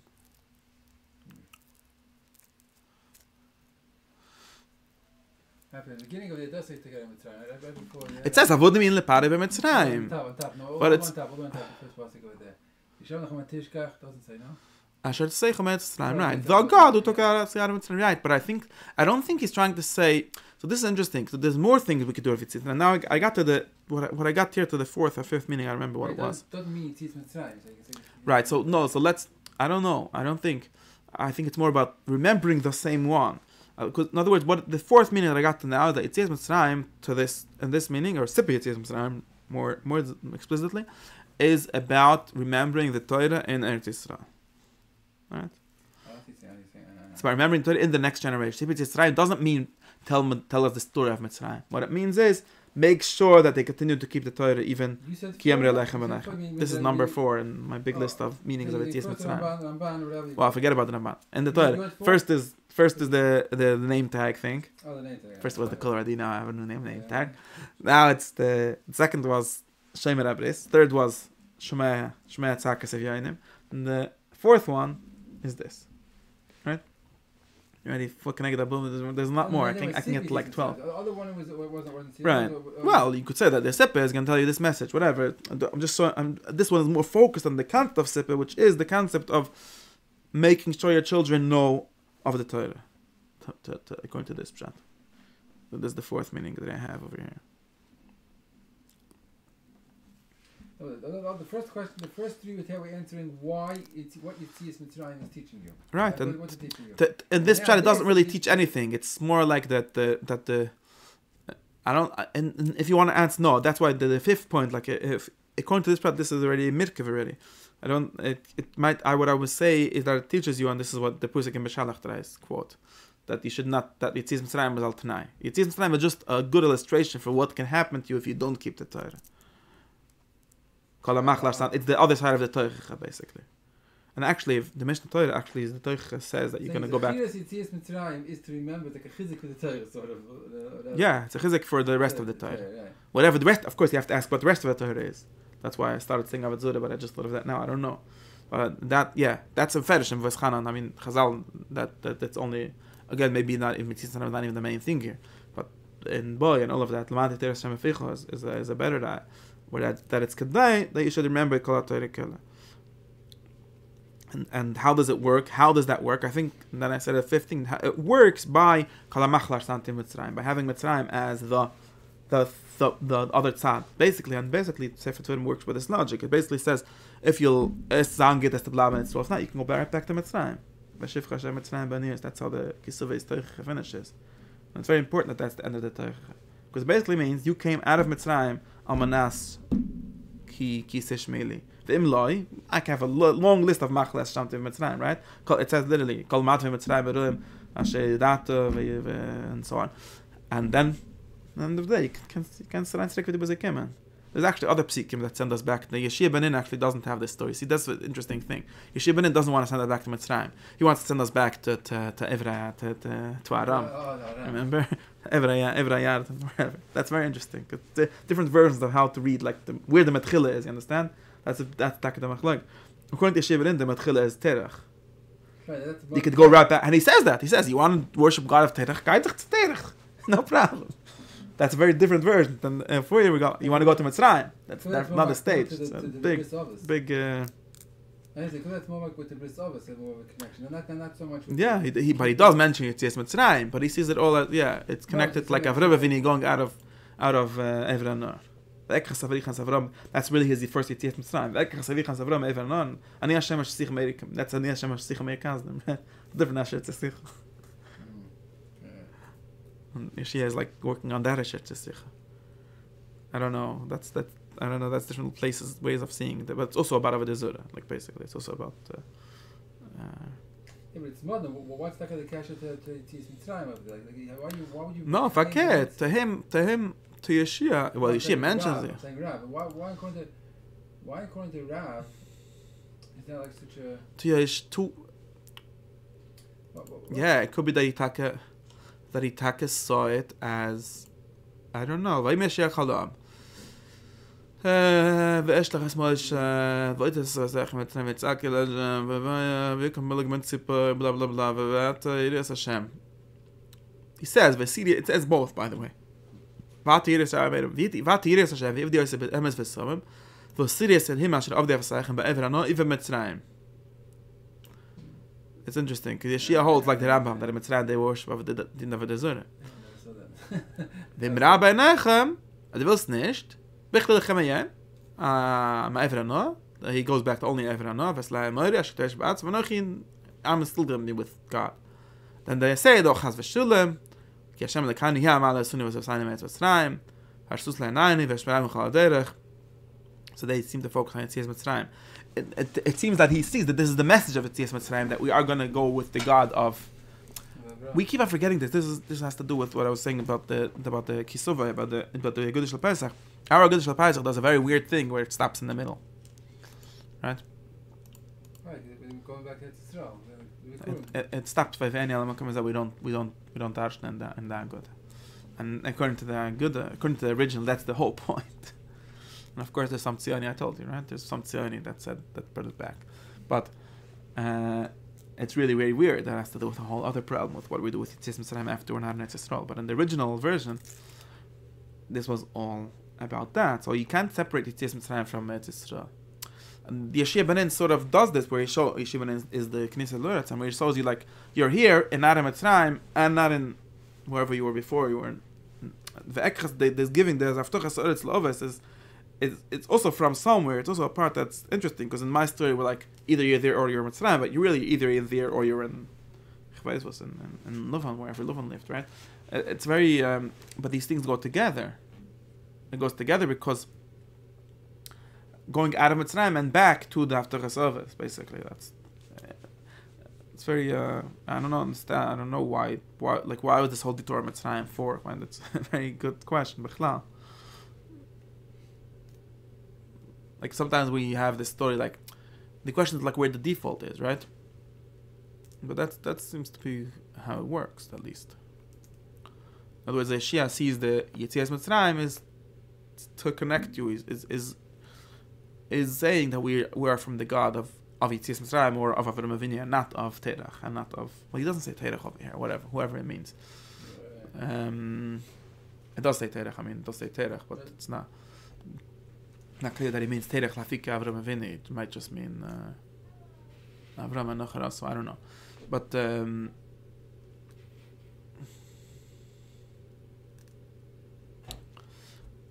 happened at the beginning of the does say to get in Mitzrayim, right? Right before the- It says avodim in lepare b'mitzrayim. top, on top, no, But it's- on top, on top, the first pasuk over there. Yishav Nachman Tishkach doesn't say no. Asher Tseichem Mitzrayim, Right? The God who took out Eretz Mitzrayim, right? But I think I don't think he's trying to say. So this is interesting. So there's more things we could do if it's and now I, I got to the what I, what I got here to the fourth or fifth meaning. I remember what Right, it was. Doesn't, mean it's Mitzrayim. So you can say, Right. So no. So let's. I don't know. I don't think. I think it's more about remembering the same one. Uh, in other words, what the fourth meaning that I got to now that it's Mitzrayim to this and this meaning or Sipi Yitzias Mitzrayim more more explicitly is about remembering the Torah in Eretz Yisrael. Right. Oh, I see, I uh, by remembering Torah in the next generation. Tzipit Yitzrayim doesn't mean tell, tell us the story of Mitzrayim. What it means is make sure that they continue to keep the Torah even You said Kiyam Relechem you said V'nechem. four, meaning This is number four in my big Oh, list of meanings of the the Mitzrayim. Ramban- Ramban or Well, forget about the Ramban. And the Torah. First is first is the, the the name tag thing. Oh, the name tag. First was the color ID. Now I have a new name name Yeah. tag. Now it's the, the second was Shemer Abris. Third was Shemaya Shemaya Tzakas Evyanim. And the fourth one is this. Right? You ready? What can I get that boom? There's, a Oh, more. I can I can get like twelve. The other one was wasn't wasn't Right. Well, you could say that the Sippah is going to tell you this message, whatever. I'm just so I'm, this one is more focused on the concept of Sippah, which is the concept of making sure your children know of the Torah, to, to, to, according to this pshat. So this is the fourth meaning that I have over here. Oh, the, first question, the first three were were answering why it's what you see is Mitzrayim is teaching you. Right, What- and what's it teaching you? T- in this pshat, it doesn't really teach anything. It's more like that the that the I don't. And, and if you want to answer, no, that's why the, the fifth point, like if according to this pshat, this is already a mirkav already. I don't. It, it might. I what I would say is that it teaches you, and this is what the pusik in Beshalach tries quote, that you should not that Yitzias Mitzrayim was al Tanai. Yitzias Mitzrayim is just a good illustration for what can happen to you if you don't keep the Torah. Kol HaMachlar San- It's the other side of the Torah, basically. And actually, the Mishnah Torah actually is the Torah says that you're going to go back. Mitzrayim is to remember like a chizik the Torah, sort of. uh, uh, Yeah, it's a chizik for the rest of the Torah. Yeah, yeah. Whatever the rest, of course, you have to ask what the rest of the Torah is. That's why I started saying Avodah but I just thought of that now. I don't know. But that, yeah, that's a fetish in Veschanan. I mean, Chazal, that, that that's only, again, maybe not, in Mitzvah not even the main thing here. But in Boy and all of that, Shem Eficho is, is a better where that, that it's Kedai, that you should remember Kol Kela. And, and how does it work? How does that work? I think then I said at 15, it works by Kalamachlar Santim Mitzrayim, by having Mitzrayim as the the the, the other tzad. Basically, and basically, Sefer Turim works with this logic. It basically says if you'll es zangit es tablaben it's if not, you can go back back to Mitzrayim. That's how the Kisuvei Teicha finishes. And it's very important that that's the end of the Teicha. Because it basically means you came out of Mitzrayim amanas ki ki sishmeli. V'im loy, I can have a long list of machles shamtim Mitzrayim, right? It says literally, kol matvi Mitzrayim beruim, asher v'y- uh, v'y- and so on. And then, at the end of the day, you can, you can sit and stick with the Bezekim. There's actually other psikim that send us back. The Yeshia Benin actually doesn't have this story. See, that's the interesting thing. Yeshia Benin doesn't want to send us back to Mitzrayim. He wants to send us back to to to Evra, to to, to Aram. Oh, no, no. Remember? Evraya, Evrayar, whatever. That's very interesting. 'cause different versions of how to read, like the, where the Metchila is, you understand? That's a, that's Taka the Machlok. According to Yeshiva the Metchila is Terach. Right, You could go right back, and he says that. He says, you want to worship God of Terach, to Terach. No problem. That's a very different version than uh, for you. We go, you want to go to Mitzrayim. That's, that's more not a like stage. to the- It's a to the big, big. Uh, I think that's more like with the Bris Avos, more of a connection. And not, not so much yeah, he, he, but he does mention it Yitzias Mitzrayim, but he sees it all as, yeah, it's connected it's like Avram Avini going out of, out of uh, Evra Nor. Ve'ekach Savrichas that's really his first Yitzias Mitzrayim. Ve'ekach Savrichas Avram Evra Nor, Ani Hashem Hashsich Amerikam, that's Ani Hashem Hashsich Amerikaznim. Different Asher Tzich. Mm. Yeah. Is like working on that Asher Tzich. I don't know, that's, that, I don't know, that's different places, ways of seeing it, but it's also about Avodah like basically, it's also about, uh, uh, Yeah, but it's modern. What's like the cash to to Tzis Mitzrayim? of it? Like, like, why you why would you? No, against- To him, to him, to Yeshua. Well, I'm Yeshua mentions it. Saying Rav. Why why according to why according to Rav is that like such a To Yesh, to what, what, what? yeah, it could be that Itaka, that Itaka saw it as, I don't know. Vay Mashiach Halam. ואש לך אסמול ש... איך מתנה רסך אלא נמת ובואי ויקום מלג מנציפ בלה בלה בלה ואת יריס השם. He says, but see, it says both, by the way. Vat yiris arbeid, vat yiris ashem, if there is a bit emes vesomim, vo sirius in him asher of der verseichen, but ever ano, even mitzrayim. It's interesting, because Yeshia holds like the Rambam, that in Mitzrayim they worship of the Din of the Zora. Vim Rabbi Nechem, du willst nicht, bichtel lechem ayen, ma Evra he goes back to only Evra no, Veslai Moiri, Asher Teresh Ba'atz, V'nochin, I'm still going to be with God. Then they say, doch has v'shulem, ki Hashem lekani hi amal esuni v'zav sani me'etz v'tzrayim, harsus le'anayni, v'shmerayim v'chal derech, so they seem to focus on Yitzias Mitzrayim. It, it, it seems that he sees that this is the message of Yitzias Mitzrayim, that we are going to go with the God of we keep on forgetting this. This is this has to do with what I was saying about the about the kisuva about the about the Gudish Pesach. Our Gudish Pesach does a very weird thing where it stops in the middle. Right, we're going back to Israel. It, it, it stops by any element comes that we don't we don't we don't touch in that in that good. And according to the good according to the original, that's the whole point. and of course, there's some tzioni I told you, right? There's some tzioni that said that brought it back, but. Uh, it's really very weird. That has to do with a whole other problem with what we do with Yitzias Mitzrayim after we're not in Yisrael. But in the original version, this was all about that. So you can't separate Yitzias Mitzrayim from Yisrael. Uh, and the Yeshia Benin sort of does this, where he show Yeshia Benin is the Knesset Loretz, and where he shows you like you're here in not in Mitzrayim and not in wherever you were before. You were in the Ekras. There's giving there's Avtochas Oretz Loves is it's, it's also from somewhere. It's also a part that's interesting because in my story we're like either you're there or you're in Mitzrayim, but you're really either in there or you're in was in, in, in wherever Luvan lived, right? It's very, um, but these things go together. It goes together because going out of Mitzrayim and back to the Haftarah service, basically. That's uh, it's very. Uh, I don't know understand. I don't know why. Why like why was this whole detour Mitzrayim for? When it's a very good question, Bichlal. Like sometimes we have this story like the question is like where the default is, right? But that's that seems to be how it works, at least. In other words, the Shia sees the Yetzias Mitzrayim is to connect you is is is, is saying that we we are from the God of of Yetzias Mitzrayim or of Avram Avinu, not of Terach, and not of well, he doesn't say Terach over here, whatever, whoever it means. Um, it does say Terach. I mean, it does say Terach, but it's not not clear that he means Lafika Avram Avinu. It might just mean uh, Avram and Nachara, so I don't know. But um,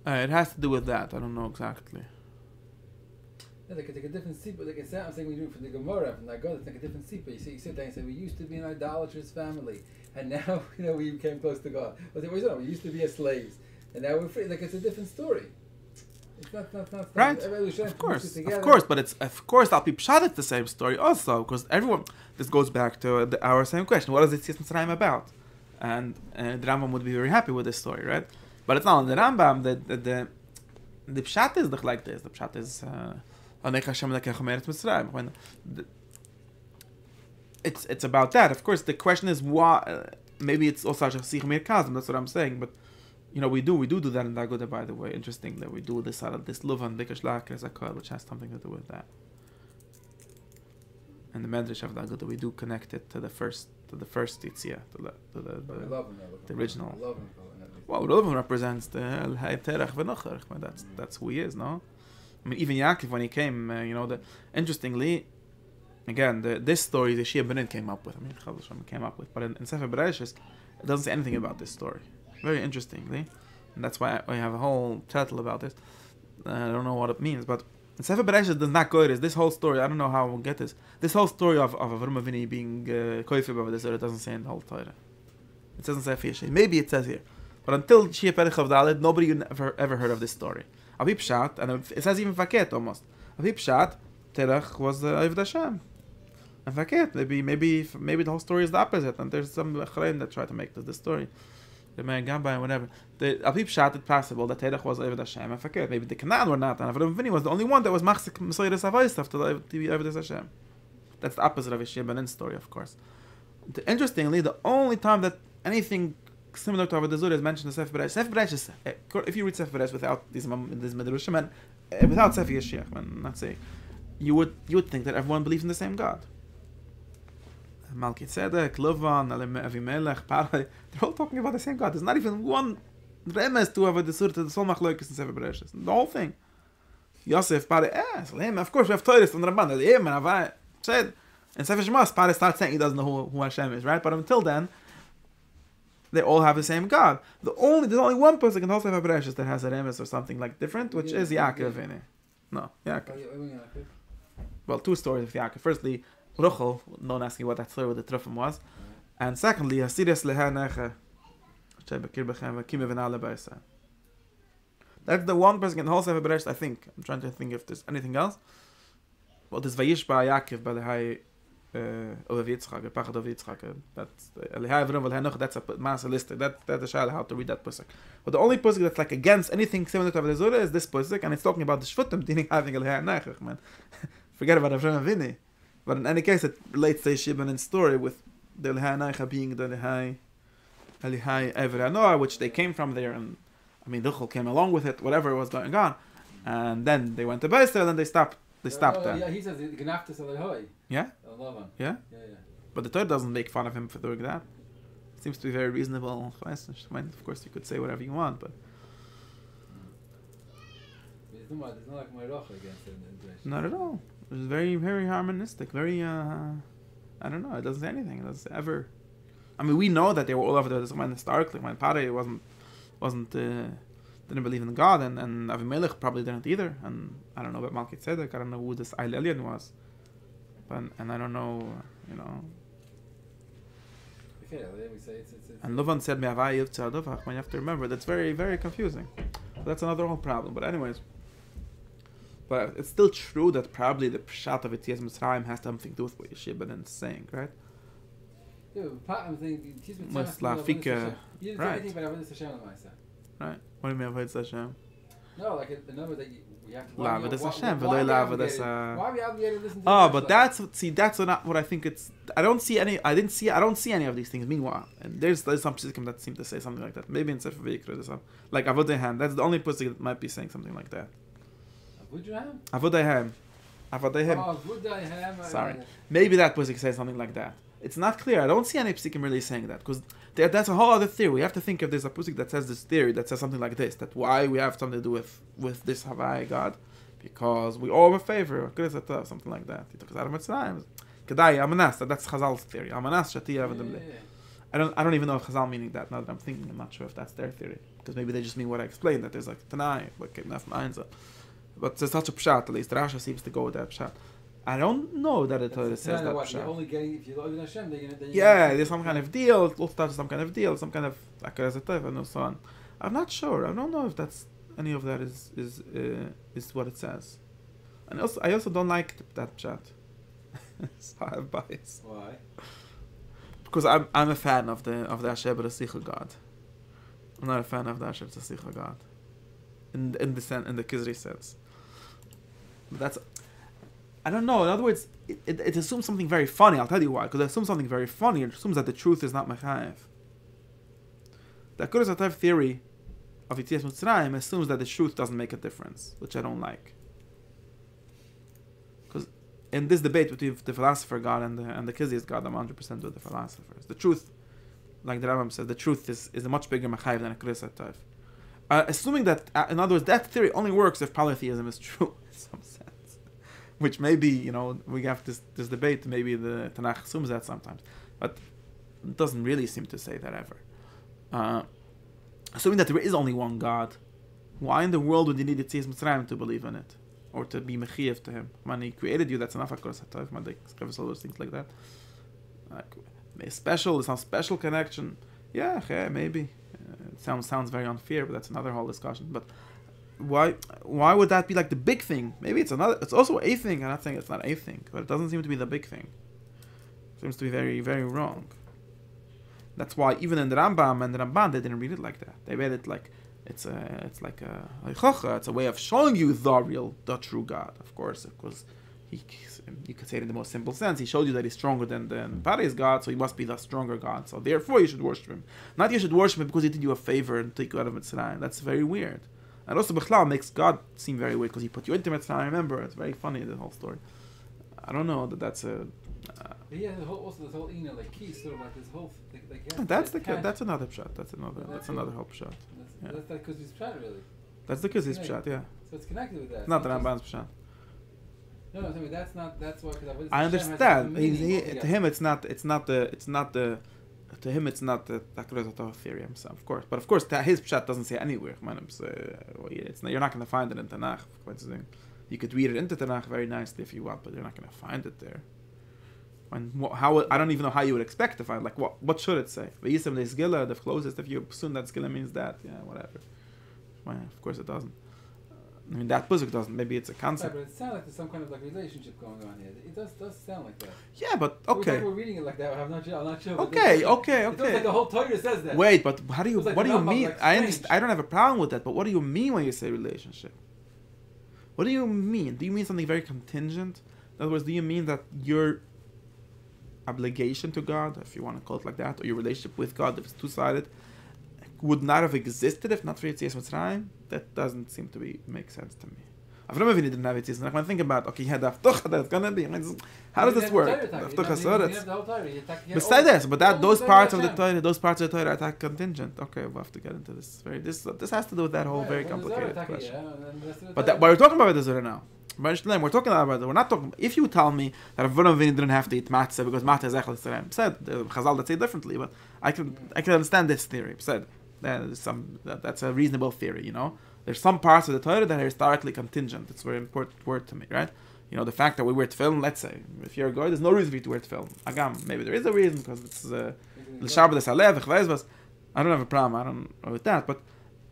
uh, it has to do with that. I don't know exactly. Yeah, they could take a different seat, but like I said, I'm saying we do it from the Gemara, from the God, it's like a different seat. But you see, you sit there and say, we used to be an idolatrous family, and now, you know, we came close to God. But we used to be slaves, and now we're free. Like, it's a different story right? Of course, of course, but it's of course Al Pshat it's the same story also because everyone. This goes back to the, our same question: What is it Mitzrayim about? And uh, the Rambam would be very happy with this story, right? But it's not on the Rambam. The the the, the Pshat is like this. The Pshat is. Uh, when the, it's it's about that. Of course, the question is why. Uh, maybe it's also That's what I'm saying, but you know, we do we do do that in Dagoda, by the way. Interesting that we do this out of this Luvan Dikashlak as a code, which has something to do with that. And the Medrash of Dagoda, we do connect it to the first to the first Titzia, to the to the, the, the original. Well, Reuven represents the El Terach V'Nocher. That's that's who he is, no? I mean, even Yaakov when he came, uh, you know, the interestingly, again, the, this story the Shia Benin came up with. I mean, came up with, but in, in Sefer Bereshis, it doesn't say anything about this story. Very interestingly. And that's why I have a whole title about this. I don't know what it means, but Sefer Bereshit does not go this. This whole story, I don't know how we'll get this. This whole story of, of Avram Avini being uh, koifib over this, it doesn't say in the whole Torah. It doesn't say Fiyashi. Maybe it says here. But until Shia Perich of Dalit, nobody ever, ever heard of this story. Avip Shat, and it says even Faket almost. Avip Shat, Terach was uh, Avd Hashem. And Faket, maybe, maybe, maybe the whole story is the opposite, and there's some Chreim that try to make this the story the man Gamba and whatever. The Abib shot it possible that Terech was Eved Hashem. I forget, maybe the Canaan were not, and Avram Vini was the only one that was Machzik Messiah Savoy to be Eved Hashem. That's the opposite of Yeshia Benin's story, of course. The, interestingly, the only time that anything similar to Avodah Zarah is mentioned in Sefer. Sefer is, eh, if you read Sefer without these these Medrashim and uh, without Sefer Yeshia, I'm not saying, you would you would think that everyone believes in the same God. Malkitzedek, Luvan, Avimelech, Parai, they're all talking about the same God. There's not even one remes to have a desur to the Sol Machloikis and Sefer Bereshis. The whole thing. Yosef, Parai, eh, Salem, of course we have Torah from the Ramban, the Yem, and Avai, said, and Sefer Shemos, Parai starts saying he doesn't know who, who Hashem is, right? But until then, they all have the same God. The only there's only one person in also have Sefer Bereshis that has a remes or something like different, which yeah, is Yaakov yeah. No, Yaakov. Well, two stories of Yaakov. Firstly, Ruchel, no one asking what that story with the Trufim was. And secondly, Hasiris Leher Neche, Shebekir Bechem, Kime Venale Baisa. That's the one person in the whole Sefer Beresh, I think. I'm trying to think if there's anything else. Well, this Vayish Ba Yaakov the High uh, of Yitzchak, Pachad of Yitzchak. uh, That's Elihai Avram Elihai That's a master list. That that's a shayla how to read that pasuk. But the only pasuk that's like against anything similar to Zorah is this pasuk, and it's talking about the Shvutim didn't having Elihai Nechach, man. Forget about Avram Avini. But in any case, it relates to Shibban's story with the Nechach being the Elihai Elihai Ever Noah, which they came from there, and I mean Duchel came along with it, whatever was going on, and then they went to Beistel, and then they stopped. They stopped oh, there. Yeah, he says the Gnaftas Alahoy. Yeah? Yeah? Yeah, yeah. But the Torah doesn't make fun of him for doing that. Seems to be very reasonable. I mean, of course, you could say whatever you want, but mm. There's no, there's no like Mayrocha against not at all. It was very, very harmonistic. Very, uh, I don't know. It doesn't say anything. It doesn't ever. I mean, we know that they were all over the when historically when Pare wasn't wasn't uh, didn't believe in God, and and Avimelech probably didn't either. And I don't know about Tzedek. I don't know who this Eilelian was, but and I don't know, you know. Okay, then we say it's it's. it's And Luvan said Tzadovach. When you have to remember, that's very, very confusing. That's another whole problem. But anyways, but it's still true that probably the pshat of Etzias Mitzrayim has something to do with what Yeshibban is saying, right? yeah, but I'm me Must lafika- You didn't right. say anything about Avodah Hashem Lamaisa. Right. What do you mean Avodah Hashem? No, like a, a number that you, we have to. La why we- Avodah why- Hashem, why v'lo we la obligated- Avodah uh, Why are we obligated to listen to Oh, but that's see, that's not what I think. It's I don't see any. I didn't see. I don't see any of these things. Meanwhile, and there's there's some psukim that seem to say something like that. Maybe in Sefer Vayikra, there's some like Avodahem. That's the only pusik that might be saying something like that. Avudraham? Avodahem, Avodahem. Oh, uh, Sorry. Maybe that pusik says something like that. It's not clear. I don't see any psukim really saying that because that's a whole other theory. We have to think if there's a pusik that says this theory that says something like this. That why we have something to do with with this Havai God, because we all have a favor. Good as a something like that. He took us out of Mitzrayim. Kedai Amanas. that- That's Chazal's theory. Amanas Shati Yeah, Avadam yeah, Le. yeah. I don't. I don't even know if Chazal meaning that. Now that I'm thinking, I'm not sure if that's their theory because maybe they just mean what I explained. That there's like Tanai, like enough minds. But there's such a pshat. At least Rasha seems to go with that pshat. I don't know that it uh, says that what, You're pshat. only getting if you love Hashem, then you're then you're Yeah, there's some kind of deal. It looks like some kind of deal, some kind of akarazatev and so on. I'm not sure. I don't know if that's any of that is is uh, is what it says. And also, I also don't like that chat. so I have bias Why? because I'm I'm a fan of the of the Asher B'Rasicha God. I'm not a fan of the Asher B'Rasicha God. In in the sen- in the Kizri sense. That's I don't know. In other words, it, it, it assumes something very funny. I'll tell you why. Because it assumes something very funny. It assumes that the truth is not mechayev. The Akuras Atav theory of Yitzias Mitzrayim assumes that the truth doesn't make a difference, which I don't like. Because in this debate between the philosopher God and the and the Kizis God, I'm 100% with the philosophers. The truth, like the Rambam says, the truth is, is a much bigger mechayev than Akuras Atav. Uh, assuming that, uh, in other words, that theory only works if polytheism is true in some sense. Which maybe, you know, we have this, this debate, maybe the Tanakh assumes that sometimes. But it doesn't really seem to say that ever. Uh, assuming that there is only one God, why in the world would you need Yitzias Mitzrayim to believe in it? Or to be mechiyev to him? When he created you, that's enough, of course, they express all those things like that. Like, special, some special connection. Yeah, okay, maybe. Uh, it sounds sounds very unfair, but that's another whole discussion. But why why would that be like the big thing? Maybe it's another. It's also a thing. And I'm not saying it's not a thing, but it doesn't seem to be the big thing. seems to be very very wrong. That's why even in the Rambam and the Ramban they didn't read it like that. They read it like it's a it's like a It's a way of showing you the real the true God. Of course, because he you could say it in the most simple sense. He showed you that he's stronger than than Pare's God, so he must be the stronger God. So therefore, you should worship him. Not you should worship him because he did you a favor and take you out of Mitzrayim. That's very weird. And also, Bechlal makes God seem very weird because he put you into Mitzrayim. Remember, it's very funny the whole story. I don't know that that's a. Uh, yeah, the whole, also this whole you know like key sort of like this whole like, like that's the attach- that's another shot. That's another that's that's another help shot. That's, yeah. that's like trying really. That's the Yeah. shot. Yeah, So it's connected with that. it's not the Ramban's shot. No, no, I mean that's not that's why. I understand. meaning he, to him, it's not. It's not the. It's not the. To him, it's not the Takrozatov theory himself, of course. But of course, his pshat doesn't say anywhere. Uh, it's not, you're not going to find it in Tanakh. You could read it into Tanakh very nicely if you want, but you're not going to find it there. And how I don't even know how you would expect to find. Like what? What should it say? V'yisem le'sgila, the closest. If you assume that skilla means that, yeah, whatever. Well, of course it doesn't. I mean, that Pusuk doesn't. Maybe it's a Right, concept. but it sounds like there's some kind of like relationship going on here. It does does sound like that. Yeah, but We're, okay. we're reading it like that. I'm not sure. I'm not sure. Okay, it- okay, It okay. like the whole Torah says that. Wait, but how do you? Like what do you mean? like, I understand. I don't have a problem with that, but what do you mean when you say relationship? What do you mean? Do you mean something very contingent? In other words, do you mean that your obligation to God, if you want to call it like that, or your relationship with God, if it's two-sided, would not have existed if not for Yetzias Mitzrayim? That doesn't seem to be make sense to me. I've never even didn't have Yetzias Mitzrayim. When I think about, okay, you had the Haftucha that's gonna be. I mean, how does this work? the The Torah, Haftucha you know, Soretz. you have the whole Torah, you attack- you have Besides this, but that those parts of the. Torah, those parts of the Torah are attack contingent. Okay, we'll have to get into this. Very this this has to do with that whole very when the Torah complicated question. yeah, and then the rest of the But that, what we're talking about is Zura now. We're talking about it. We're not talking. If you tell me that Avram Avinu didn't have to eat matzah because matzah is echel said uh, Chazal that say differently, but I can I can understand this theory. Said that some that, that's a reasonable theory. You know, there's some parts of the Torah that are historically contingent. It's a very important word to me, right? You know, the fact that we wear tefillin. Let's say if you're a guy, there's no reason for you to wear tefillin. Agam, maybe there is a reason because it's uh, the Shabbat is Alev, ich weiß was. I don't have a problem. I don't know with that, but.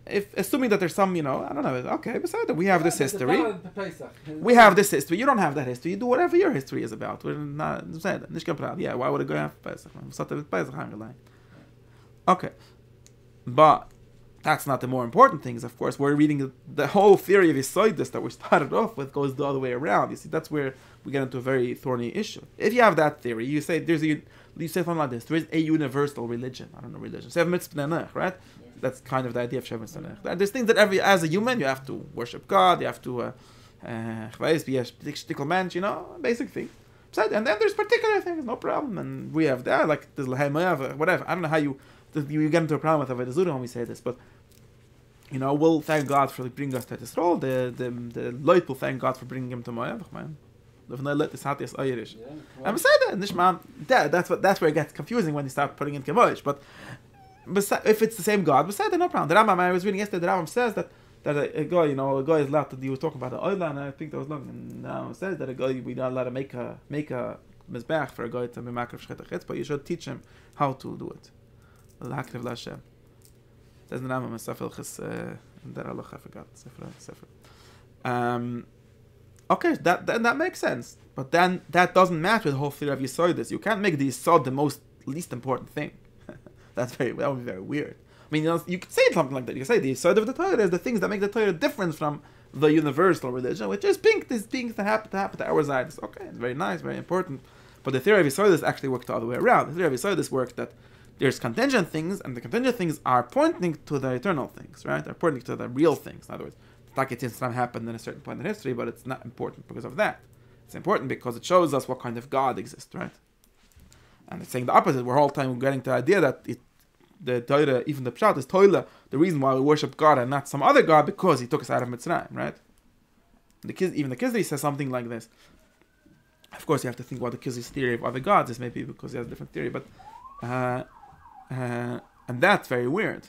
If assuming that there's some, you know, I don't know. Okay, besides that, we have this Yeah, the history. Torah and Pesach. We have this history. You don't have that history. You do whatever your history is about. We're not saying that. Nicht kein Problem. Yeah, why would I go have Pesach? Was hat Pesach? Okay. But that's not the more important things, of course. We're reading the, whole theory of Isoidus that we started off with goes the other way around. You see, that's where we get into a very thorny issue. If you have that theory, you say there's a you say something like this. There is a universal religion. I don't know religion. Right? That's kind of the idea of Shevet There's things that every as a human you have to worship God. You have to, uh, uh, be a shtickle mensch, you know, basic thing. And then there's particular things, no problem. And we have that, like the Lahem Oyav, whatever. I don't know how you you get into a problem with Avodah Zarah when we say this, but you know, we'll thank God for bringing us to this role. The the the Leut will thank God for bringing him to Moav, man. The Leut is Hatias Irish. Yeah, I'm saying that, Nishman, that, that's what that's where it gets confusing when you start putting in Kemosh. But if it's the same God, beside no problem. The Rambam, I was reading yesterday, the Rambam says that that a, a guy, you know, a guy is allowed to. You were talking about the oil, and I think that was long. And now it says that a guy we not allowed to make a make a mizbech for a guy to be shchetachetz, but you should teach him how to do it. L'hakriv l'Hashem. Says the Rambam in Sefer I forgot Sefer okay, that, that that makes sense. But then that doesn't match with the whole theory of Yisodis. You can't make the Yisod the most least important thing. That's very that would be very weird. I mean, you, know, you could say something like that. You could say the Yisod of the Torah is the things that make the Torah different from the universal religion, which is pink. These things that happen to happen to our. It's okay, very nice, very important. But the theory of Yisodis actually worked the other way around. The theory of Yisodis worked that there's contingent things, and the contingent things are pointing to the eternal things, right? They're pointing to the real things. In other words, Taket Islam happened in a certain point in history, but it's not important because of that. It's important because it shows us what kind of God exists, right? And it's saying the opposite. We're all the time getting to the idea that it, the Torah, even the Pshat, is Toila, the reason why we worship God and not some other God because He took us out of Mitzrayim, right? The Kiz, even the Kizri says something like this. Of course, you have to think about the Kizri's theory of other gods. This may be because he has a different theory, but uh, uh, and that's very weird.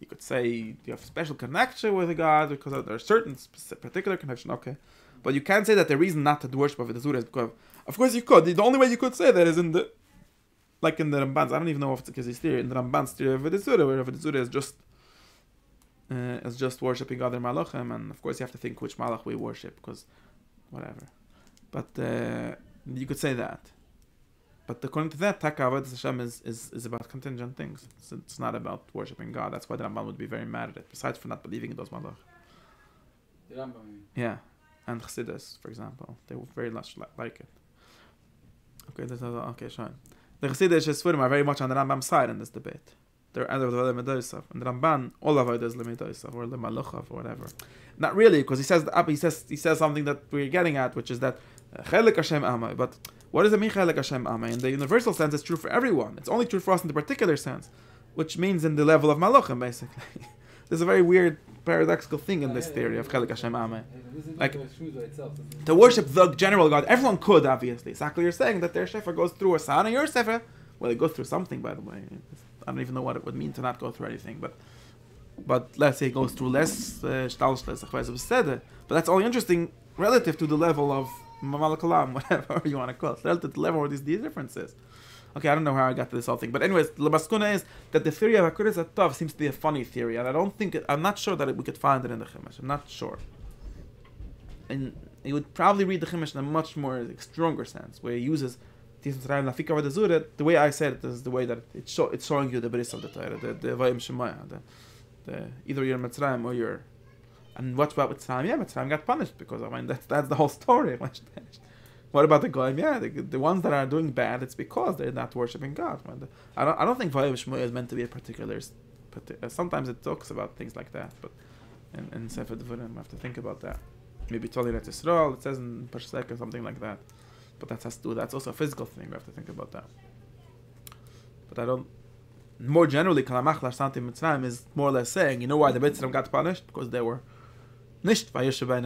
You could say you have a special connection with a god because there are certain particular connection. Okay, but you can't say that the reason not to worship of the is because, of course, you could. The only way you could say that is in the, like in the Ramban's. I don't even know if it's because his theory in the Ramban's theory of the where the is just, uh, is just worshiping other malachim, and of course you have to think which malach we worship because, whatever. But uh, you could say that. But according to that, Taka Avodah Hashem is, is, is about contingent things. It's, it's not about worshiping God. That's why the Ramban would be very mad at it, besides for not believing in those malach. The Rambam, Yeah, and Chassidus, for example, they were very much li- like it. Okay, there's another, okay, fine. The Chassidus Sfurim are very much on the Rambam's side in this debate. They're either the Lemedosov, and the Ramban, all of it is Lemedosov or Lemaluchov or whatever. Not really, because he says he says he says something that we're getting at, which is that uh, Chelik Hashem Amai. But what it mean Chelik Hashem Amai? In the universal sense, it's true for everyone. It's only true for us in the particular sense, which means in the level of Malachim, basically. There's a very weird paradoxical thing in this theory of Chelik Hashem Amai. Like- like the Shmuz by itself. This is- To worship the general God, everyone could, obviously. Exactly, you're saying that their Sefer goes through a Sana, your Sefer, well, it goes through something, by the way. I don't even know what it would mean to not go through anything, but but let's say it goes through less uh, but that's only interesting relative to the level of Malakalam, whatever you want to call it, relative level where these, these differences. Okay, I don't know how I got to this whole thing, but anyways, the Maskuna is that the theory of Akuris Atov seems to be a funny theory, and I don't think I'm not sure that it, we could find it in the Chumash. I'm not sure. and you would probably read the Chumash in a much more stronger sense, where he uses the way I said it is the way that it's, show, it's showing you the bris of the Torah, the the Shemaya, the, the either you're Mitzrayim or you're. And what about Mitzrayim? Yeah, Mitzrayim got punished because I mean that's that's the whole story. what about the Goyim? Yeah, the, the ones that are doing bad, it's because they're not worshiping God. I don't I don't think Vayim Shemaya is meant to be a particular. Uh, sometimes it talks about things like that, but in, in Sefer Devarim, I have to think about that. Maybe Tolinat Yisrael, it says in Parsek or something like that. But that has to do, that's also a physical thing, we have to think about that. But I don't, more generally, Kalamachlar Santi Mitzrayim is more or less saying, you know why the Mitzrayim got punished? Because they were nicht vayishu ben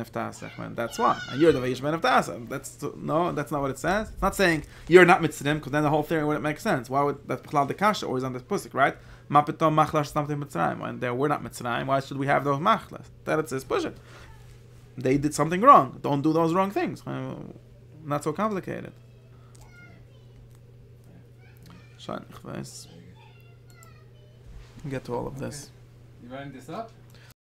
man. That's why. And you're the vayishu ben That's no, that's not what it says. It's not saying you're not mitzvim, because then the whole theory wouldn't make sense. Why would that cloud the kasha always on this pusik, right? Mapitom machlar something mitzrayim. When there we're not mitzrayim, why should we have those machlas? That it says push it. They did something wrong. Don't do those wrong things. Not so complicated. Get to all of this. You writing this up?